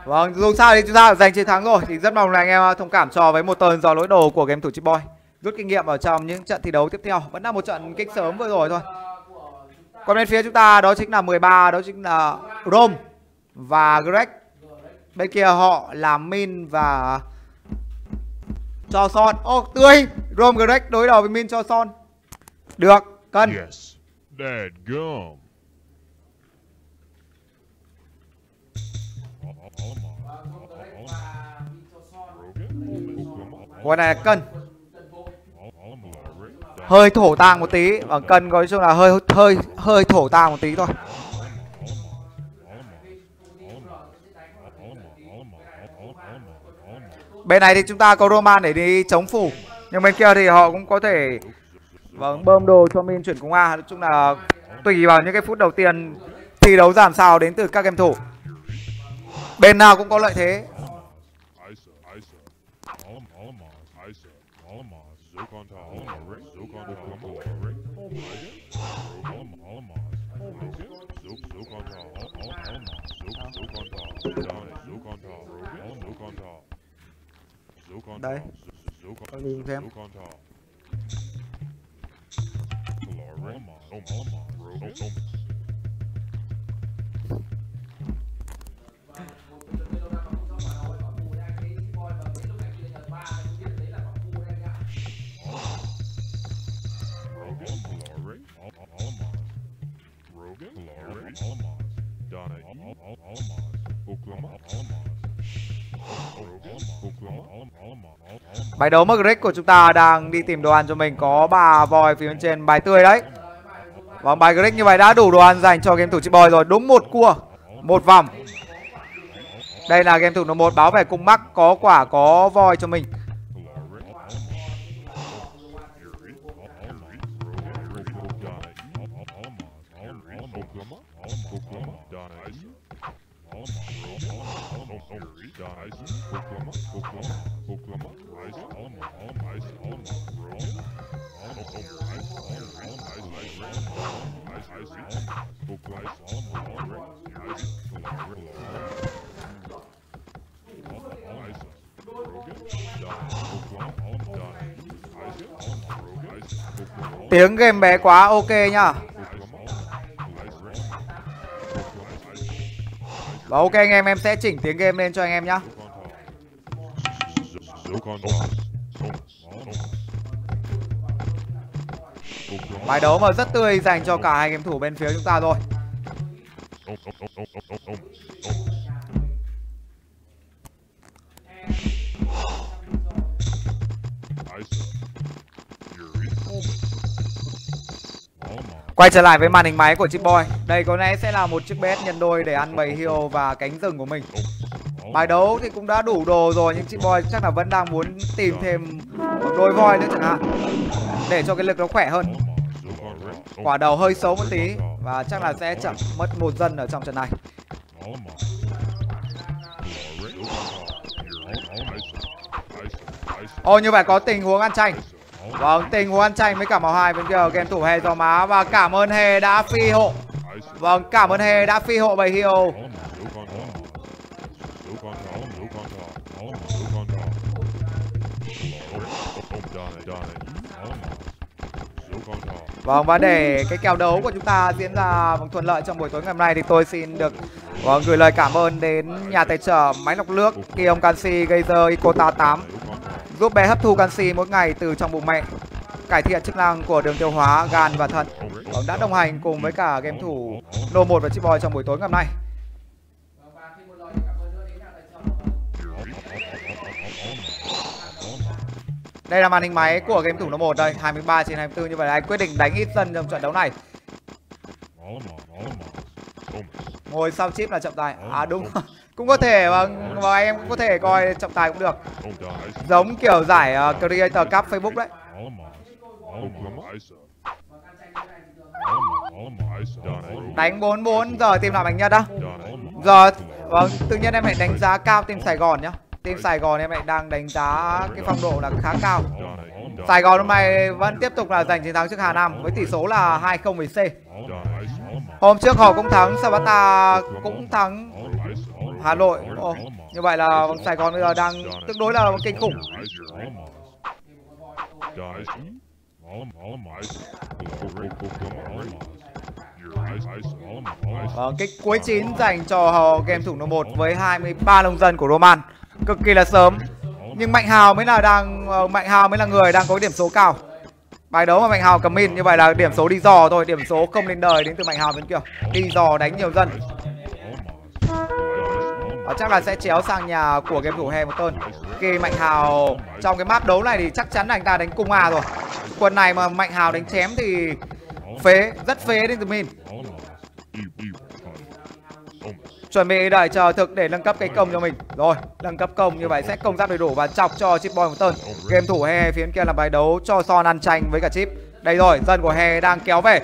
Vâng, dù sao thì chúng ta giành chiến thắng rồi. Thì rất mong là anh em thông cảm cho với một tuần do lỗi đồ của game thủ Chip Boy. Rút kinh nghiệm ở trong những trận thi đấu tiếp theo. Vẫn là một trận kích sớm vừa rồi thôi. Còn bên phía chúng ta đó chính là 13, đó chính là Rome và Greg. Bên kia họ là Min và cho son. Ô tươi. Rom greg đối đầu với min cho son. Được. Cân. Yes. Dad gum. quả này cân. Hơi thổ tàng một tí. Ở cân nói chung là hơi hơi hơi thổ tàng một tí thôi bên này thì chúng ta có roman để đi chống phủ. Nhưng bên kia thì họ cũng có thể vâng bơm đồ cho min chuyển cung a. Nói chung là tùy vào những cái phút đầu tiên, thi đấu giảm sao đến từ các game thủ. Bên nào cũng có lợi thế. Đây. Con nhìn xem. Donna E. Oklahoma. Bài đấu Magrick của chúng ta đang đi tìm đồ ăn cho mình Có bà voi phía bên trên, bài tươi đấy. Vâng bài Grick như vậy đã đủ đồ ăn dành cho game thủ chị Boy rồi, Đúng một cua, Một vòng. Đây là game thủ number 1 báo về cung mắc Có quả có voi cho mình. Tiếng game bé quá, ok nhá. Và ok anh em em sẽ chỉnh tiếng game lên cho anh em nhá. Bài đấu mà rất tươi dành cho cả hai game thủ bên phía chúng ta rồi Quay trở lại với màn hình máy của Chip Boy. Đây có lẽ sẽ là một chiếc bet nhân đôi để ăn bầy hiêu và cánh rừng của mình. Bài đấu thì cũng đã đủ đồ rồi, Nhưng Chip Boy chắc là vẫn đang muốn tìm thêm một đôi voi nữa chẳng hạn, Để cho cái lực nó khỏe hơn. Quả đầu hơi xấu một tí Và chắc là sẽ chậm mất một dân ở trong trận này. Ô, như vậy có tình huống ăn tranh Vâng, tình huống ăn tranh với cả màu hai bên kia game thủ Hề do má và cảm ơn Hề đã phi hộ. Vâng, cảm ơn Hề đã phi hộ bầy hiêu. Vâng và để cái kèo đấu của chúng ta diễn ra vâng, thuận lợi trong buổi tối ngày hôm nay thì tôi xin được vâng, gửi lời cảm ơn đến nhà tài trợ máy lọc nước Kiom Canxi Geyser Icota 8 giúp bé hấp thu canxi mỗi ngày từ trong bụng mẹ cải thiện chức năng của đường tiêu hóa gan và thận. Vâng, đã đồng hành cùng với cả game thủ No 1 và Chip Boy trong buổi tối ngày hôm nay. Đây là màn hình máy của game thủ nó 1 đây 23 trên 24 như vậy là anh quyết định đánh ít trong trận đấu này. Ngồi sau chip là trọng tài. À đúng. Cũng có thể và, và em cũng có thể coi trọng tài cũng được. Giống kiểu giải uh, creator cup facebook đấy. Đánh 44 giờ tìm làm anh nhất đó giờ vâng tự nhiên em hãy đánh giá cao team sài gòn nhá team sài gòn em lại đang đánh giá cái phong độ là khá cao. Sài gòn hôm nay vẫn tiếp tục là giành chiến thắng trước hà nam với tỷ số là 2-0 với c. Hôm trước họ cũng thắng sabata cũng thắng hà nội. Ồ, như vậy là sài gòn bây giờ đang tương đối là kinh khủng. Ờ, cái cuối chín dành cho game thủ số 1 với 23 nông dân của Roman cực kỳ là sớm. Nhưng Mạnh Hào mới là đang ờ, Mạnh Hào mới là người đang có điểm số cao. Bài đấu mà Mạnh Hào cầm min như vậy là điểm số đi dò thôi điểm số không lên đời đến từ Mạnh Hào bên kia. Đi dò đánh nhiều dân. Ờ, chắc là sẽ chéo sang nhà của game thủ tơn khi Mạnh Hào trong cái map đấu này thì chắc chắn là anh ta đánh cung A rồi. Quần này mà Mạnh Hào đánh chém thì phế rất phế đến từ min chuẩn bị đợi chờ thực để nâng cấp cái công cho mình. Rồi, nâng cấp công như vậy sẽ công giáp đầy đủ và chọc cho chip boy một tên game thủ he phía kia là bài đấu cho son ăn tranh với cả chip. Đây rồi dân của he đang kéo về.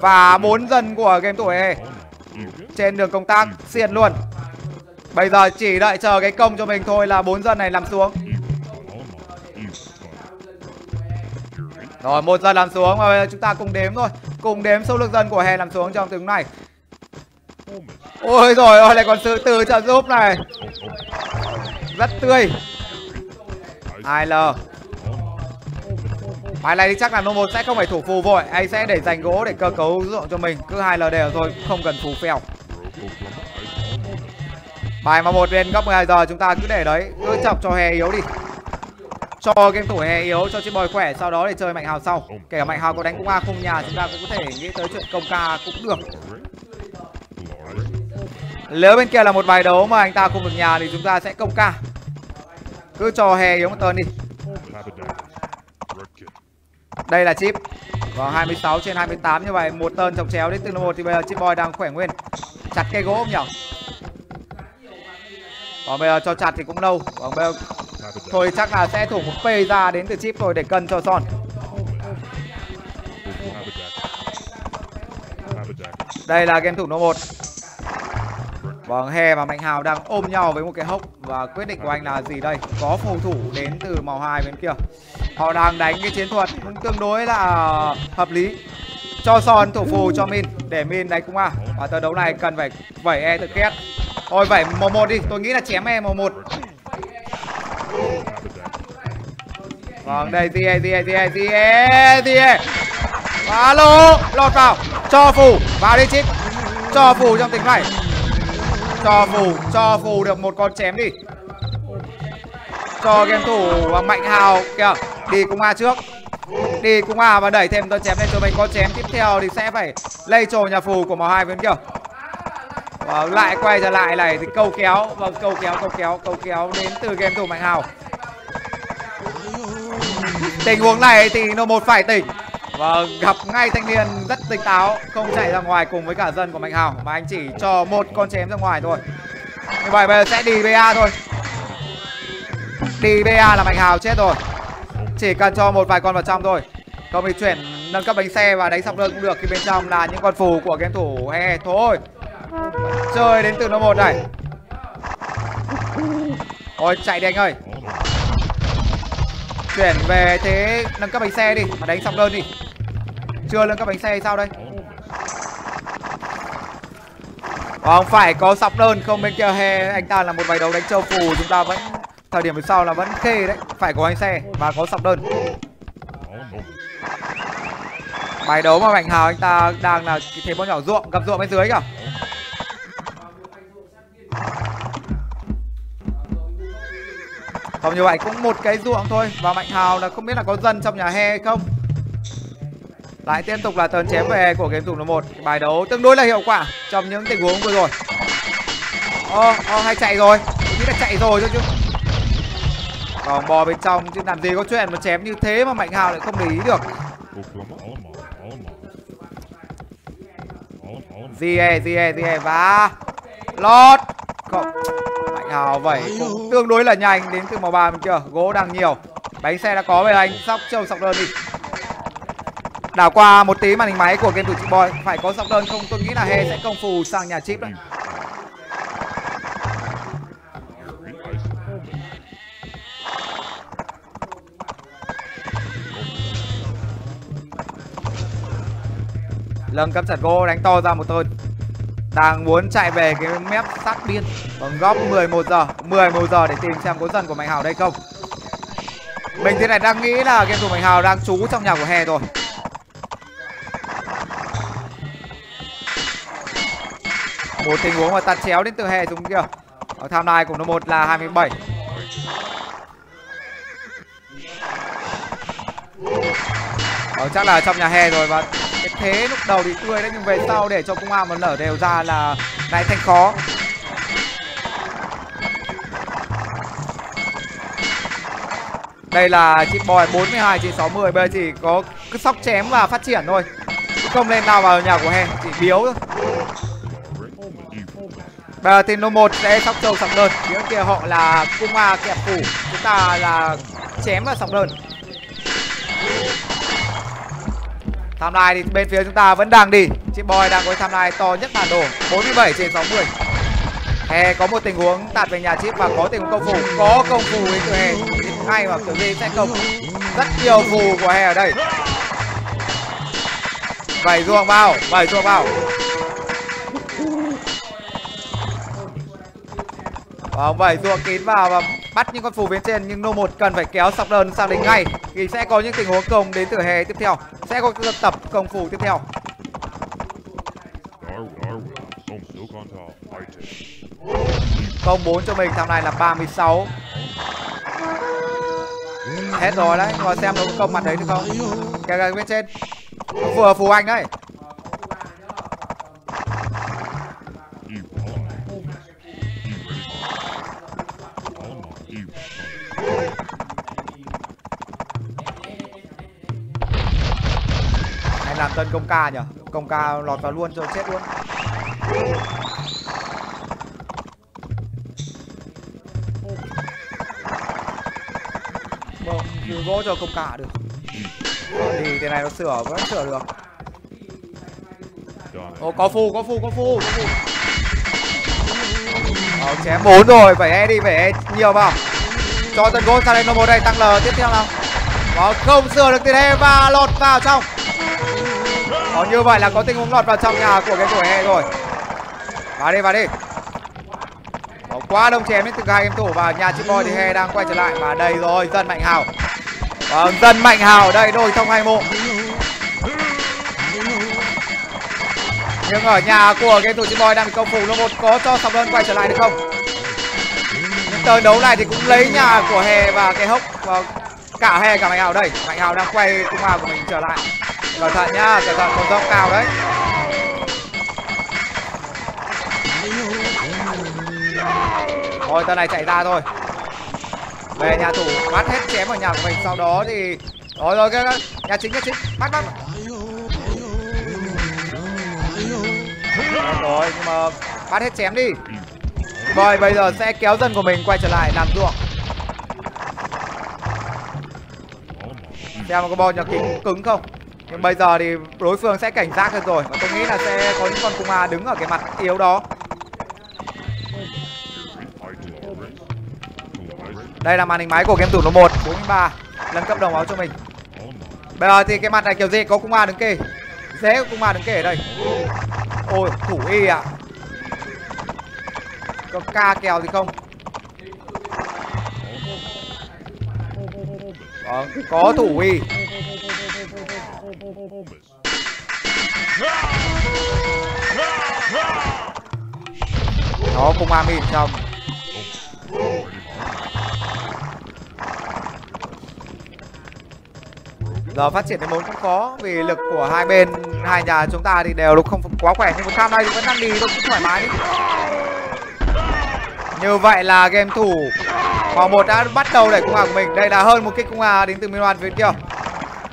Và bốn dân của game thủ he. Trên đường công tác, xiên luôn. Bây giờ chỉ đợi chờ cái công cho mình thôi là bốn dân này làm xuống. Rồi, một dân làm xuống và bây giờ chúng ta cùng đếm thôi. Cùng đếm số lượng dân của he làm xuống trong tiếng này ôi rồi, ôi, lại còn sự từ trợ giúp này. Rất tươi. Hai l bài này thì chắc là nô một sẽ không phải thủ phù vội. Anh sẽ để dành gỗ để cơ cấu ruộng cho mình. Cứ hai l đều thôi, không cần phù phèo. Bài mà một bên góc 12 giờ, chúng ta cứ để đấy. Cứ chọc cho hè yếu đi. Cho game thủ hè yếu, cho chiếc bòi khỏe, sau đó để chơi mạnh hào sau. Kể cả mạnh hào có đánh cũng a không nhà, chúng ta cũng có thể nghĩ tới chuyện công ca cũng được nếu bên kia là một bài đấu mà anh ta không được nhà thì chúng ta sẽ công ca. Cứ cho hè yếu một tơn đi. Đây là chip. Và 26 trên 28 như vậy, một tơn chọc chéo đến từ một thì bây giờ chip boy đang khỏe nguyên. Chặt cây gỗ không nhỉ còn bây giờ cho chặt thì cũng lâu. Còn bây giờ thôi chắc là sẽ thủ một p ra đến từ chip rồi để cân cho son. Đây là game thủ nô 1 Vâng, He và Mạnh Hào đang ôm nhau với một cái hốc Và quyết định của anh là gì đây? Có phòng thủ đến từ màu hai bên kia. Họ đang đánh cái chiến thuật cũng tương đối là hợp lý. Cho Son thủ phù cho Min Để Min đánh cũng A Và tờ đấu này cần phải vẩy E tự két. Thôi vẩy màu một đi, tôi nghĩ là chém E màu một. Vâng, đây Zie, Zie, Zie, Zie, Zie Alo, lọt vào. Cho phù, vào đi chip Cho phù trong tình này cho phù cho phù được một con chém đi. Cho game thủ mạnh hào, kìa. Đi cung a trước. Đi cung a và đẩy thêm con chém lên cho mình con chém. Tiếp theo thì sẽ phải lây trồ nhà phù của màu hai bên kia. Và lại quay trở lại này thì câu kéo vâng câu kéo câu kéo câu kéo đến từ game thủ mạnh hào. Tình huống này thì nó một phải tỉnh. Vâng, gặp ngay thanh niên rất tỉnh táo Không chạy ra ngoài cùng với cả dân của Mạnh Hào Mà anh chỉ cho một con chém ra ngoài thôi. Như vậy bây giờ sẽ đi BA thôi. Đi BA là Mạnh Hào chết rồi. Chỉ cần cho một vài con vào trong thôi. Không thì chuyển nâng cấp bánh xe và đánh sọc đơn cũng được Khi bên trong là những con phù của game thủ. He thôi. Chơi đến từ nó một này. Ôi chạy đi anh ơi. Chuyển về thế nâng cấp bánh xe đi và đánh xong đơn đi. Chưa lên các bánh xe hay sao đây? Không phải có sọc đơn, không bên kia he Anh ta là một bài đấu đánh châu phù, Chúng ta vẫn, Thời điểm phía sau là vẫn khê đấy, Phải có anh xe và có sọc đơn. Bài đấu mà Mạnh Hào anh ta đang là thế bóng nhỏ ruộng, Gặp ruộng bên dưới kìa. Không như vậy cũng một cái ruộng thôi, Và Mạnh Hào là không biết là có dân trong nhà he hay không. Lại tiếp tục là tờn chém về của game thủ số một. Bài đấu tương đối là hiệu quả trong những tình huống vừa rồi. Ô, ô hay chạy rồi. Tôi nghĩ là chạy rồi thôi chứ. Còn bò bên trong chứ làm gì có chuyện mà chém như thế mà mạnh hào lại không để ý được. Zie, Zie, Zie và lót. Không mạnh hào vậy cũng tương đối là nhanh đến từ màu ba mình chưa? Gỗ đang nhiều. Bánh xe đã có về anh. Sóc trâu sọc đơn đi đảo qua một tí màn hình máy của game thủ chị boy. Phải có giọng đơn không? Tôi nghĩ là he sẽ công phù sang nhà chip đấy. Lâng cấp chặt gỗ, đánh to ra một tên đang muốn chạy về cái mép sát biên. Bằng góc 11 giờ 11 giờ để tìm xem có dần của mạnh hào đây không. Mình thế này đang nghĩ là game thủ mạnh hào đang trú trong nhà của hè rồi. Một tình huống mà tạt chéo đến từ hè xuống kia ở tham lai của nó một là 27 Ờ, chắc là trong nhà hè rồi và cái thế lúc đầu thì tươi đấy nhưng về sau để cho công an mà lở đều ra là lại thành khó. Đây là chị bòi 42 trên 60 bây giờ chỉ có cứ sóc chém và phát triển thôi. Không lên nào vào nhà của hè chỉ biếu thôi bây giờ thì No1 sẽ sóc trâu sọc đơn. Phía kia họ là cung a kẹp phủ, chúng ta là chém và sọc đơn. Tham lai thì bên phía chúng ta vẫn đang đi. Chị boy đang có tham lai to nhất bản đồ 47 trên 60 hè có một tình huống tạt về nhà chip và có tình huống công phủ có công phủ đến từ hè. Ngay và kiểu gì sẽ công rất nhiều phù của hè ở đây. Bảy ruộng vào bảy ruộng vào Vâng, bảy ruộng kín vào và bắt những con phù bên trên nhưng nô một cần phải kéo sọc đơn sang đến ngay. Thì sẽ có những tình huống công đến từ hè tiếp theo. Sẽ có tập công phù tiếp theo. Công 4 cho mình thằng này là 36 hết rồi đấy ngồi xem nó công mặt đấy được không? Kìa kìa bên trên. Vừa phù anh đấy làm tân công ca nhỉ công ca lọt vào luôn rồi chết luôn Vô, cứ gỗ cho công cả được thì thế này nó sửa vẫn sửa được Ồ, có phù, có phù, có phù, có phù. Ờ, chém bốn rồi, phải e đi, phải e nhiều vào. Cho tần gỗ sang đây nó một đây, tăng L tiếp theo nào. Đó, không sửa được tiền e và lọt vào trong có như vậy là có tình huống lọt vào trong nhà của cái tuổi hè rồi. Vào đi, vào đi. có quá đông chém đến từ hai game thủ và nhà chim boy thì he đang quay trở lại và đây rồi, dân mạnh hào. Vâng, dân mạnh hào đây đôi thông hai mộ. nhưng ở nhà của game thủ chim boy đang bị công phủ nó một có cho sọc đơn quay trở lại được không nhưng tờ đấu này thì cũng lấy nhà của hè và cái hốc và cả hè cả mạnh hào đây mạnh hào đang quay cung hào của mình trở lại cẩn thận nhá cẩn thận còn dốc cao đấy. Thôi tao này chạy ra thôi. Về nhà thủ bắt hết chém ở nhà của mình, sau đó thì rồi rồi, cái nhà chính nhà chính, bắt bắt. Rồi nhưng mà bắt hết chém đi. Rồi, bây giờ sẽ kéo dân của mình quay trở lại làm ruộng. Xem có bo nhà kính cứng không? Nhưng bây giờ thì đối phương sẽ cảnh giác hơn rồi. Và tôi nghĩ là sẽ có những con cung ma đứng ở cái mặt yếu đó. Đây là màn hình máy của game thủ số 1 43 nâng cấp đồng máu cho mình. Bây giờ thì cái mặt này kiểu gì? Có cung ma đứng kê dễ có cung ma đứng kê ở đây. Ôi, thủ y ạ. À. có ca kèo gì không? Đó, có thủ y nó không ma xong trong giờ phát triển đến 4 cũng khó vì lực của hai bên hai nhà chúng ta thì đều lúc không? Quá khỏe nhưng một cam này thì vẫn đang đi Tôi cũng thoải mái như vậy là game thủ Hoàng một đã bắt đầu đẩy cung A của mình. Đây là hơn một kích cung A đến từ Milan phía kia.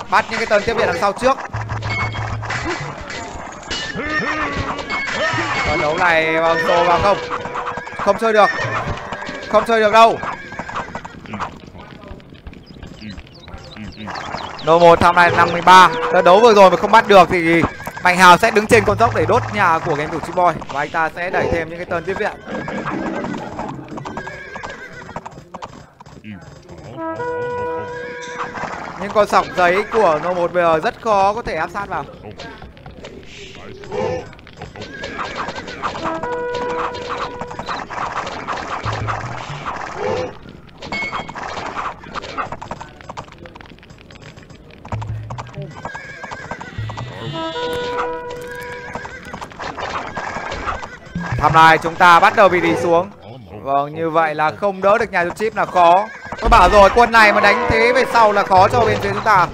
Bắt những cái tấn tiếp viện đằng sau trước. Trận đấu này vào sổ vào không. Không chơi được. Không chơi được đâu. Nô 1 tham này 53 Trận đấu vừa rồi mà không bắt được thì Mạnh Hào sẽ đứng trên con dốc để đốt nhà của game thủ Chip Và anh ta sẽ đẩy thêm những cái tơn tiếp viện. Nhưng con sọc giấy của No.1 bây giờ rất khó có thể áp sát vào. Tham này chúng ta bắt đầu bị đi xuống. Vâng như vậy là không đỡ được nhà cho chip là khó. Tôi bảo rồi, quân này mà đánh thế về sau là khó cho bên phía chúng ta.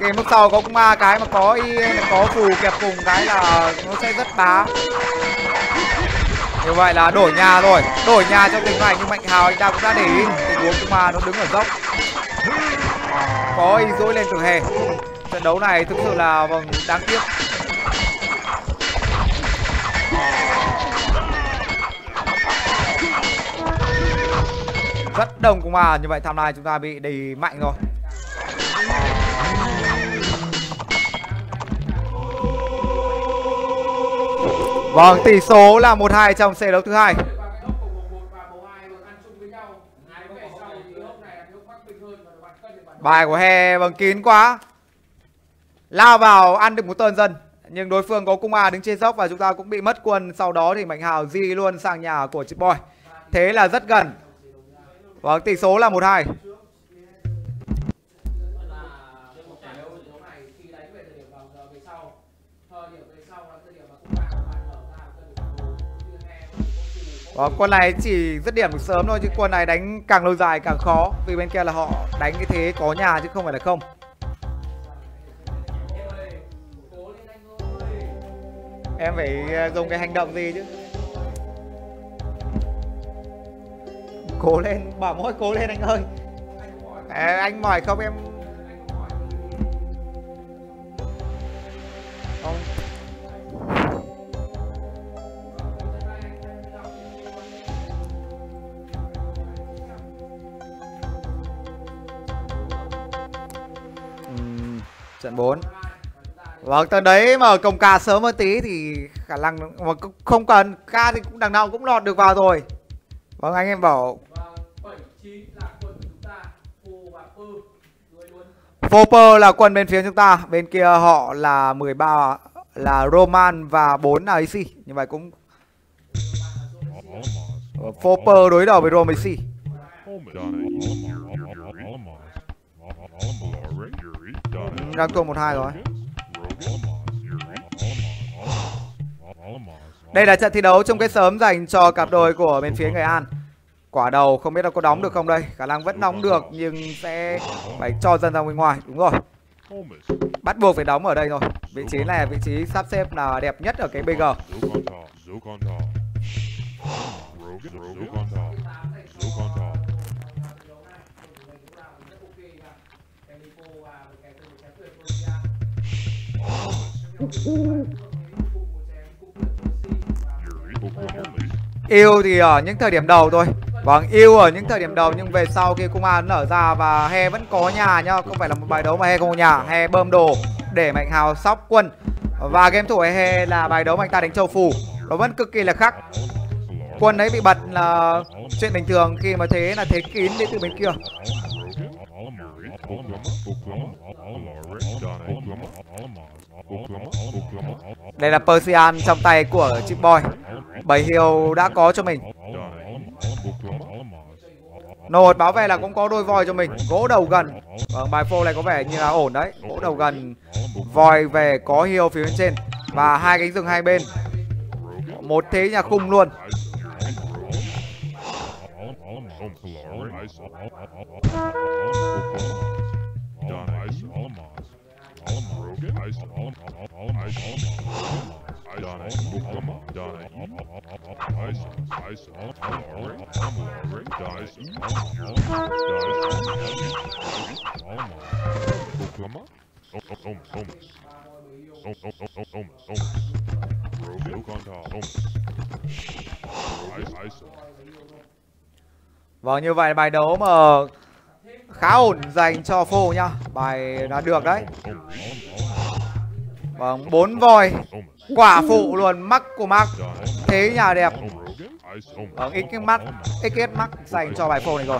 Cái mức sau có cũng ma cái mà có y, có phù, kẹp cùng cái là nó sẽ rất bá. Như vậy là đổi nhà rồi. Đổi nhà trong tình này, nhưng Mạnh Hào anh ta cũng đã để ý. Tình huống cũng ma nó đứng ở dốc. Có ý dỗi lên từ hè. Trận đấu này thực sự là vâng đáng tiếc. Rất đồng cũng mà như vậy tham lai chúng ta bị đầy mạnh rồi. Vâng, tỷ số là 1-2 trong xe đấu thứ hai. Bài của He bằng kín quá. Lao vào ăn được một tơn dân. Nhưng đối phương có cung A đứng trên dốc và chúng ta cũng bị mất quân. Sau đó thì Mạnh Hào di luôn sang nhà của Chip Boy. Thế là rất gần. Vâng, tỷ số là 1-2. Ờ, vâng, quân này chỉ dứt điểm được sớm thôi chứ quân này đánh càng lâu dài càng khó. Vì bên kia là họ đánh cái thế có nhà chứ không phải là không. Em phải ờ, dùng cái hành động gì chứ? Cố lên, bảo mỗi cố lên anh ơi. À, Anh mỏi không em? Không. Trận 4 Vâng, tận đấy mà cổng ca sớm hơn tí thì khả năng mà không cần ca thì cũng đằng nào cũng lọt được vào rồi. Vâng anh em bảo Foper là quân bên phía chúng ta, bên kia họ là 13 là Roman và 4 là AC. Như vậy cũng Foper đối đầu với ra Đang tua 1-2 rồi. Đây là trận thi đấu trong cái sớm dành cho cặp đôi của bên phía người An. Quả đầu không biết là có đóng được không đây. Khả năng vẫn đóng được, nhưng sẽ phải cho dân ra bên ngoài. Đúng rồi. Bắt buộc phải đóng ở đây rồi. Vị trí này là vị trí sắp xếp là đẹp nhất ở cái BG. Yêu thì ở những thời điểm đầu thôi. Vâng, yêu ở những thời điểm đầu nhưng về sau khi cung an nở ra và He vẫn có nhà nhá. Không phải là một bài đấu mà He không có nhà. He bơm đồ để Mạnh Hào sóc quân. Và game thủ He là bài đấu mà anh ta đánh châu phủ. Nó vẫn cực kỳ là khắc. Quân ấy bị bật là chuyện bình thường. Khi mà thế là thế kín đến từ bên kia đây là Persian trong tay của Chip Boy. Bảy hiệu đã có cho mình. Nột báo về là cũng có đôi voi cho mình. Gỗ đầu gần. Vâng bài phô này có vẻ như là ổn đấy. Gỗ đầu gần, Voi về có hiệu phía bên trên. Và hai cánh rừng hai bên. Một thế nhà khung luôn. Vâng như vậy bài đấu mà khá ổn dành cho phô nhá. Bài đã được đấy. Vâng bốn voi. Quả phụ luôn, mắc của mắc Thế nhà đẹp. Vâng cái mắt ít cái mắc dành cho bài phô này rồi.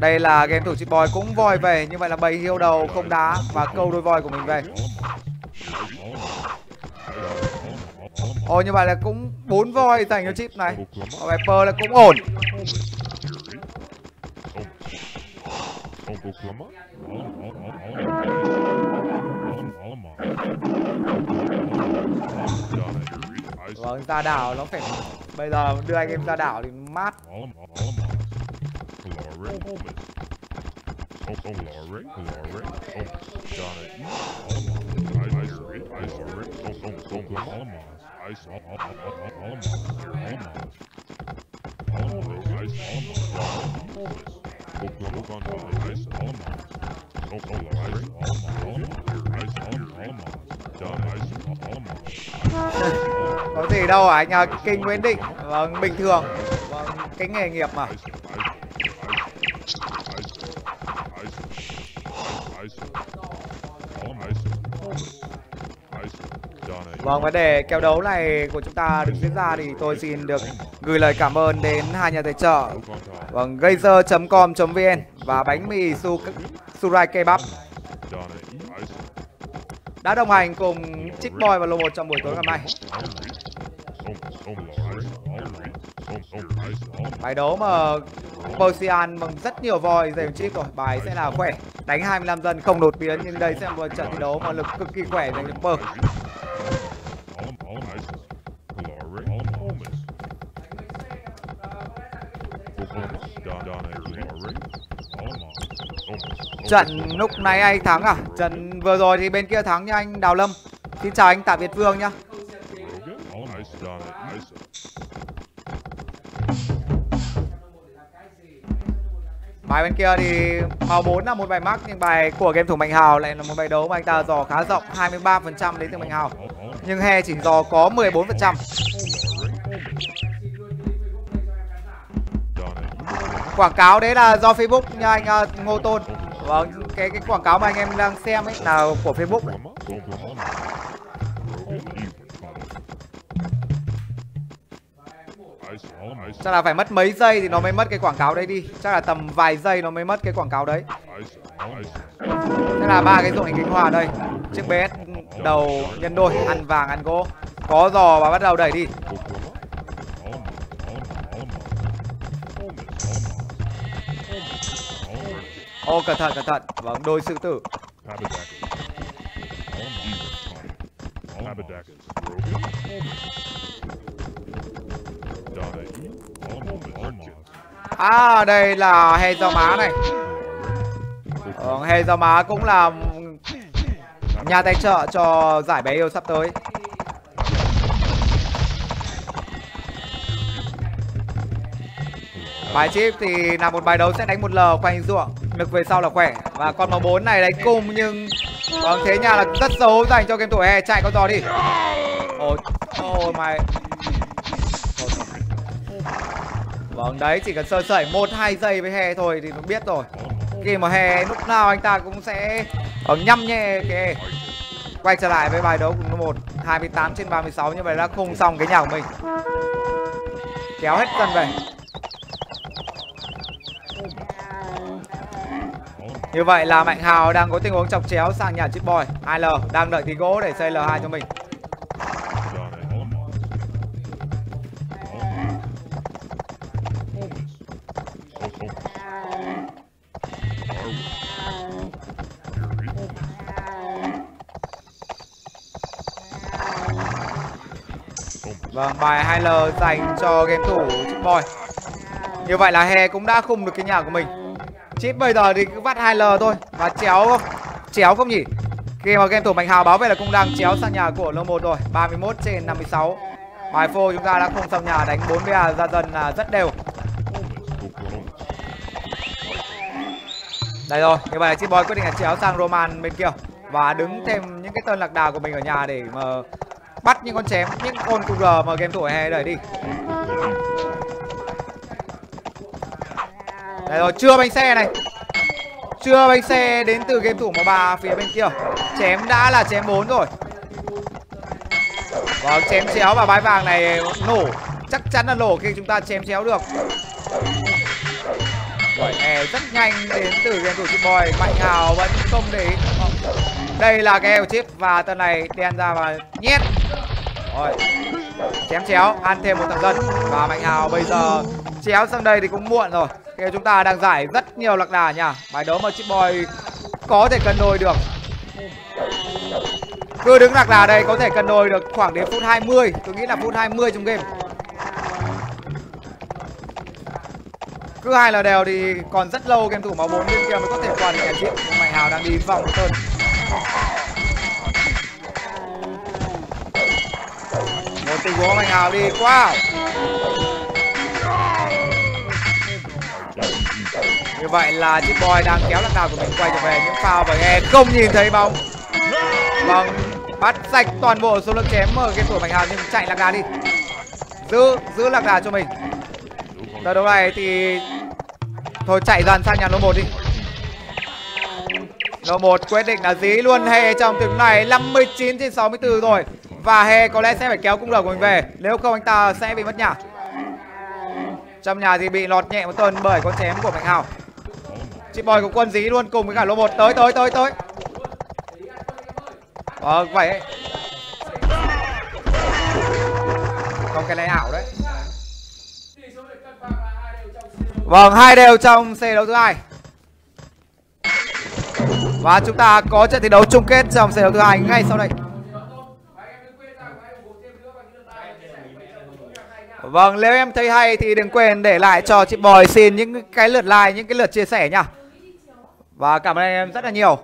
Đây là game thủ chip boy cũng voi về Như vậy là bầy hiêu đầu không đá Và câu đôi voi của mình về. Ồ như vậy là cũng bốn voi dành cho chip này. Viper là cũng ổn. Vâng ra đảo nó phải Bây giờ đưa anh em ra đảo thì mát có gì đâu à, anh à, Kinh Nguyễn Định. Vâng bình thường. Vâng cái nghề nghiệp mà. Vâng vấn đề kèo đấu này của chúng ta được diễn ra thì tôi xin được gửi lời cảm ơn đến hai nhà tài trợ Vâng Gazer.com.vn và bánh mì su Surai Kebab đã đồng hành cùng Chip Boy và Lô 1 trong buổi tối ngày mai. Bài đấu mà Persian bằng rất nhiều voi dành chip rồi, bài sẽ là khỏe. Đánh 25 dân không đột biến nhưng đây sẽ là một trận thi đấu mà lực cực kỳ khỏe dành cho Per. Trận lúc này anh thắng à? Trận vừa rồi thì bên kia thắng nha anh Đào Lâm. Xin chào anh Tạ Việt Vương nhá. Bài bên kia thì màu 4 là một bài mắc, nhưng bài của game thủ Mạnh Hào lại là một bài đấu mà anh ta dò khá rộng 23% đến từ Mạnh Hào. Nhưng he chỉ dò có 14%. Quảng cáo đấy là do Facebook nha anh ờ, Ngô Tôn. Vâng, cái cái quảng cáo mà anh em đang xem ấy là của Facebook đấy. Chắc là phải mất mấy giây thì nó mới mất cái quảng cáo đấy đi. Chắc là tầm vài giây nó mới mất cái quảng cáo đấy. Thế là ba cái dụng hình kính hòa đây. Chiếc BS đầu nhân đôi Ăn vàng ăn gỗ. Có giò và bắt đầu đẩy đi. Ô cẩn thận cẩn thận. Vâng đôi sư tử. À đây là he do má này. Ờ, He do má cũng là Nhà tài trợ cho giải bé yêu sắp tới. Bài chip thì là một bài đấu sẽ đánh một L quanh ruộng. Lực về sau là khỏe. Và con màu 4 này đánh cùng nhưng Vâng thế nhà là rất xấu dành cho game thủ E. Chạy con giò đi. Ôi Ôi mày. Vâng đấy, chỉ cần sơ sẩy một, hai giây với he thôi thì nó biết rồi. Khi mà he lúc nào anh ta cũng sẽ ở nhăm nhẹ cái e. Quay trở lại với bài đấu cùng một 28 trên 36 như vậy đã không xong cái nhà của mình. Kéo hết dân về. Như vậy là Mạnh Hào đang có tình huống chọc chéo sang nhà chip boy. 2L đang đợi tí gỗ để xây L2 cho mình. Vâng, bài 2L dành cho game thủ Chip Boy. Như vậy là He cũng đã khung được cái nhà của mình. Chip bây giờ thì cứ vắt 2L thôi. Và chéo không? Chéo không nhỉ? Khi mà game thủ Mạnh Hào báo về là cũng đang chéo sang nhà của lô 1 rồi. 31 trên 56 Bài phô chúng ta đã không xong nhà đánh 4 BA ra dần là rất đều. Đây rồi, như vậy là Chip Boy quyết định là chéo sang Roman bên kia. Và đứng thêm những cái tên lạc đà của mình ở nhà để mà bắt những con chém, những con QR mà game thủ hè đẩy đi. Đấy rồi, chưa bánh xe này. Chưa bánh xe đến từ game thủ màu bà phía bên kia. Chém đã là chém 4 rồi. Vâng, chém chéo và bái vàng này nổ. Chắc chắn là nổ khi chúng ta chém chéo được. Rồi, e rất nhanh đến từ game thủ chip boy. Mạnh Hào vẫn không để ý. Đây là cái eo chip và tần này đen ra và nhét. Rồi. Chém chéo, ăn thêm một thằng dân. Và Mạnh Hào bây giờ chéo sang đây thì cũng muộn rồi. Okay, chúng ta đang giải rất nhiều lạc đà nha. Bài đấu mà Chip Boy có thể cân đôi được. Cứ đứng lạc đà đây có thể cân đôi được khoảng đến phút 20 Tôi nghĩ là phút 20 trong game. Cứ hai là đều thì còn rất lâu game thủ máu bốn bên kia mới có thể qua được kẻ chị Mạnh Hào đang đi vòng một tình huống Hào đi quá. Như vậy là chiếc boy đang kéo lạc đà của mình quay trở về những pha và nghe không nhìn thấy bóng. Vâng, bắt sạch toàn bộ số lượng chém ở cái tuổi Mạnh Hào nhưng chạy lạc đà đi. Giữ, giữ lạc đà cho mình. Giờ đấu này thì Thôi chạy dần sang nhà lô một đi. Lô một quyết định là dí luôn hệ trong tiếng này 59 trên 64 rồi. Và He có lẽ sẽ phải kéo cung đầu của mình về. Nếu không, anh ta sẽ bị mất nhà. Trong nhà thì bị lọt nhẹ một tuần bởi con chém của mạnh hào. Chị bòi của quân dí luôn cùng với cả lô một tới tới tới tới. Ờ vậy. Không cái này ảo đấy. Vâng hai đều trong c đấu thứ hai. Và chúng ta có trận thi đấu chung kết trong c đấu thứ hai ngay sau đây. Vâng, nếu em thấy hay thì đừng quên để lại cho chị Bòi xin những cái lượt like, những cái lượt chia sẻ nha. Và cảm ơn anh em rất là nhiều.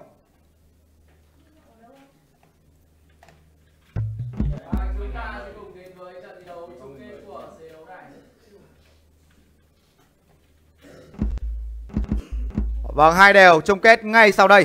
Vâng, hai đều chung kết ngay sau đây.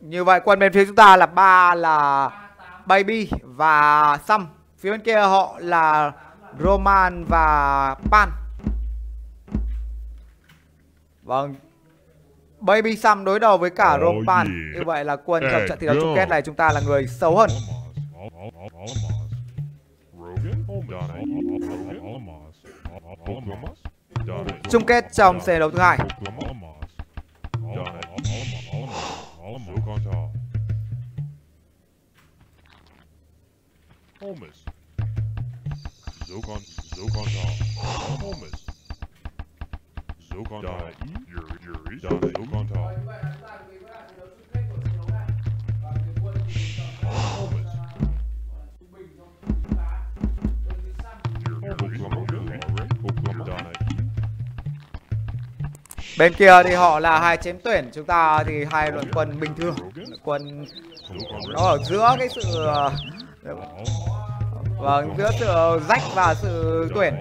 Như vậy quân bên phía chúng ta là ba là Baby và Sam. Phía bên kia họ là Roman và Pan. Vâng. Baby Sam đối đầu với cả oh, Roman. Yeah. Như vậy là quân trong trận thi đấu chung kết này chúng ta là người xấu hơn. Chung kết trong xe đấu thứ hai. Holmes. Zokan Zokantal. Holmes. Zokantal. Yuri Yuri. Donna Bên kia thì họ là hai chém tuyển, chúng ta thì hai luận quân bình thường. Quân nó ở giữa cái sự vâng giữa sự rách và sự tuyển.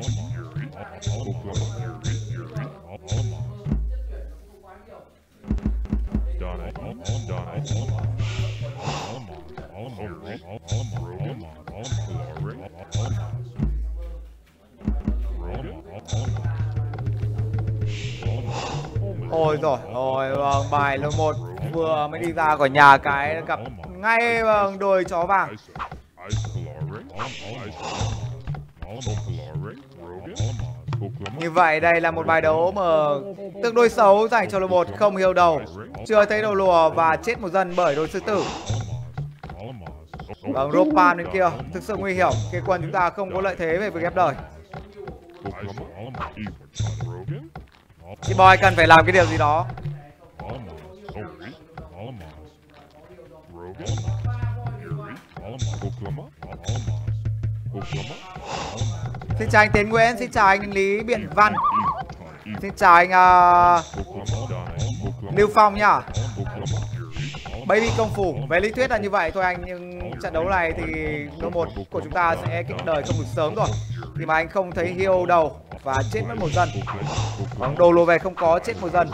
Ôi rồi, rồi vâng, bài lô một vừa mới đi ra khỏi nhà cái gặp ngay vâng đôi chó vàng. Như vậy đây là một bài đấu mà tương đối xấu dành cho lô một không hiểu đầu. Chưa thấy đầu lùa và chết một dân bởi đôi sư tử. Vâng, Ropan bên kia thực sự nguy hiểm. Cái quân chúng ta không có lợi thế về việc ghép đời. Chị Boy cần phải làm cái điều gì đó. Xin chào anh Tiến Nguyễn, xin chào anh Lý Biện Văn. Xin chào anh uh, Lưu Phong nhá. Baby công phủ Về lý thuyết là như vậy thôi anh Nhưng trận đấu này thì đội một của chúng ta sẽ kích đời không được sớm rồi. Thì mà anh không thấy hiêu đầu và chết mất một dân Vâng, đồ lô về không có chết một dân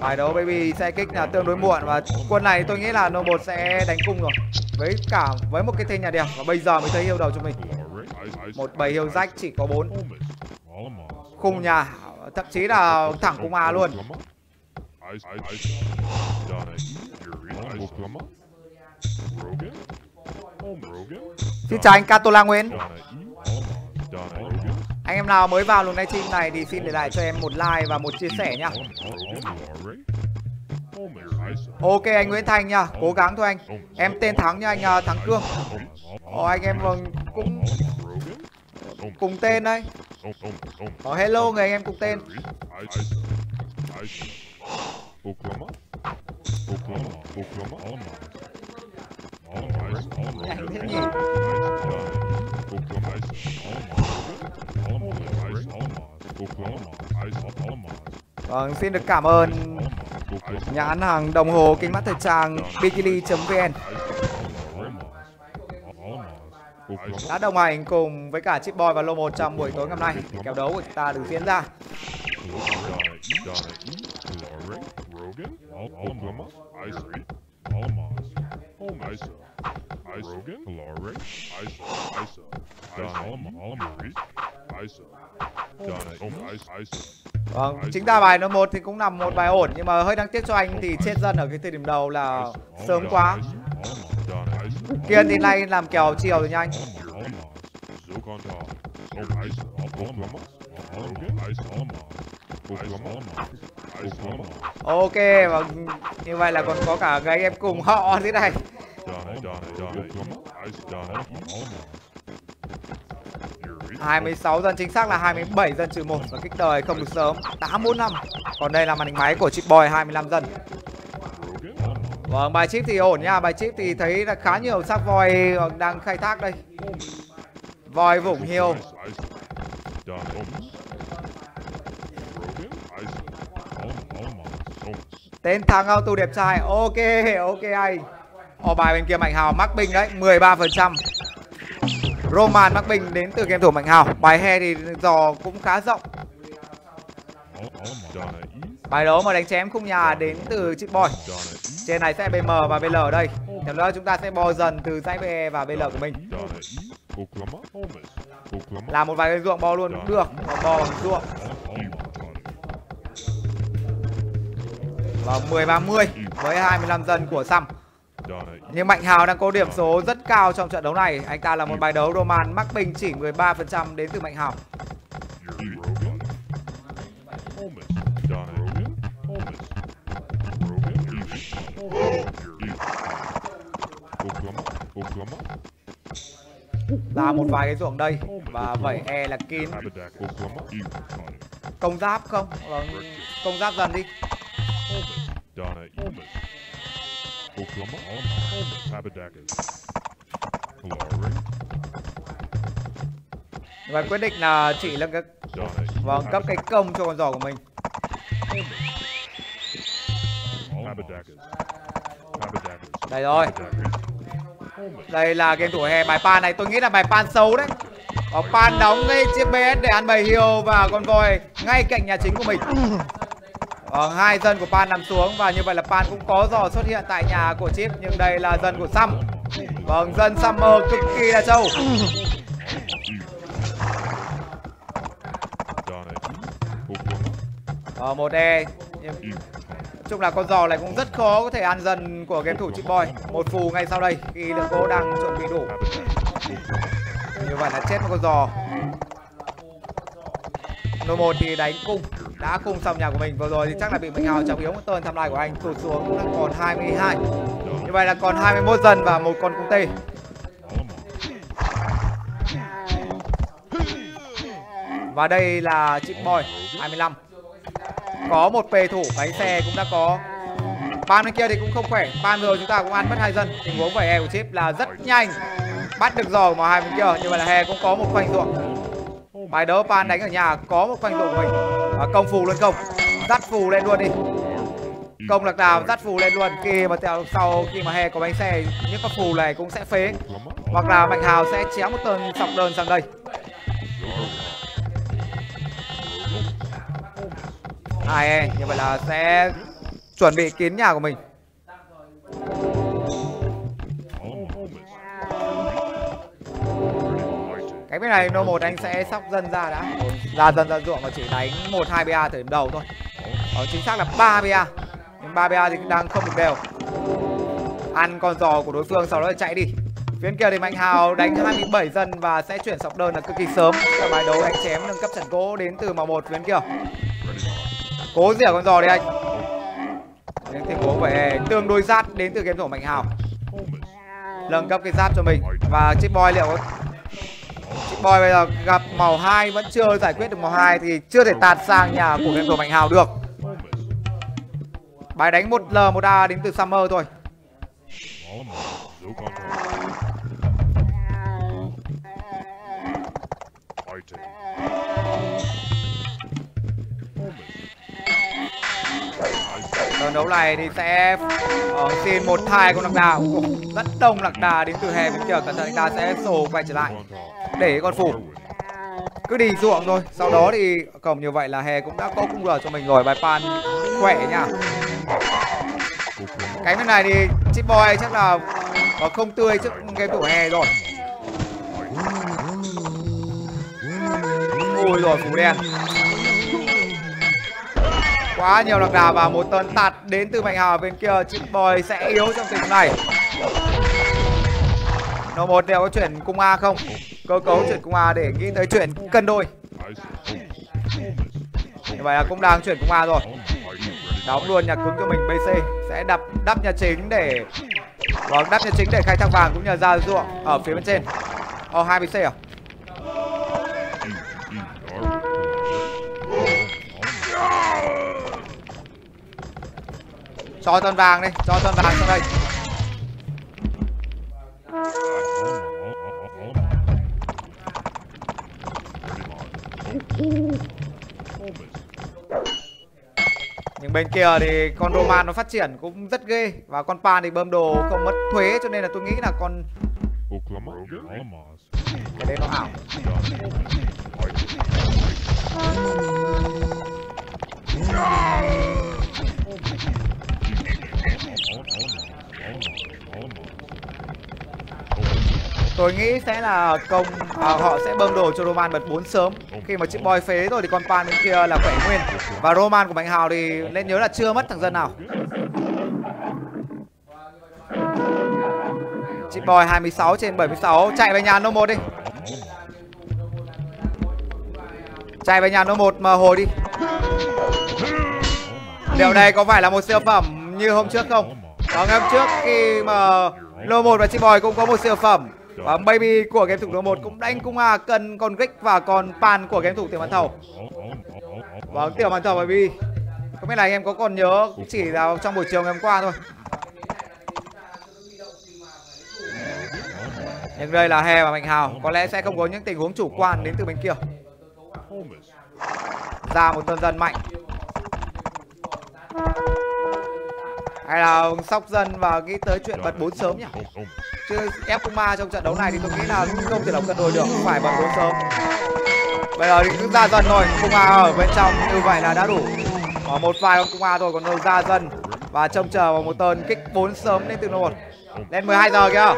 Bài đấu baby sẽ kích là tương đối muộn. Và quân này tôi nghĩ là nobot một sẽ đánh cung rồi. Với cả với một cái tên nhà đẹp Và bây giờ mới thấy yêu đầu cho mình. Một bầy hiệu rách chỉ có bốn. Khung nhà Thậm chí là thẳng cung A luôn. Xin chào anh Catola Nguyễn. Anh em nào mới vào luồng này stream này thì xin để lại cho em một like và một chia sẻ nhá Ok anh Nguyễn Thành nha, cố gắng thôi anh Em tên Thắng nha anh uh, Thắng Cương Ồ anh em vâng cũng cùng tên đây Ồ ờ, hello người anh em cùng tên Oklahoma. Oklahoma. Oklahoma. Nhanh thế nhỉ Vâng, xin được cảm ơn nhãn hàng đồng hồ kính mắt thời trang bikini.vn đã đồng hành cùng với cả Chip Boy và Lô 1 trong buổi tối ngày hôm nay. Để kèo đấu của chúng ta được diễn ra. Dạ. Vâng, chính ra bài nó một thì cũng nằm một bài ổn nhưng mà hơi đáng tiếc cho anh thì chết dân ở cái thời điểm đầu là sớm quá. Kiên thì nay làm kèo chiều rồi nha anh. Ok và như vậy là còn có cả cái em cùng họ thế này hai mươi sáu dân chính xác là 27 dân trừ một và kích đời không được sớm 845 còn đây là màn hình máy của chip boy 25 dân Vâng, bài chip thì ổn nha, bài chip thì thấy là khá nhiều xác voi đang khai thác đây. Voi vủng hiêu. Tên thằng auto đẹp trai. Ok, ok anh. Ồ bài bên kia Mạnh Hào mắc binh đấy, 13%. Roman Bắc Bình đến từ game thủ Mạnh Hào. Bài he thì dò cũng khá rộng. Bài đấu mà đánh chém khung nhà đến từ chip boy. Trên này sẽ BM và BL ở đây. Tiếp nữa chúng ta sẽ bo dần từ dãy BE và BL của mình. Là một vài cái ruộng bo luôn, cũng được. Bo bằng ruộng. Và 10 30 với 25 dân của Sam. Nhưng Mạnh Hào đang có điểm số rất cao trong trận đấu này. Anh ta là một bài đấu Roman mắc bình chỉ 13% đến từ Mạnh Hào. Là một vài cái ruộng đây Và vẩy E là kín Công giáp không? Vâng, công giáp dần đi Và quyết định là chỉ là cái Vâng, cấp cái công cho con giò của mình. Đây rồi. Đây là game thủ hè. Bài pan này tôi nghĩ là bài pan xấu đấy. Có pan đóng cái chiếc BS để ăn bầy hiêu và con voi ngay cạnh nhà chính của mình Ờ, hai dân của Pan nằm xuống và như vậy là Pan cũng có dò xuất hiện tại nhà của Chip nhưng đây là dân của Sam. Vâng, dân Summer cực kỳ là trâu. Ờ, một E. Nhưng... chung là con giò này cũng rất khó có thể ăn dần của game thủ Chip Boy. Một phù ngay sau đây khi lượng gỗ đang chuẩn bị đủ. Như vậy là chết một con giò. Nô một thì đánh cung đã cung xong nhà của mình. Vừa rồi thì chắc là bị Mạnh Hào trọng yếu. Một tên tham lai của anh tụt xuống là còn 22 như vậy là còn 21 dân và một con cung tê. Và đây là chip boy 25 có một pề thủ bánh xe cũng đã có. Ban bên kia thì cũng không khỏe. Ban rồi chúng ta cũng ăn mất hai dân. Tình huống của hè của chip là rất nhanh. Bắt được giò mà hai bên kia. Như vậy là hè cũng có một khoanh ruộng bài đấu pan đánh ở nhà có một khoanh thủ của mình. À, công phù luôn công. Dắt phù lên luôn đi. Công lạc đào dắt phù lên luôn. Khi mà theo sau khi mà hè có bánh xe những con phù này cũng sẽ phế. Hoặc là mạnh hào sẽ chém một tơn sọc đơn sang đây. Ai e như vậy là sẽ chuẩn bị kín nhà của mình. Cái bên này nô một anh sẽ sóc dân ra đã. Ra dân ra ruộng và chỉ đánh một, hai ba từ điểm đầu thôi. Đó chính xác là ba ba. Nhưng ba ba thì đang không được đều. Ăn con giò của đối phương sau đó chạy đi. Phía kia thì mạnh hào đánh 27 dân và sẽ chuyển sọc đơn là cực kỳ sớm. Trong bài đấu anh chém nâng cấp trận gỗ đến từ màu một phía kia. Cố rỉa à con giò đi anh? Những tình huống phải tương đối rát đến từ game thủ mạnh hào. Nâng cấp cái giáp cho mình. Và chip boy liệu có boy bây giờ gặp màu hai, vẫn chưa giải quyết được màu hai thì chưa thể tạt sang nhà của game thủ mạnh hào được. Bài đánh một l, một a đến từ summer thôi. Trận đấu này thì sẽ uh, xin một thai con lạc đà. Rất đông lạc đà đến từ hè bên kia cẩn thận anh ta sẽ sổ quay trở lại để con phủ. Cứ đi ruộng thôi. Sau đó thì cổng như vậy là hè cũng đã có cung lửa cho mình rồi. Bài pan khỏe nha. Cánh bên này thì chip boy chắc là có không tươi trước game thủ hè rồi. Ui rồi phủ đen quá nhiều lạc đà và một tấn tạt đến từ mạnh hào bên kia. Chip boy sẽ yếu trong tình huống này. Nó một đều có chuyển cung a không? Cơ cấu chuyển cung a để nghĩ tới chuyển cân đôi. Như vậy là cũng đang chuyển cung a rồi. Đóng luôn nhà cứng cho mình bc sẽ đập đắp nhà chính để vâng đắp nhà chính để khai thác vàng cũng như ra ruộng ở phía bên trên. Ồ hai bc à? Cho toàn vàng đi, cho toàn vàng sang đây. Nhưng bên kia thì con Roman nó phát triển cũng rất ghê, và con Pan thì bơm đồ không mất thuế, cho nên là tôi nghĩ là con cái đấy nó ảo. Tôi nghĩ sẽ là công à, họ sẽ bơm đồ cho Roman bật 4 sớm. Khi mà chiếc boy phế rồi thì con pan bên kia là khỏe nguyên. Và Roman của Mạnh Hào thì nên nhớ là chưa mất thằng dân nào. Chiếc boy 26 trên 76 chạy về nhà no 1 đi. Chạy về nhà no 1 mà hồi đi. Điều này có phải là một siêu phẩm như hôm trước không? Đó hôm trước khi mà Lô 1 và chị Boy cũng có một siêu phẩm và Baby của game thủ số 1 cũng đánh cung A à, cần con Rick và còn Pan của game thủ tiểu màn thầu. Vâng, tiểu màn thầu Baby. Không biết là anh em có còn nhớ chỉ là trong buổi chiều ngày hôm qua thôi. Nhưng đây là Hè và Mạnh Hào Có lẽ sẽ không có những tình huống chủ quan đến từ bên kia Ra một tân dân mạnh hay là sóc dân và nghĩ tới chuyện bật 4 sớm nhỉ? Chứ ép ma trong trận đấu này thì tôi nghĩ là không thể nào cân đối được Phải bật 4 sớm. Bây giờ thì cứ ra dân thôi Cung ma ở bên trong như vậy là đã đủ. Ở một vài con cung ma thôi còn ra dân. Và trông chờ vào một tơn kích 4 sớm đến từ một Lên 12 giờ kìa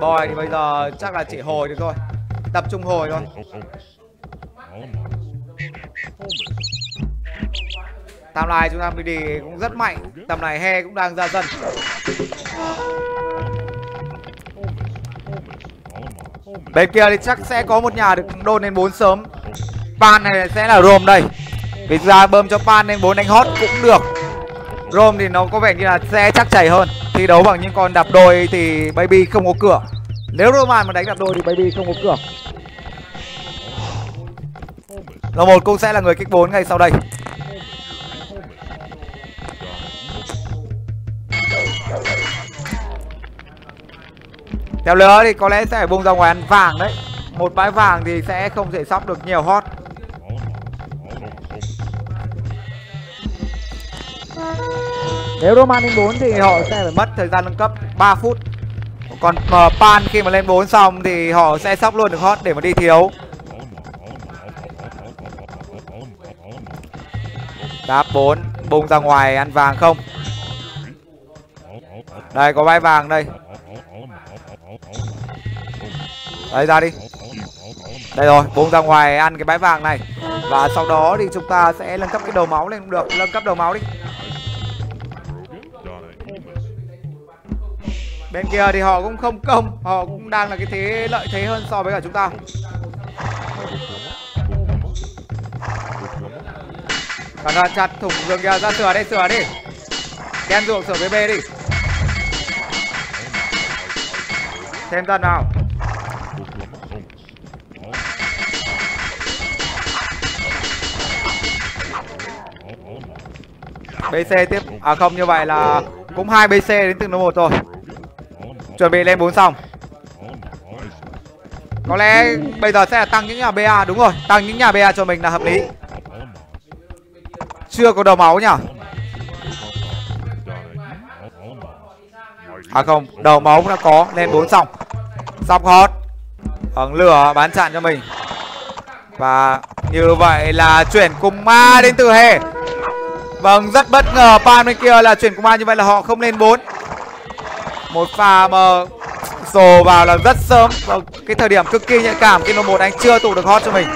Boy thì bây giờ chắc là chỉ hồi được thôi. Tập trung hồi thôi. Tầm này chúng ta mới đi cũng rất mạnh. Tầm này he cũng đang ra dần Bên kia thì chắc sẽ có một nhà được đôn lên 4 sớm. Pan này sẽ là Rome đây. Vì ra bơm cho Pan lên 4 đánh hot cũng được. Rome thì nó có vẻ như là sẽ chắc chảy hơn. Thi đấu bằng những con đạp đôi thì Baby không có cửa. Nếu Roman mà đánh đạp đôi thì Baby không có cửa. Lô một cũng sẽ là người kích 4 ngay sau đây. Theo lứa thì có lẽ sẽ phải bung ra ngoài ăn vàng đấy. Một bãi vàng thì sẽ không thể sóc được nhiều hot. Nếu Roman lên 4 thì họ sẽ phải mất thời gian nâng cấp 3 phút. Còn uh, Pan khi mà lên 4 xong thì họ sẽ sóc luôn được hot để mà đi thiếu. Đáp 4 Bung ra ngoài ăn vàng không? Đây có bãi vàng đây. Đây ra đi. Đây rồi bung ra ngoài ăn cái bãi vàng này. Và sau đó thì chúng ta sẽ nâng cấp cái đầu máu lên cũng được. Nâng cấp đầu máu đi. Bên kia thì họ cũng không công, Họ cũng đang là cái thế lợi thế hơn so với cả chúng ta. Cẩn thận chặt thủng giường kia, ra sửa đi sửa đi. Đen ruộng sửa với B đi. Thêm dần nào BC tiếp. À không, như vậy là Cũng hai BC đến từng nó một rồi. Chuẩn bị lên 4 xong. Có lẽ bây giờ sẽ là tăng những nhà BA Đúng rồi, Tăng những nhà BA cho mình là hợp lý. Chưa có đầu máu nhỉ? À không, Đầu máu cũng đã có, Lên 4 xong. Xong hot. Bằng lửa bán chặn cho mình. Và như vậy là chuyển cùng ma đến từ hề. Vâng rất bất ngờ Pan bên kia là chuyển cùng ma, như vậy là họ không lên 4 một pha mà sồ vào là rất sớm. Vào cái thời điểm cực kỳ nhạy cảm khi mà một anh chưa tụ được hot cho mình.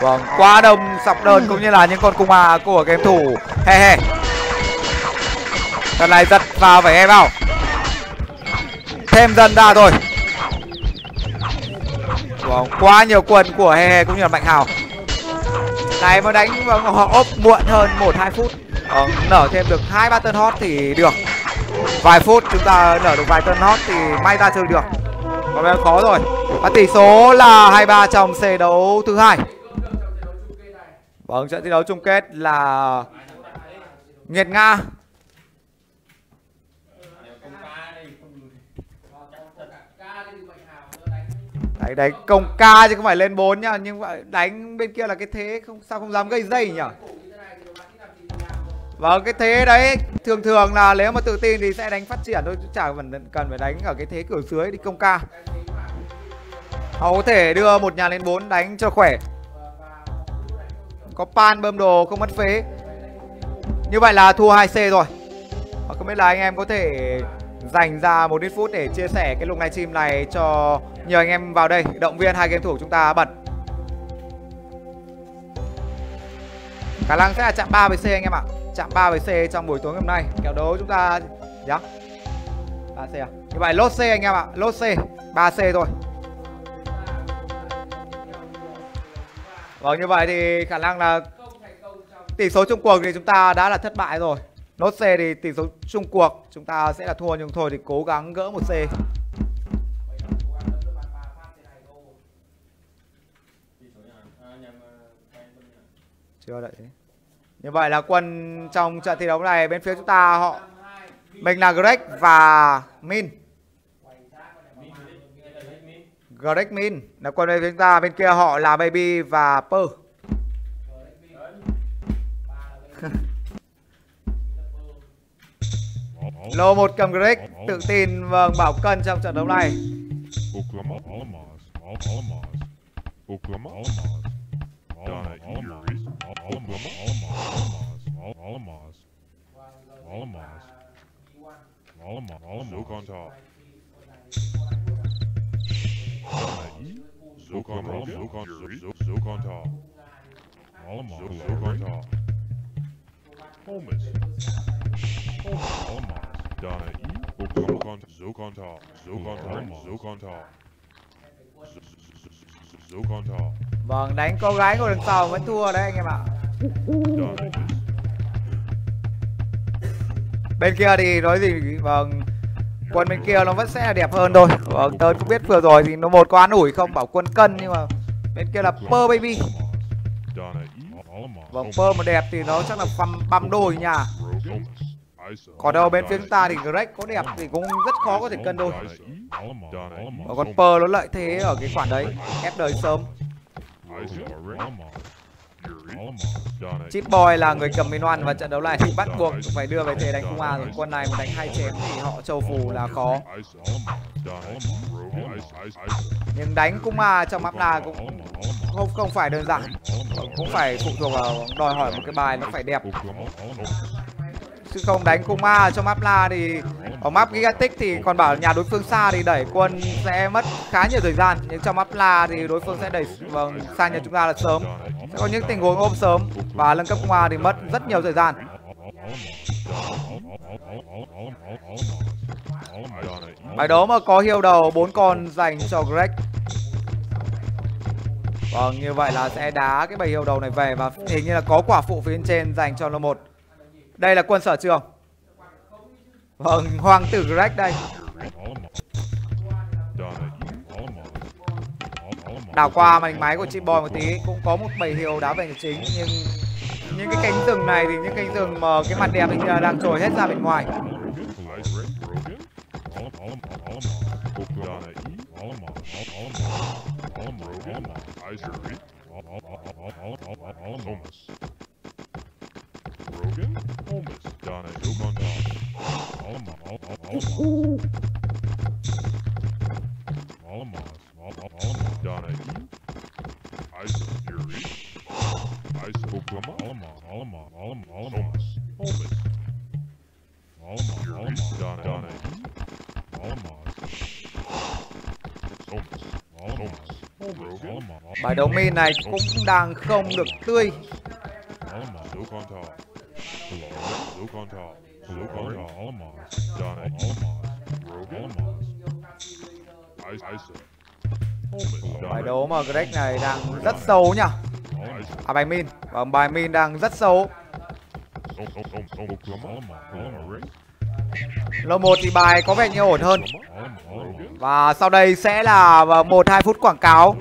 Vâng quá đông sọc đơn cũng như là những con cung à của game thủ. He he. Lần này giật vào phải em vào thêm dần ra rồi. Vâng quá nhiều quần của he he cũng như là mạnh hào. Này mà đánh vâng, họ ốp muộn hơn một hai phút ờ, nở thêm được hai ba tân hot thì được. Vài phút chúng ta nở được vài tân hot thì may ra chơi được. Còn em khó rồi. Và tỷ số là 23 trong xe đấu thứ hai. Vâng trận thi đấu chung kết là nghiệt nga. Đấy, đánh công ca chứ không phải lên 4 nhá nhưng mà đánh bên kia là cái thế không sao không dám gây dây nhỉ? Vâng cái thế đấy, thường thường là nếu mà tự tin thì sẽ đánh phát triển thôi, chứ chả cần cần phải đánh ở cái thế cửa dưới đi công ca. Họ có thể đưa một nhà lên 4 đánh cho khỏe. Có pan, bơm đồ, không mất phế. Như vậy là thua 2C rồi. Và không biết là anh em có thể dành ra một ít phút để chia sẻ cái lùng livestream này cho nhiều anh em vào đây động viên hai game thủ chúng ta bật. Khả năng sẽ là chạm 3 với C anh em ạ chạm 3 với C trong buổi tối ngày hôm nay. Kèo đấu chúng ta, nhá. Ba C à? Như vậy lốt C anh em ạ. Lốt C. 3 C thôi. Vâng như vậy thì khả năng là tỷ số chung cuộc thì chúng ta đã là thất bại rồi. Lốt C thì tỷ số chung cuộc, chúng ta sẽ là thua nhưng thôi thì cố gắng gỡ một C. Chưa đợi thế như vậy là quân trong trận thi đấu này bên phía chúng ta họ mình là Greg và Min. Greg Min là quân bên phía chúng ta bên kia họ là Baby và Pơ. Lô một cầm Greg tự tin vâng bảo cân trong trận đấu này. Oklahoma, Oklahoma, Donna Eateries, Alamos, Alamos, Alamos, Alamos, Alamos, Zook on top. Donna E, Zook on top, Zook on Zook, Zook on top. Zokontal. Holmes. Holmes. Donna E. Oklahoma. Zokontal. Zokontal. Zokontal. Zokontal. Vâng, đánh cô gái ngồi đằng sau vẫn thua đấy anh em ạ. Bên kia thì nói gì vâng quân bên kia nó vẫn sẽ là đẹp hơn thôi. Vâng, tôi cũng biết vừa rồi thì nó một có an ủi không bảo quân cân nhưng mà bên kia là Pearl baby. Vâng, Pearl mà đẹp thì nó chắc là băm băm đôi nha. Còn đâu bên phía chúng ta thì Greg có đẹp thì cũng rất khó có thể cân đôi. E. E. Và con Pearl nó lợi thế ở cái khoản đấy, ép đời sớm. E. Chip Boy là người cầm Min One và trận đấu này thì bắt buộc phải đưa về thế đánh cung A rồi. Quân này mà đánh hai chém thì họ châu phù là khó. E. Nhưng đánh cung A trong map là cũng không không phải đơn giản. Cũng phải phụ thuộc vào đòi hỏi một cái bài nó phải đẹp. Chứ không đánh cung A trong map La thì ở map Gigantic thì còn bảo nhà đối phương xa thì đẩy quân sẽ mất khá nhiều thời gian. Nhưng trong map La thì đối phương sẽ đẩy vâng, sang nhà chúng ta là sớm. Sẽ có những tình huống ôm sớm và nâng cấp cung A thì mất rất nhiều thời gian. Bài đấu mà có hiêu đầu bốn con dành cho Greg. Vâng, như vậy là sẽ đá cái bầy hiêu đầu này về và hình như là có quả phụ phía trên dành cho lô một. Đây là quân sở trường. Vâng, hoàng tử Greg đây. Đảo qua màn hình máy của chị Boy một tí cũng có một bầy hiệu đá về chính nhưng những cái cánh rừng này thì những cánh rừng mà cái mặt đẹp thì đang trồi hết ra bên ngoài. Rogan, Holmes, Donna, Zokontal. Donna E. Isa, Yuri. Isa, Oklahoma. Holmes. Holmes. Yuri, Donna, Donna E. Holmes. Holmes. Rogan, Bài đấu min này cũng đang không được tươi. Hello, Luke on top. Luke on top. Zokontal. Donnie. E. Rogan. Isa. Holmes. Bài đấu mà Greg này đang rất xấu nhá. À bài min. Vâng, bài min đang rất xấu. Lô 1 thì bài có vẻ như ổn hơn. Và sau đây sẽ là ờ, 1 2 phút quảng cáo.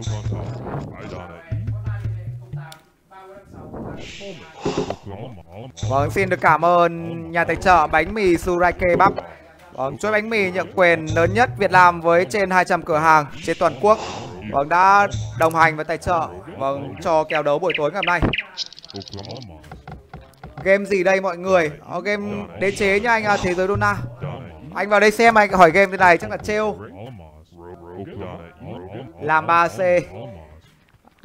Vâng, xin được cảm ơn nhà tài trợ bánh mì Surai Kebab. Vâng, chuỗi bánh mì nhượng quyền lớn nhất Việt Nam với trên 200 cửa hàng trên toàn quốc. Vâng, đã đồng hành và tài trợ vâng cho kèo đấu buổi tối ngày hôm nay. Game gì đây mọi người? Ờ, game đế chế nha anh à, Thế giới Dona. Anh vào đây xem anh hỏi game thế này chắc là trêu. Làm 3C.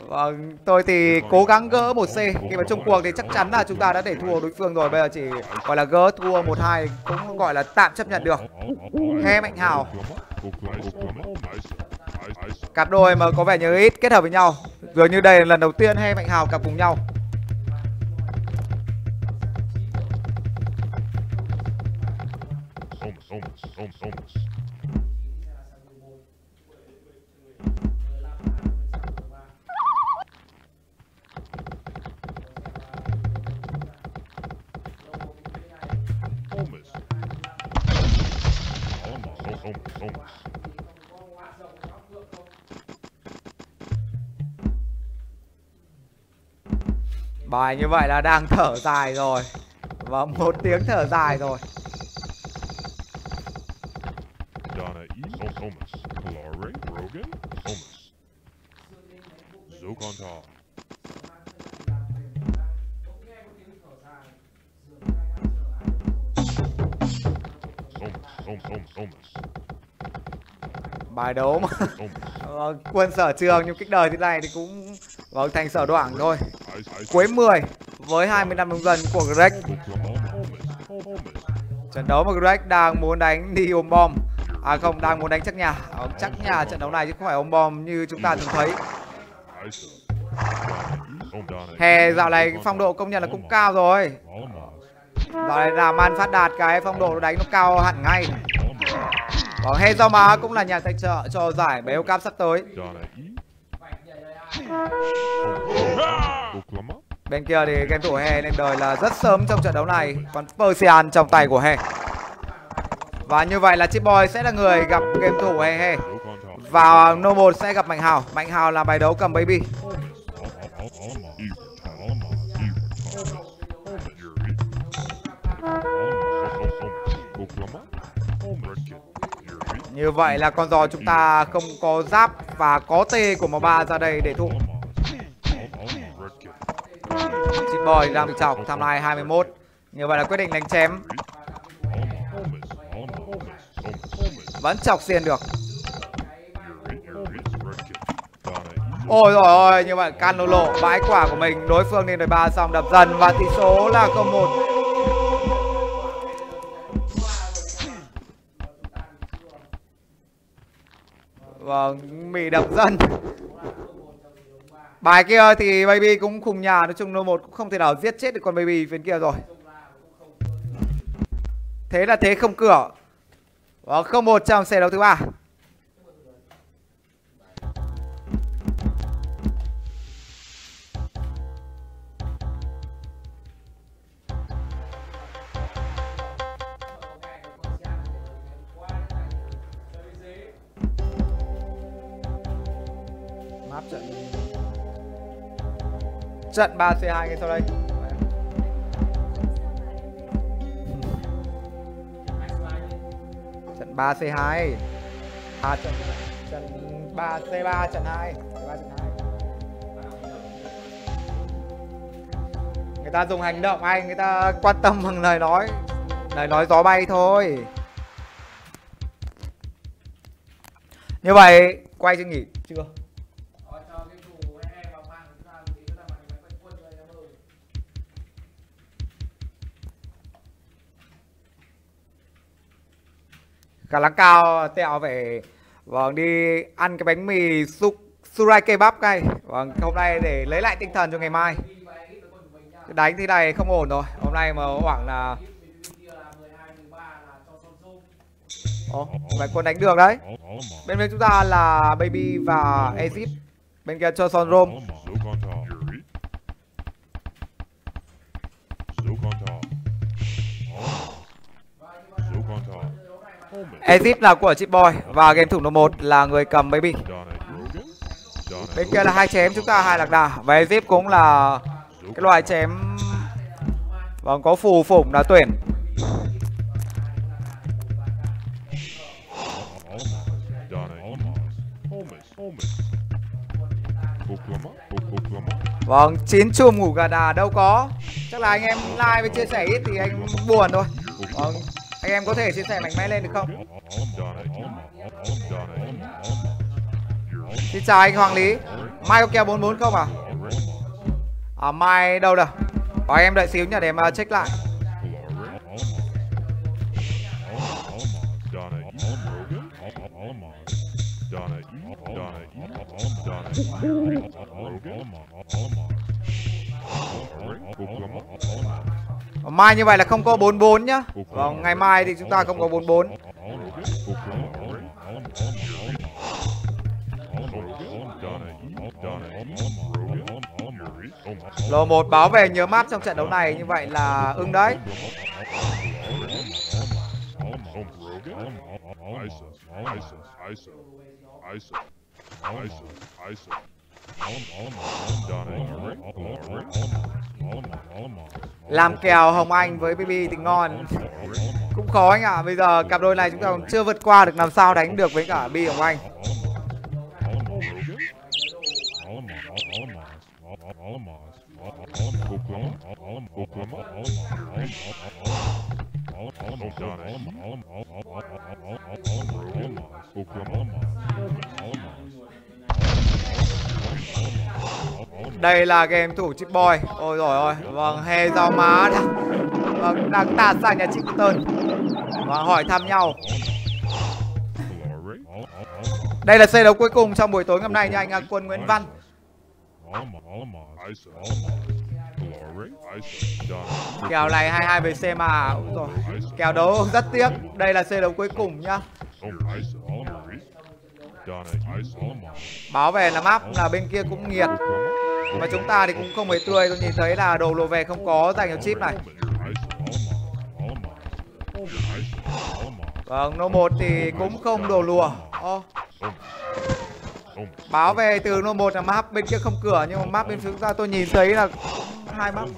Vâng, tôi thì cố gắng gỡ một C. Khi mà chung cuộc thì chắc chắn là chúng ta đã để thua đối phương rồi. Bây giờ chỉ gọi là gỡ thua 1-2 cũng gọi là tạm chấp nhận được. He Mạnh Hào. Cặp đôi mà có vẻ như ít kết hợp với nhau. Dường như đây là lần đầu tiên He Mạnh Hào cặp cùng nhau Bài như vậy là đang thở dài rồi Và một tiếng thở dài rồi Donna E. Rogan. Bài đấu mà. Ờ, quân sở trường nhưng kích đời thế này thì cũng vâng, thành sở đoạn thôi. Cuối 10 với 20 năm nông dân của Greg. Trận đấu mà Greg đang muốn đánh đi ôm bom À không, đang muốn đánh chắc nhà Ờ, Chắc nhà trận đấu này chứ không phải ôm bom như chúng ta từng thấy. Hè dạo này phong độ công nhận là cũng cao rồi Dạo này làm ăn phát đạt cái phong độ đánh nó cao hẳn ngay Còn He do má cũng là nhà tài trợ cho giải BO Cup sắp tới. Bên kia thì game thủ He lên đời là rất sớm trong trận đấu này. Còn Persian trong tay của He Và như vậy là Chip Boy sẽ là người gặp game thủ He He Và No 1 sẽ gặp Mạnh Hào. Mạnh Hào là bài đấu cầm Baby Như vậy là con giò chúng ta không có giáp và có tê của màu ba ra đây để thụ. Chip bòi đang bị chọc tham lai 21 Như vậy là quyết định đánh chém. Vẫn chọc xiên được. Ôi rồi ôi, như vậy Canolo bãi quả của mình Đối phương lên đời ba xong đập dần và tỷ số là 0-1 Vâng, mì đập dân. Bài kia thì Baby cũng khùng nhà Nói chung No một cũng không thể nào giết chết được con Baby bên kia rồi. Thế là thế không cửa. Vâng, không một trong xe đấu thứ ba. Trận 3C2 ngay sau đây. Trận 3C2 À trận trận 3C3 trận 2 C3 trận 2 Người ta dùng hành động anh, người ta quan tâm bằng lời nói. Lời nói gió bay thôi. Như vậy, quay chứ nghỉ khả năng cao. Tẹo phải vâng đi ăn cái bánh mì su surai kebab ngay vâng hôm nay để lấy lại tinh thần cho ngày mai. Đánh thế này không ổn rồi. Hôm nay mà khoảng là Ồ, vậy quân đánh được đấy. Bên bên chúng ta là baby và Egypt bên kia cho son Rome. Egypt là của Chip Boy và game thủ number 1 là người cầm baby. Bên kia là hai chém chúng ta hai lạc đà. Và Egypt cũng là cái loại chém vâng có phù phủng đã tuyển. Vâng, chín chùm ngủ gà đà đâu có. Chắc là anh em like với chia sẻ ít thì anh buồn thôi. Vâng, anh em có thể chia sẻ mạnh mẽ lên được không? Xin chào anh Hoàng Lý. Mai có kèo 44 không à? À Mai đâu đâu? Có em đợi xíu nhá để mà check lại. Mai như vậy là không có 44 nhá. Vâng, ngày mai thì chúng ta không có 44 Lô 1 báo về nhớ map trong trận đấu này, như vậy là ưng đấy. Làm kèo Hồng Anh với BB thì ngon. Cũng khó anh ạ à. Bây giờ cặp đôi này chúng ta còn chưa vượt qua được làm sao đánh được với cả Bi Hồng Anh Đây là game thủ chip boy Ôi rồi ôi Vâng he rau má đã Vâng đang tạt sang nhà chị Tơn Và hỏi thăm nhau Đây là xe đấu cuối cùng trong buổi tối ngày hôm nay nha anh Quân Nguyễn Văn Kèo này 22 về xe mà. Rồi. Kèo đấu rất tiếc. Đây là xe đấu cuối cùng nhá. Báo về là map là bên kia cũng nghiệt. Và chúng ta thì cũng không mấy tươi. Tôi nhìn thấy là đồ lùa về không có dành cho chip này. Vâng, nô 1 thì cũng không đồ lùa. Ô, báo về từ nô 1 là map bên kia không cửa nhưng mà map bên phía ra tôi nhìn thấy là hai map.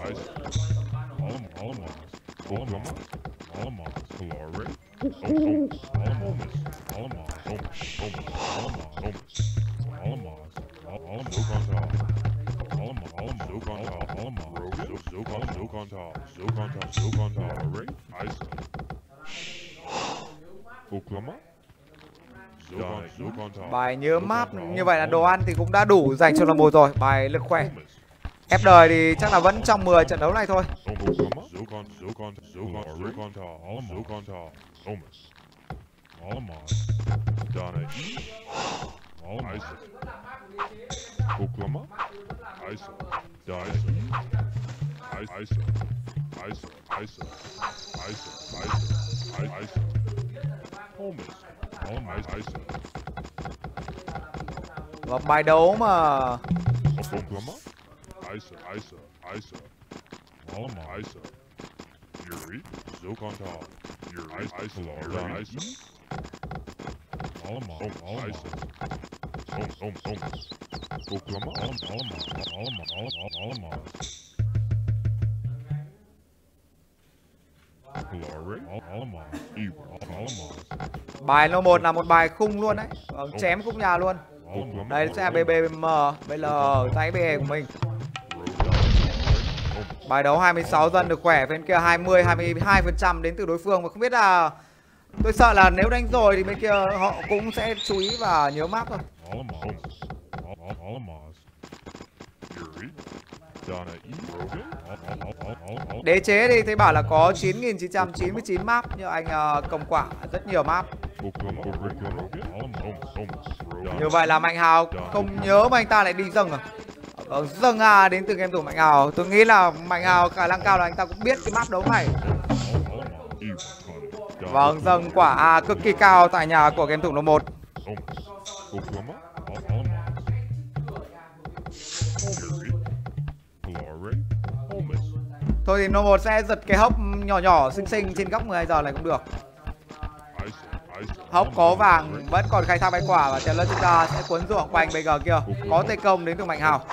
Oklahoma. Bài nhớ map như vậy là đồ ăn thì cũng đã đủ dành cho một rồi. Bài lực khỏe. Ép đời thì chắc là vẫn trong 10 trận đấu này thôi. Dyson, Isa, Isa, Isa, Isa, Isa, Isa, Isa, Holmes, Holmes, Isa, Và bài đấu mà. Oklahoma, Isa, Isa, Isa, Holmes, Isa, Yuri, Zokontal, Yuri, Isa, Laura, Isa, Holmes, om, om, om. Holmes, Holmes, Oklahoma, om, om, om, om, om, Glory, bài lô 1 là một bài khung luôn đấy. Vâng, chém khúc nhà luôn. Đây sẽ là BBM, BL, tay BE của mình. Bài đấu 26 dân được khỏe, bên kia 20, 22% đến từ đối phương và không biết là tôi sợ là nếu đánh rồi thì bên kia họ cũng sẽ chú ý và nhớ map thôi. Holmes, Holmes, Yuri, Donna E. Rogan, Đế chế thì thấy bảo là có 9.999 map nhưng anh uh, cầm quả rất nhiều map. Như vậy là Mạnh Hào không nhớ mà anh ta lại đi dâng à? Ờ, dâng à đến từ game thủ Mạnh Hào. Tôi nghĩ là Mạnh Hào khả năng cao là anh ta cũng biết cái map đấu này. Vâng, dâng quả A cực kỳ cao tại nhà của game thủ số 1. Oklahoma, Holmes, Thôi thì No 1 sẽ giật cái hốc nhỏ nhỏ xinh xinh trên góc 12 giờ này cũng được. Hốc có vàng vẫn còn khai thác bánh quả và Taylor chúng ta sẽ cuốn ruộng quanh BG kia. Có tay công đến từ Mạnh Hào.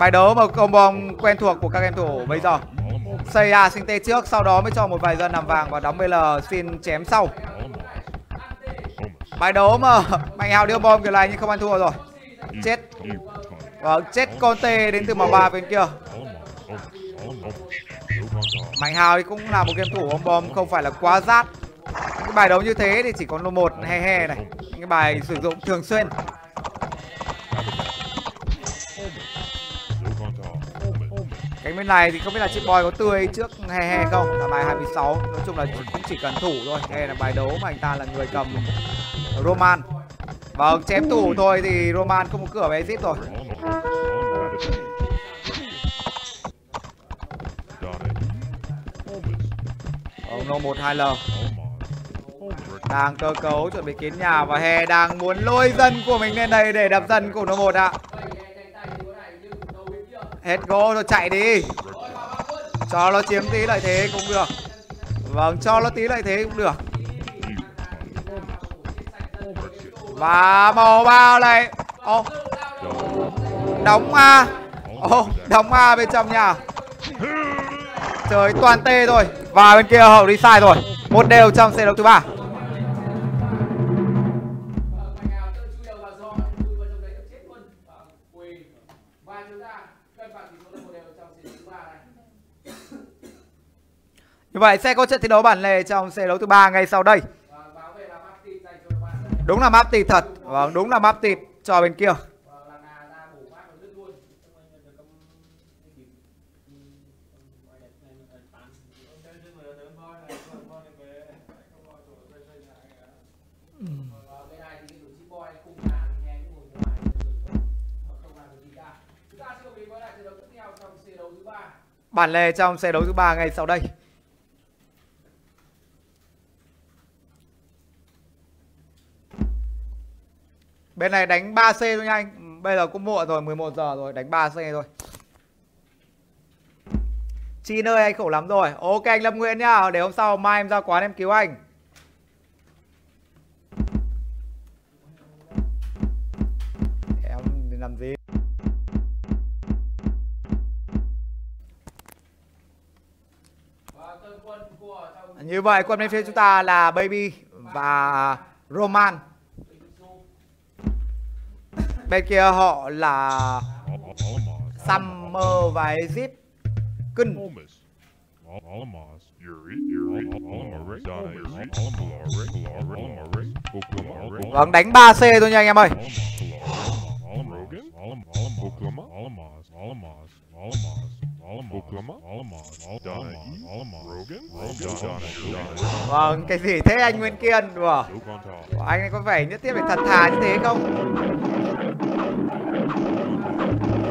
Bài đấu mà công bom quen thuộc của các game thủ bây giờ. Xây A sinh tê trước sau đó mới cho một vài dân làm vàng và đóng BL xin chém sau. Bài đấu mà Mạnh Hào đưa bom kiểu này nhưng không ăn thua rồi. Chết. Vâng, chết Conte đến từ màu ba bên kia. Mạnh Hào thì cũng là một game thủ bom bom không phải là quá rát. Những cái bài đấu như thế thì chỉ có lô một he he này. Những cái bài sử dụng thường xuyên. Cánh bên này thì không biết là chip boy có tươi trước he he không. Là bài 26. Nói chung là cũng chỉ cần thủ thôi. Đây là bài đấu mà anh ta là người cầm Roman. Vâng, chém thủ thôi thì Roman không có cửa về exit rồi. Ông no 1 2 L đang cơ cấu chuẩn bị kiến nhà và hè đang muốn lôi dân của mình lên đây để đập dân của nó một ạ. Hết gỗ rồi chạy đi. Cho nó chiếm tí lợi thế cũng được. Vâng, cho nó tí lợi thế cũng được. Và màu bao này. Ô, đóng A. Ô, đóng A bên trong nhà. Trời toàn tê rồi. Và bên kia hậu đi sai rồi. Một đều trong xe đấu thứ ba. Như vậy sẽ có trận thi đấu bản lề trong xe đấu thứ ba ngay sau đây. Đúng là map tịt thật. Vâng, đúng là map tịt cho bên kia. bản lề trong xe đấu thứ ba ngay sau đây Bên này đánh 3C thôi nha anh. Ừ, bây giờ cũng muộn rồi 11 giờ rồi, đánh 3C thôi. Chi nơi anh khổ lắm rồi. Ok, anh Lâm Nguyễn nhá. Để hôm sau mai em ra quán em cứu anh. Em làm gì? Như vậy, quân bên phía chúng ta là Baby và Roman. Bên kia họ là Summer và Egypt. Cưng. Holmes. Vâng đánh 3C thôi nha anh em ơi. Donna. Rogan. Donna. Vâng cái gì? Thế anh Nguyễn Kiên đùa. Của anh ấy có vẻ nhất thiết phải thật thà như thế không?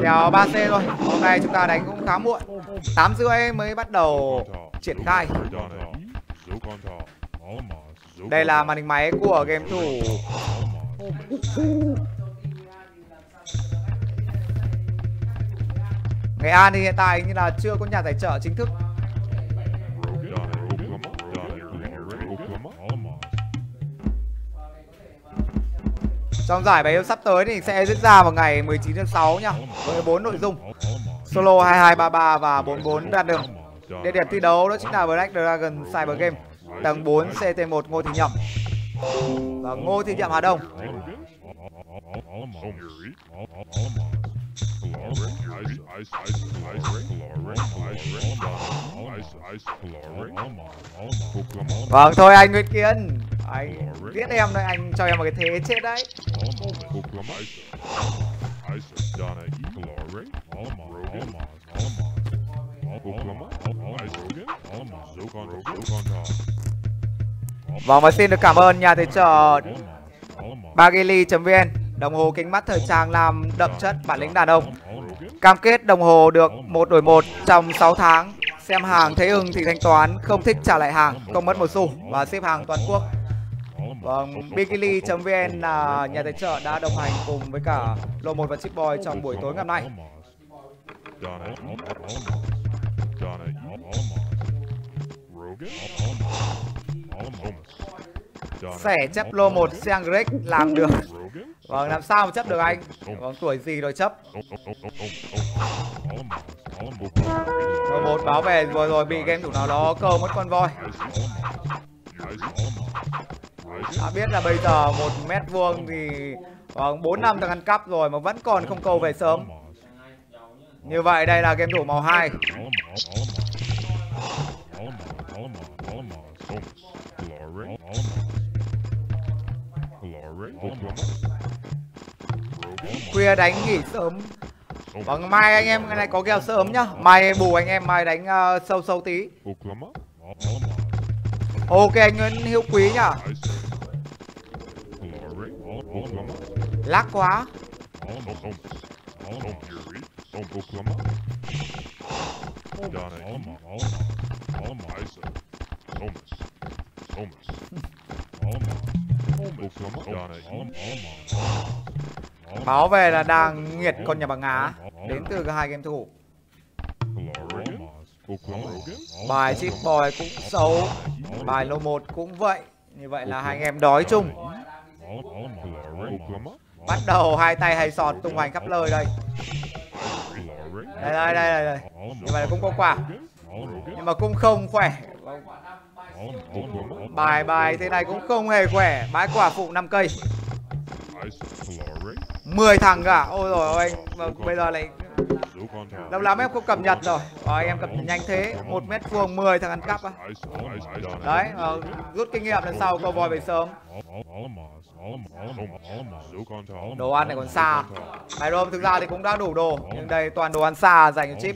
Kèo 3C thôi. Hôm nay chúng ta đánh cũng khá muộn. 8 rưỡi mới bắt đầu triển khai. Đây là màn hình máy của game thủ Nghệ An thì hiện tại như là chưa có nhà tài trợ chính thức. Trong giải bài yêu sắp tới thì sẽ diễn ra vào ngày 19 tháng 6 nha Với 4 nội dung. Solo 2233 và 44 đoạn đường Địa điểm thi đấu đó chính là Black Dragon Cyber Game, Tầng 4 CT1 Ngô Thị Nhậm. Và Ngô Thị Nhậm Hà Đông. Vâng thôi anh Nguyễn Kiên. Anh giết em thôi, anh cho em một cái thế chết đấy. Vâng và xin được cảm ơn nhà tài trợ Bagili.vn Đồng hồ kính mắt thời trang làm đậm chất bản lĩnh đàn ông. Cam kết đồng hồ được một đổi một trong 6 tháng. Xem hàng thấy ưng thì thanh toán Không thích trả lại hàng Không mất một xu Và ship hàng toàn quốc. Vâng, Bigly.vn là nhà tài trợ đã đồng hành cùng với cả Lô 1 và Chip Boy trong buổi tối ngày hôm nay. Sẻ chấp lô 1 Seang Greg làm được. Vâng, làm sao mà chấp được anh? Vâng, tuổi gì rồi chấp? Lô 1 báo về vừa rồi bị game thủ nào đó câu mất con voi. Đã biết là bây giờ một mét vuông thì Vâng, 4 năm từng ăn cắp rồi mà vẫn còn không câu về sớm. Như vậy đây là game thủ màu 2 Khuya đánh nghỉ sớm. Vâng, mai anh em cái này có kèo sớm nhá. Mai bù anh em mai đánh uh, sâu sâu tí. Ok anh Nguyễn Hữu Quý nhá. Lắc quá Báo về là đang nghiệt con nhà bằng Á Đến từ cả hai game thủ. Bài chip boy cũng xấu. Bài lô 1 cũng vậy. Như vậy là hai anh em đói chung. Bắt đầu hai tay hay sọt tung hoành khắp nơi đây. Đây đây đây đây, đây. Như vậy là cũng có quả. Nhưng mà cũng không khỏe Bài bài thế này cũng không hề khỏe. Bãi quả phụ 5 cây. 10 thằng cả. Ôi rồi anh Bây giờ lại Lâu lắm em không cập nhật rồi. Rồi em cập nhật nhanh thế. Một mét vuông 10 thằng ăn cắp à Đấy ờ, Rút kinh nghiệm lần sau câu voi về sớm. Đồ ăn này còn xa. Này Rome thực ra thì cũng đã đủ đồ, Nhưng đây toàn đồ ăn xa dành cho chip.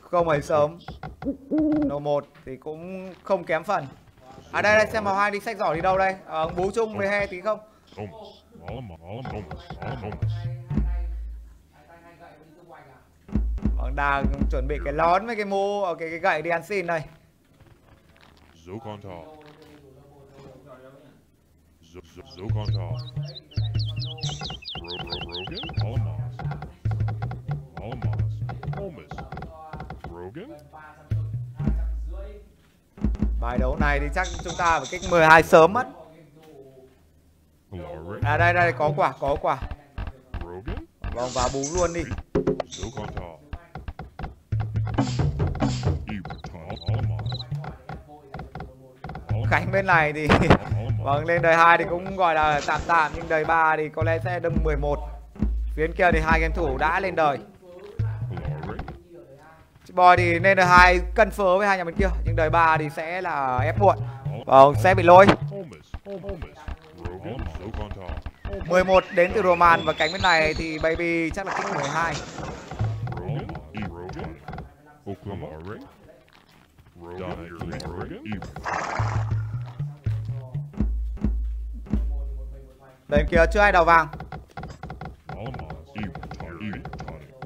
Không hề sớm Đồ 1 thì cũng không kém phần À đây đây xem màu hai đi sách giỏ đi đâu đây Ờ bú chung với he tí không Vâng đang chuẩn bị cái lón với cái mũ ở cái, cái gậy đi ăn xin đây Zokontal. Zokontal. Rogan? Alamos. Rogan? bài đấu này thì chắc chúng ta phải kích 12 sớm mất. À đây đây có quả có quả. Vâng vào bú luôn đi. Khánh bên này thì vâng lên đời 2 thì cũng gọi là tạm tạm nhưng đời 3 thì có lẽ sẽ đâm 11 phía kia thì hai game thủ đã lên đời? Boy thì nên đời hai cân phớ với hai nhà bên kia, nhưng đời ba thì sẽ là ép muộn. Vâng sẽ bị lôi. 11 đến từ Roman và cánh bên này thì Baby chắc là kích 12 bên kia chưa ai đào vàng Alamos. Ibertal. Ibertal. Alamos. Rogan? Zokontal.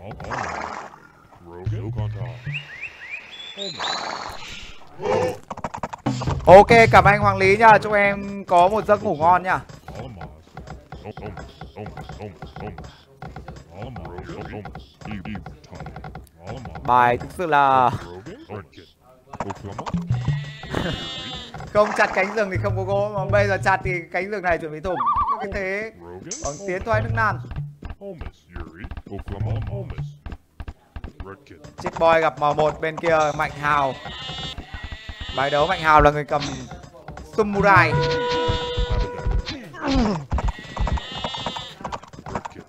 Holmes. Ok, cảm ơn anh Hoàng Lý nha. Chúc em có một giấc ngủ ngon nha. Bài thực sự là không chặt cánh rừng thì không có gỗ. Mà bây giờ chặt thì cánh rừng này chuẩn bị thủng. Cái thế. Còn tiến thoái nước nan Holmes. Yuri? Oklahoma? Holmes. Redkit. Chip Boy gặp M1 bên kia Mạnh Hào. Bài đấu Mạnh Hào là người cầm Samurai. Redkit.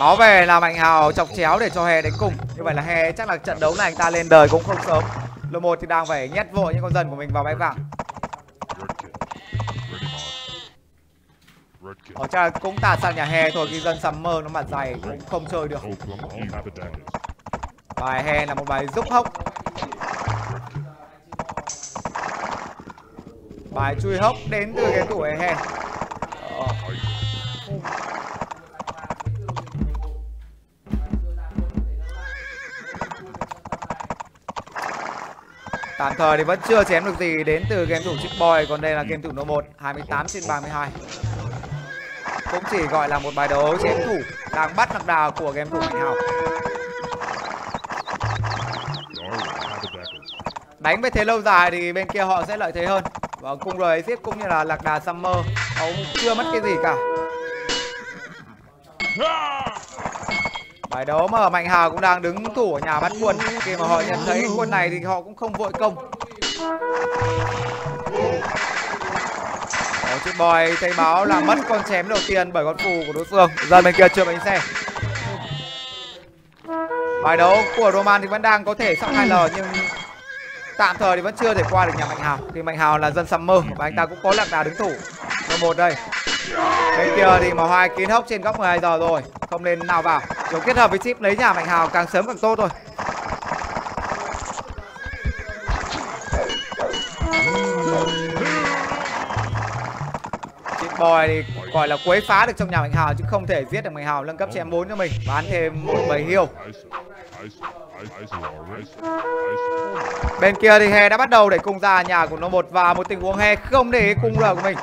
báo về là Mạnh Hào chọc chéo để cho Hè đánh cùng. Như vậy là Hè chắc là trận đấu này anh ta lên đời cũng không sớm. Lô một thì đang phải nhét vội những con dân của mình vào bãi vàng Ở chắc là cũng tạt sang nhà Hè thôi khi dân Summer nó mặt dày cũng không chơi được. Bài Hè là một bài giúp hốc. Bài chui hốc đến từ cái tủ Hè Ờ, Tạm thời thì vẫn chưa chém được gì đến từ game thủ Chip Boy Còn đây là game thủ No 1 28 trên 32 cũng chỉ gọi là một bài đấu chém thủ Đang bắt đặc đà của game thủ Mạnh Hào. Đánh với thế lâu dài thì bên kia họ sẽ lợi thế hơn. Và cung rồi tiếp cũng như là lạc đà Summer Họ cũng chưa mất cái gì cả. Bài đấu mà Mạnh Hào cũng đang đứng thủ ở nhà bắt quân. Khi mà họ nhận thấy quân này thì họ cũng không vội công. Đó, chiếc Boy thấy báo là mất con chém đầu tiên bởi con phù của đối phương. Dân bên kia chưa bánh xe Bài đấu của Roman thì vẫn đang có thể sắp 2L nhưng tạm thời thì vẫn chưa thể qua được nhà Mạnh Hào. Thì Mạnh Hào là dân Summer và anh ta cũng có lạc đà đứng thủ. Rồi một đây. Bên kia thì màu hai kín hốc trên góc 12 giờ rồi Không nên nào vào. Chúng kết hợp với chip lấy nhà Mạnh Hào càng sớm càng tốt thôi. Bòi thì gọi là quấy phá được trong nhà Mạnh Hào chứ không thể giết được Mạnh Hào, nâng cấp cho em 4 cho mình và ăn thêm một bầy hiêu Bên kia thì He đã bắt đầu để cung ra nhà của nó một và một tình huống He không để cung R của mình.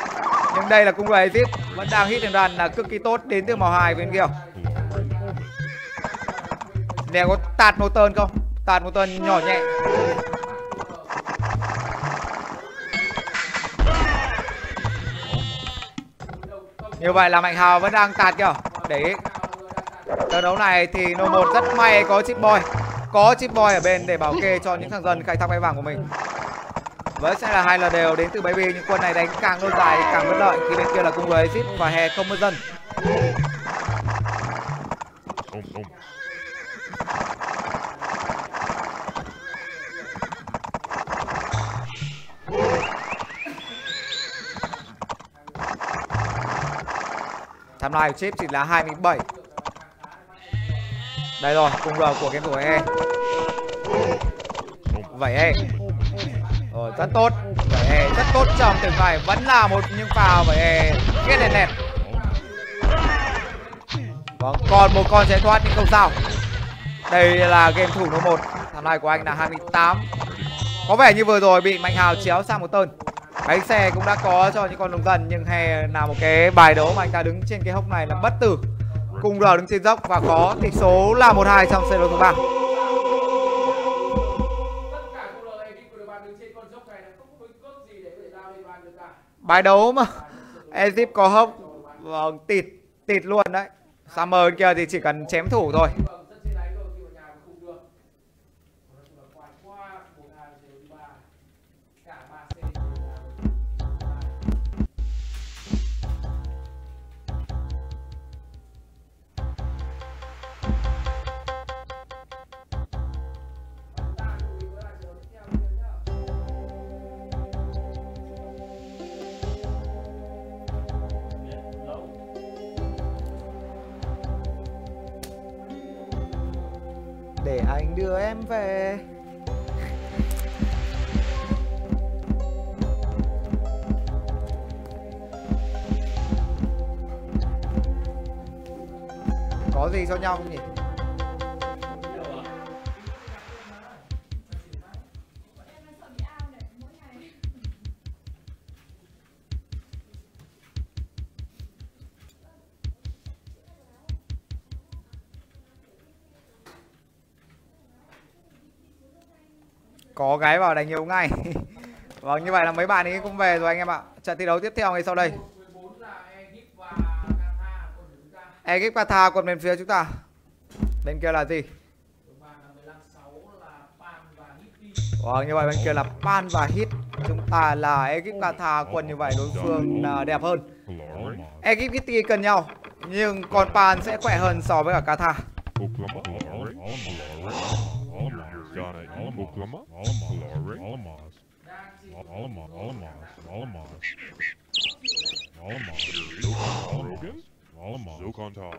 Nhưng đây là cung R giết, vẫn đang hit đường đàn là cực kỳ tốt đến từ màu hai bên kia. Nè, có tạt một tơn không? Tạt một tơn nhỏ nhẹ. Như vậy là Mạnh Hào vẫn đang tạt kìa. Để ý. Trận đấu này thì No 1 rất may có chip boy Có chip boy ở bên để bảo kê cho những thằng dân khai thác máy vàng của mình Vẫn sẽ là hai là đều đến từ Baby Nhưng quân này đánh càng lâu dài càng bất lợi, Khi bên kia là cung với Exit và Hè không mất dân Tham lai của chip chỉ là 27 Đây rồi, cùng R của game thủ E Vậy E Rồi, rất tốt. Vậy E rất tốt trong từng này Vẫn là một những pha vậy E Ghét đèn đẹp. Vâng, còn một con sẽ thoát nhưng không sao. Đây là game thủ số 1 tham lai của anh là 28 Có vẻ như vừa rồi bị Mạnh Hào chéo sang một tên. Bánh xe cũng đã có cho những con đồng dân Nhưng hay là một cái bài đấu mà anh ta đứng trên cái hốc này là bất tử. Cùng R đứng trên dốc và có tỷ số là 1-2 trong xe đấu thứ ba. Bài đấu mà Egypt có hốc Vâng, tịt Tịt luôn đấy. Summer kia thì chỉ cần chém thủ thôi. Để anh đưa em về. Có gì cho nhau không nhỉ? Có vào đánh nhiều ngay. Vâng như vậy là mấy bạn ấy cũng về rồi anh em ạ. Trận thi đấu tiếp theo ngay sau đây. Egypt Qatar còn bên phía chúng ta. Bên kia là gì? Vâng như vậy bên kia là Pan và Hit. Chúng ta là Egypt Qatar quân như vậy, đối phương là đẹp hơn. Egypt Kitty cần nhau, Nhưng còn Pan sẽ khỏe hơn so với cả Qatar. Oklahoma, Glory, Alamaz, Alamaz, Alamaz, Alamaz, Alamaz, Rogan, Alamaz, Zokonta,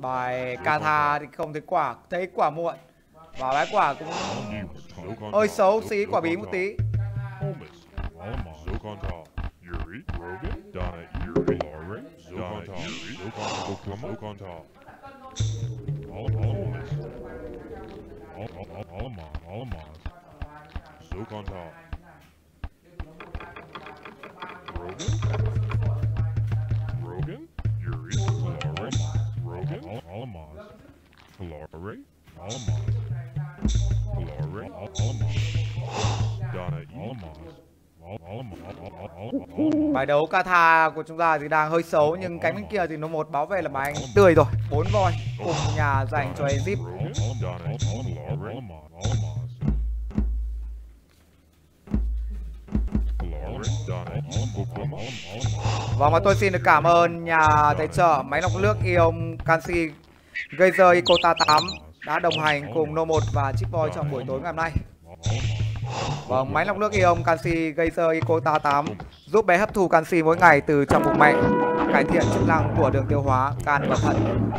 bài Kata thì không thấy quả thấy quả muộn. Và bái quả cũng hơi xấu xí quả bí một tí. Yuri, Rogan, Donna. Yuri, Glory, Zokonta, Yuri, Zokonta, Oklahoma, Zokonta, Alamaz, Alamaz, Alamaz, Zokonta, Rogan, Rogan, Yuri, Glory, Rogan, Alamaz, Glory, Alamaz, Glory, Alamaz, Donna E. Alamaz, bài đấu Kata của chúng ta thì đang hơi xấu, nhưng cánh bên kia thì nó một báo về là bài anh tươi rồi bốn voi, cùng nhà dành cho Ezip. Vâng, và mà tôi xin được cảm ơn nhà tài trợ máy lọc nước Ion Canxi Geyser Icota 8 đã đồng hành cùng No 1 và Chip Boy trong buổi tối ngày hôm nay. Vâng, máy lọc nước Ion Canxi Geyser Icota 8 giúp bé hấp thu canxi mỗi ngày từ trong bụng mẹ, cải thiện chức năng của đường tiêu hóa, can và thận.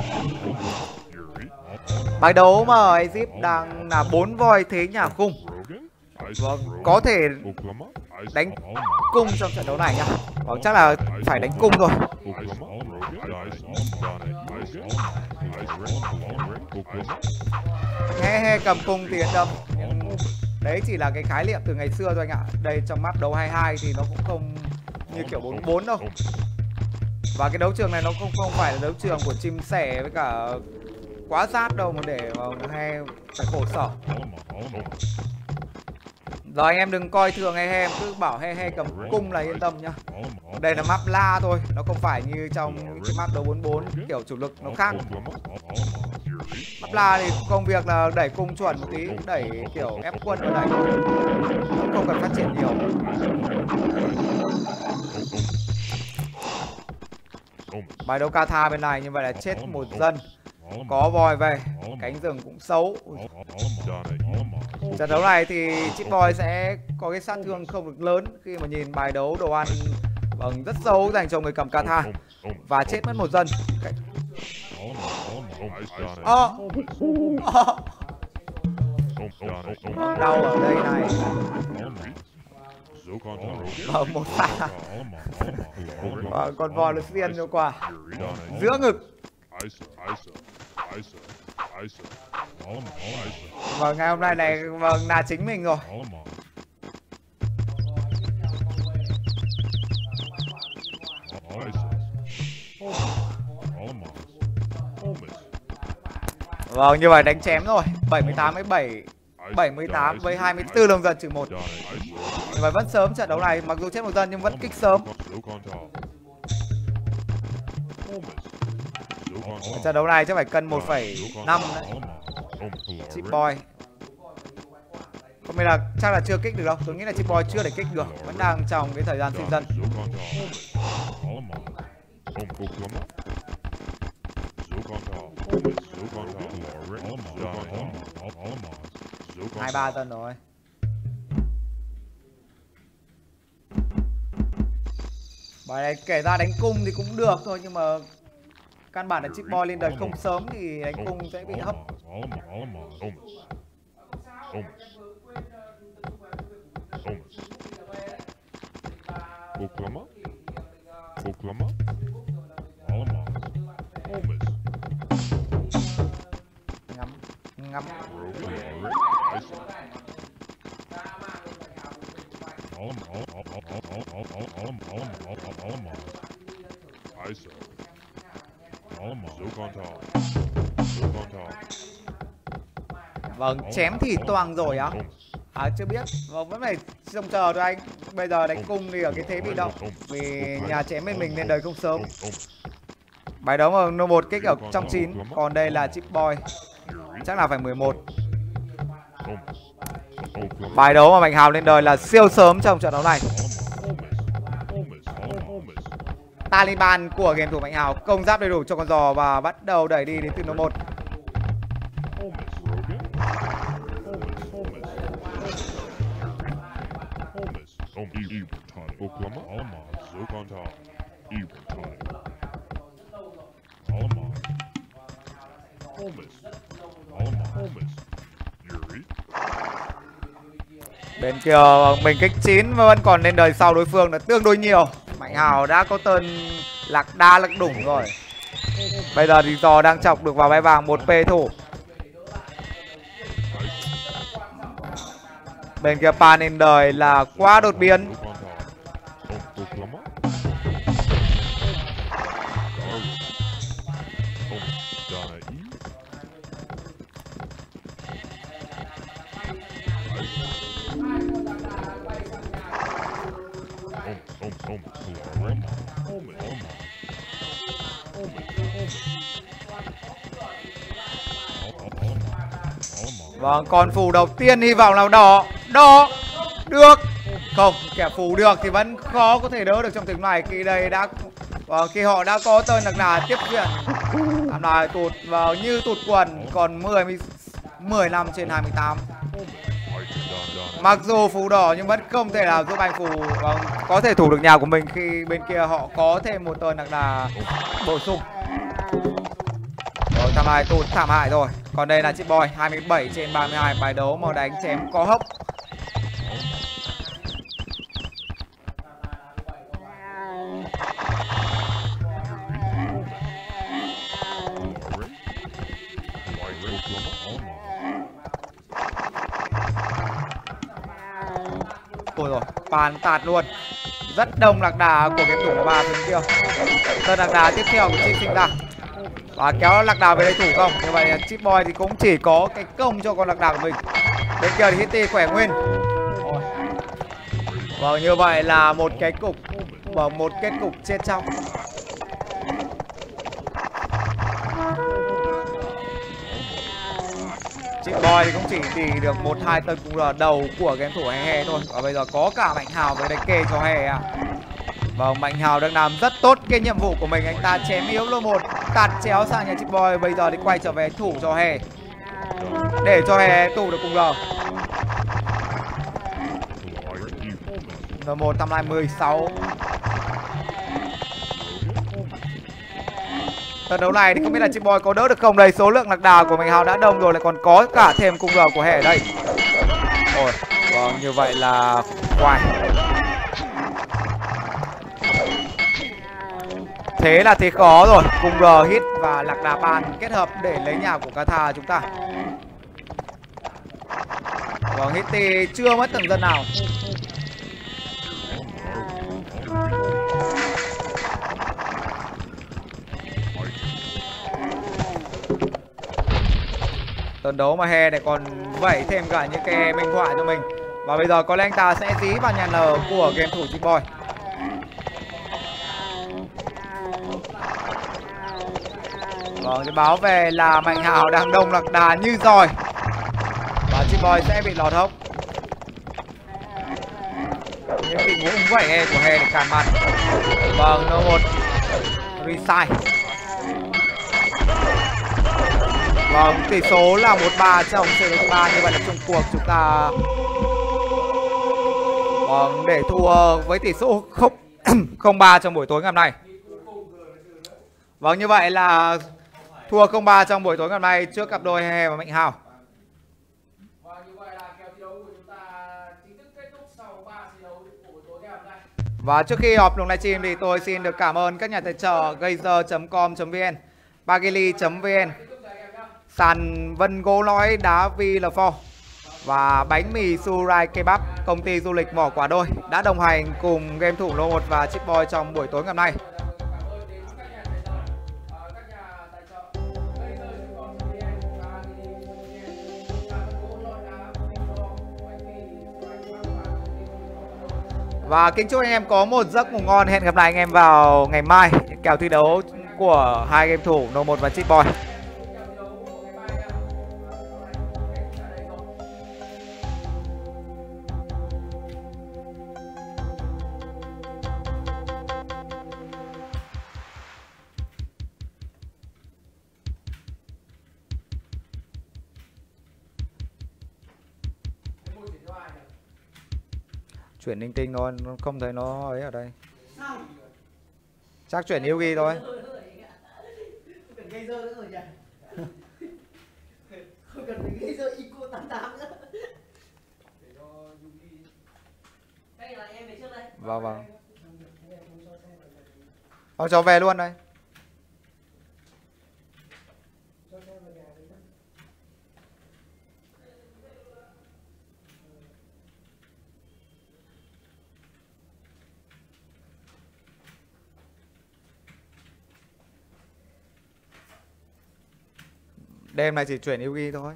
Bài đấu mà Egypt đang là bốn voi thế nhà cung. Vâng, có thể đánh cung trong trận đấu này nhá. Vâng, chắc là phải đánh cung rồi. He he cầm cung tiền đâm. Nhưng đấy, chỉ là cái khái niệm từ ngày xưa thôi anh ạ. Đây, trong map đấu 22 thì nó cũng không như kiểu 44 đâu. Và cái đấu trường này nó không không phải là đấu trường của chim sẻ với cả quá sát đâu mà để mà phải khổ sở. Rồi anh em đừng coi thường he he cứ bảo he he cầm cung là yên tâm nhá. Đây là map la thôi, nó không phải như trong cái map đấu 44 kiểu chủ lực nó khác. Map la thì công việc là đẩy cung chuẩn một tí, đẩy kiểu ép quân ở đẩy thôi. Không cần phát triển nhiều. Bài đấu Kata bên này như vậy là chết một dân có voi về cánh rừng cũng xấu. Trận đấu này thì chip boy sẽ có cái sát thương không được lớn khi mà nhìn bài đấu đồ ăn vâng rất xấu dành cho người cầm Kata và chết mất một dân. Ơ Đau ở đây này. Vâng một pha vâng con vò lực xiên cho quả. Giữa ngực vâng ngày hôm nay này vâng là chính mình rồi. Vâng, như vậy đánh chém rồi. 78 với 7 78 với 24 lồng dân trừ 1 Như vậy vẫn sớm trận đấu này Mặc dù chết một dân nhưng vẫn kích sớm. Trận đấu này chắc phải cân 1,5 đấy. Chip boy. Không biết là chắc là chưa kích được đâu. Tôi nghĩ là chip boy chưa để kích được. Vẫn đang trong cái thời gian sinh dân. Hai ba tân rồi. Bài này kể ra đánh cung thì cũng được thôi nhưng mà căn bản là chip boy lên đời không sớm thì đánh cung sẽ bị hấp Oklahoma? Oklahoma? Alama? Holmes? ngắm ngắm vâng chém thì toàn rồi á. À chưa biết. Vâng vẫn phải trông chờ thôi anh. Bây giờ đánh cung thì ở cái thế bị động. Vì nhà chém bên mình nên đời không sớm. Bài đấu mà nô một kích ở trong chín. Còn đây là chip boy. Chắc là phải 11 bài đấu mà mạnh hào lên đời là siêu sớm trong trận đấu này. Taliban của game thủ Mạnh Hào. Công giáp đầy đủ cho con giò và bắt đầu đẩy đi đến từ nó một. Bên kia, mình kích 9 vẫn còn lên đời sau đối phương là tương đối nhiều. Mạnh Hào đã có tên lạc đa lạc đủng rồi. Bây giờ thì giò đang chọc được vào vai vàng một p thủ. Bên kia pan lên đời là quá đột biến. Vâng con phù đầu tiên hy vọng là đỏ. Đỏ được. Không kẻ phù được thì vẫn khó có thể đỡ được trong tình này. Khi đây đã vâng, khi họ đã có tên đặc là tiếp viện. Làm lại tụt vào như tụt quần còn 10 15 trên 28 Mặc dù phù đỏ nhưng vẫn không thể nào giúp anh phù vâng, có thể thủ được nhà của mình khi bên kia họ có thêm một tên đặc là bổ sung. Rồi tham hại tụt thảm hại rồi. Còn đây là chiếc boy 27 trên 32 bài đấu mà đánh chém có hốc. Ôi rồi, bàn tạt luôn. Rất đông lạc đà của game thủ của ba bên kia. Tơn lạc đà tiếp theo của chị sinh ra. Và kéo lạc đà về đây thủ không? Như vậy à, chip boy thì cũng chỉ có cái công cho con lạc đà của mình. Bên kia thì Hitty, khỏe nguyên. và như vậy là một cái cục và một kết cục chết trong. Chị Boy thì cũng chỉ tỷ được một, hai tấn cũng là đầu của game thủ hè hè thôi và bây giờ có cả Mạnh Hào với đánh kê cho hè à. Vâng, Mạnh Hào đang làm rất tốt cái nhiệm vụ của mình. Anh ta chém yếu lô một tạt chéo sang nhà chị Boy. Bây giờ thì quay trở về thủ cho hè. Để cho Hè tù được cùng giờ N1 năm lại 16 Trận đấu này thì không biết là chị Boy có đỡ được không. Đây Số lượng lạc đà của mạnh Hào đã đông rồi lại còn có cả thêm cung giờ của hệ ở đây. Ôi Vâng như vậy là Khoai thế là thế khó rồi. Cùng R hit và lạc đà pan kết hợp để lấy nhà của Kata chúng ta. Vâng hit thì chưa mất tầng dân nào. Trận đấu mà he này còn vẩy thêm cả những cái minh họa cho mình. Và bây giờ có lẽ anh ta sẽ dí vào nhà N của game thủ Chip Boy Ờ, vâng, cái báo về là Mạnh Hảo đang đông lạc đà như rồi. Và Chip Boy sẽ bị lọt hốc. Những tình huống vậy he của Hề để cản mặt. Vâng, nó một Reside Vâng, tỷ số là 1-3 trong C3 Như vậy là trong cuộc chúng ta. Vâng, để thua với tỷ số 0-3 trong buổi tối ngày hôm nay. Vâng, như vậy là thua 0-3 trong buổi tối ngày hôm nay trước cặp đôi Hè và Mạnh Hào Và trước khi họp luồng livestream thì tôi xin được cảm ơn các nhà tài trợ Gazer.com.vn bagili.vn Sàn Vân Gỗ Lõi Đá Vi Lò và bánh mì Surai Kebab, công ty du lịch mỏ quả đôi đã đồng hành cùng game thủ Lô 1 và Chip Boy trong buổi tối ngày hôm nay. Và kính chúc anh em có một giấc ngủ ngon. Hẹn gặp lại anh em vào ngày mai kèo thi đấu của hai game thủ No 1 và Chip Boy. Chuyển linh tinh thôi, nó không thấy nó ấy ở đây. Chắc chuyển Yugi thôi. Không cần gây dơ nữa rồi nhỉ? Không cần phải gây dơ Ico 88 nữa. Để cho Yuki Đây là em về trước đây. Vâng vâng. Ông cháu về luôn đây. Đêm này chỉ chuyển Yugi thôi.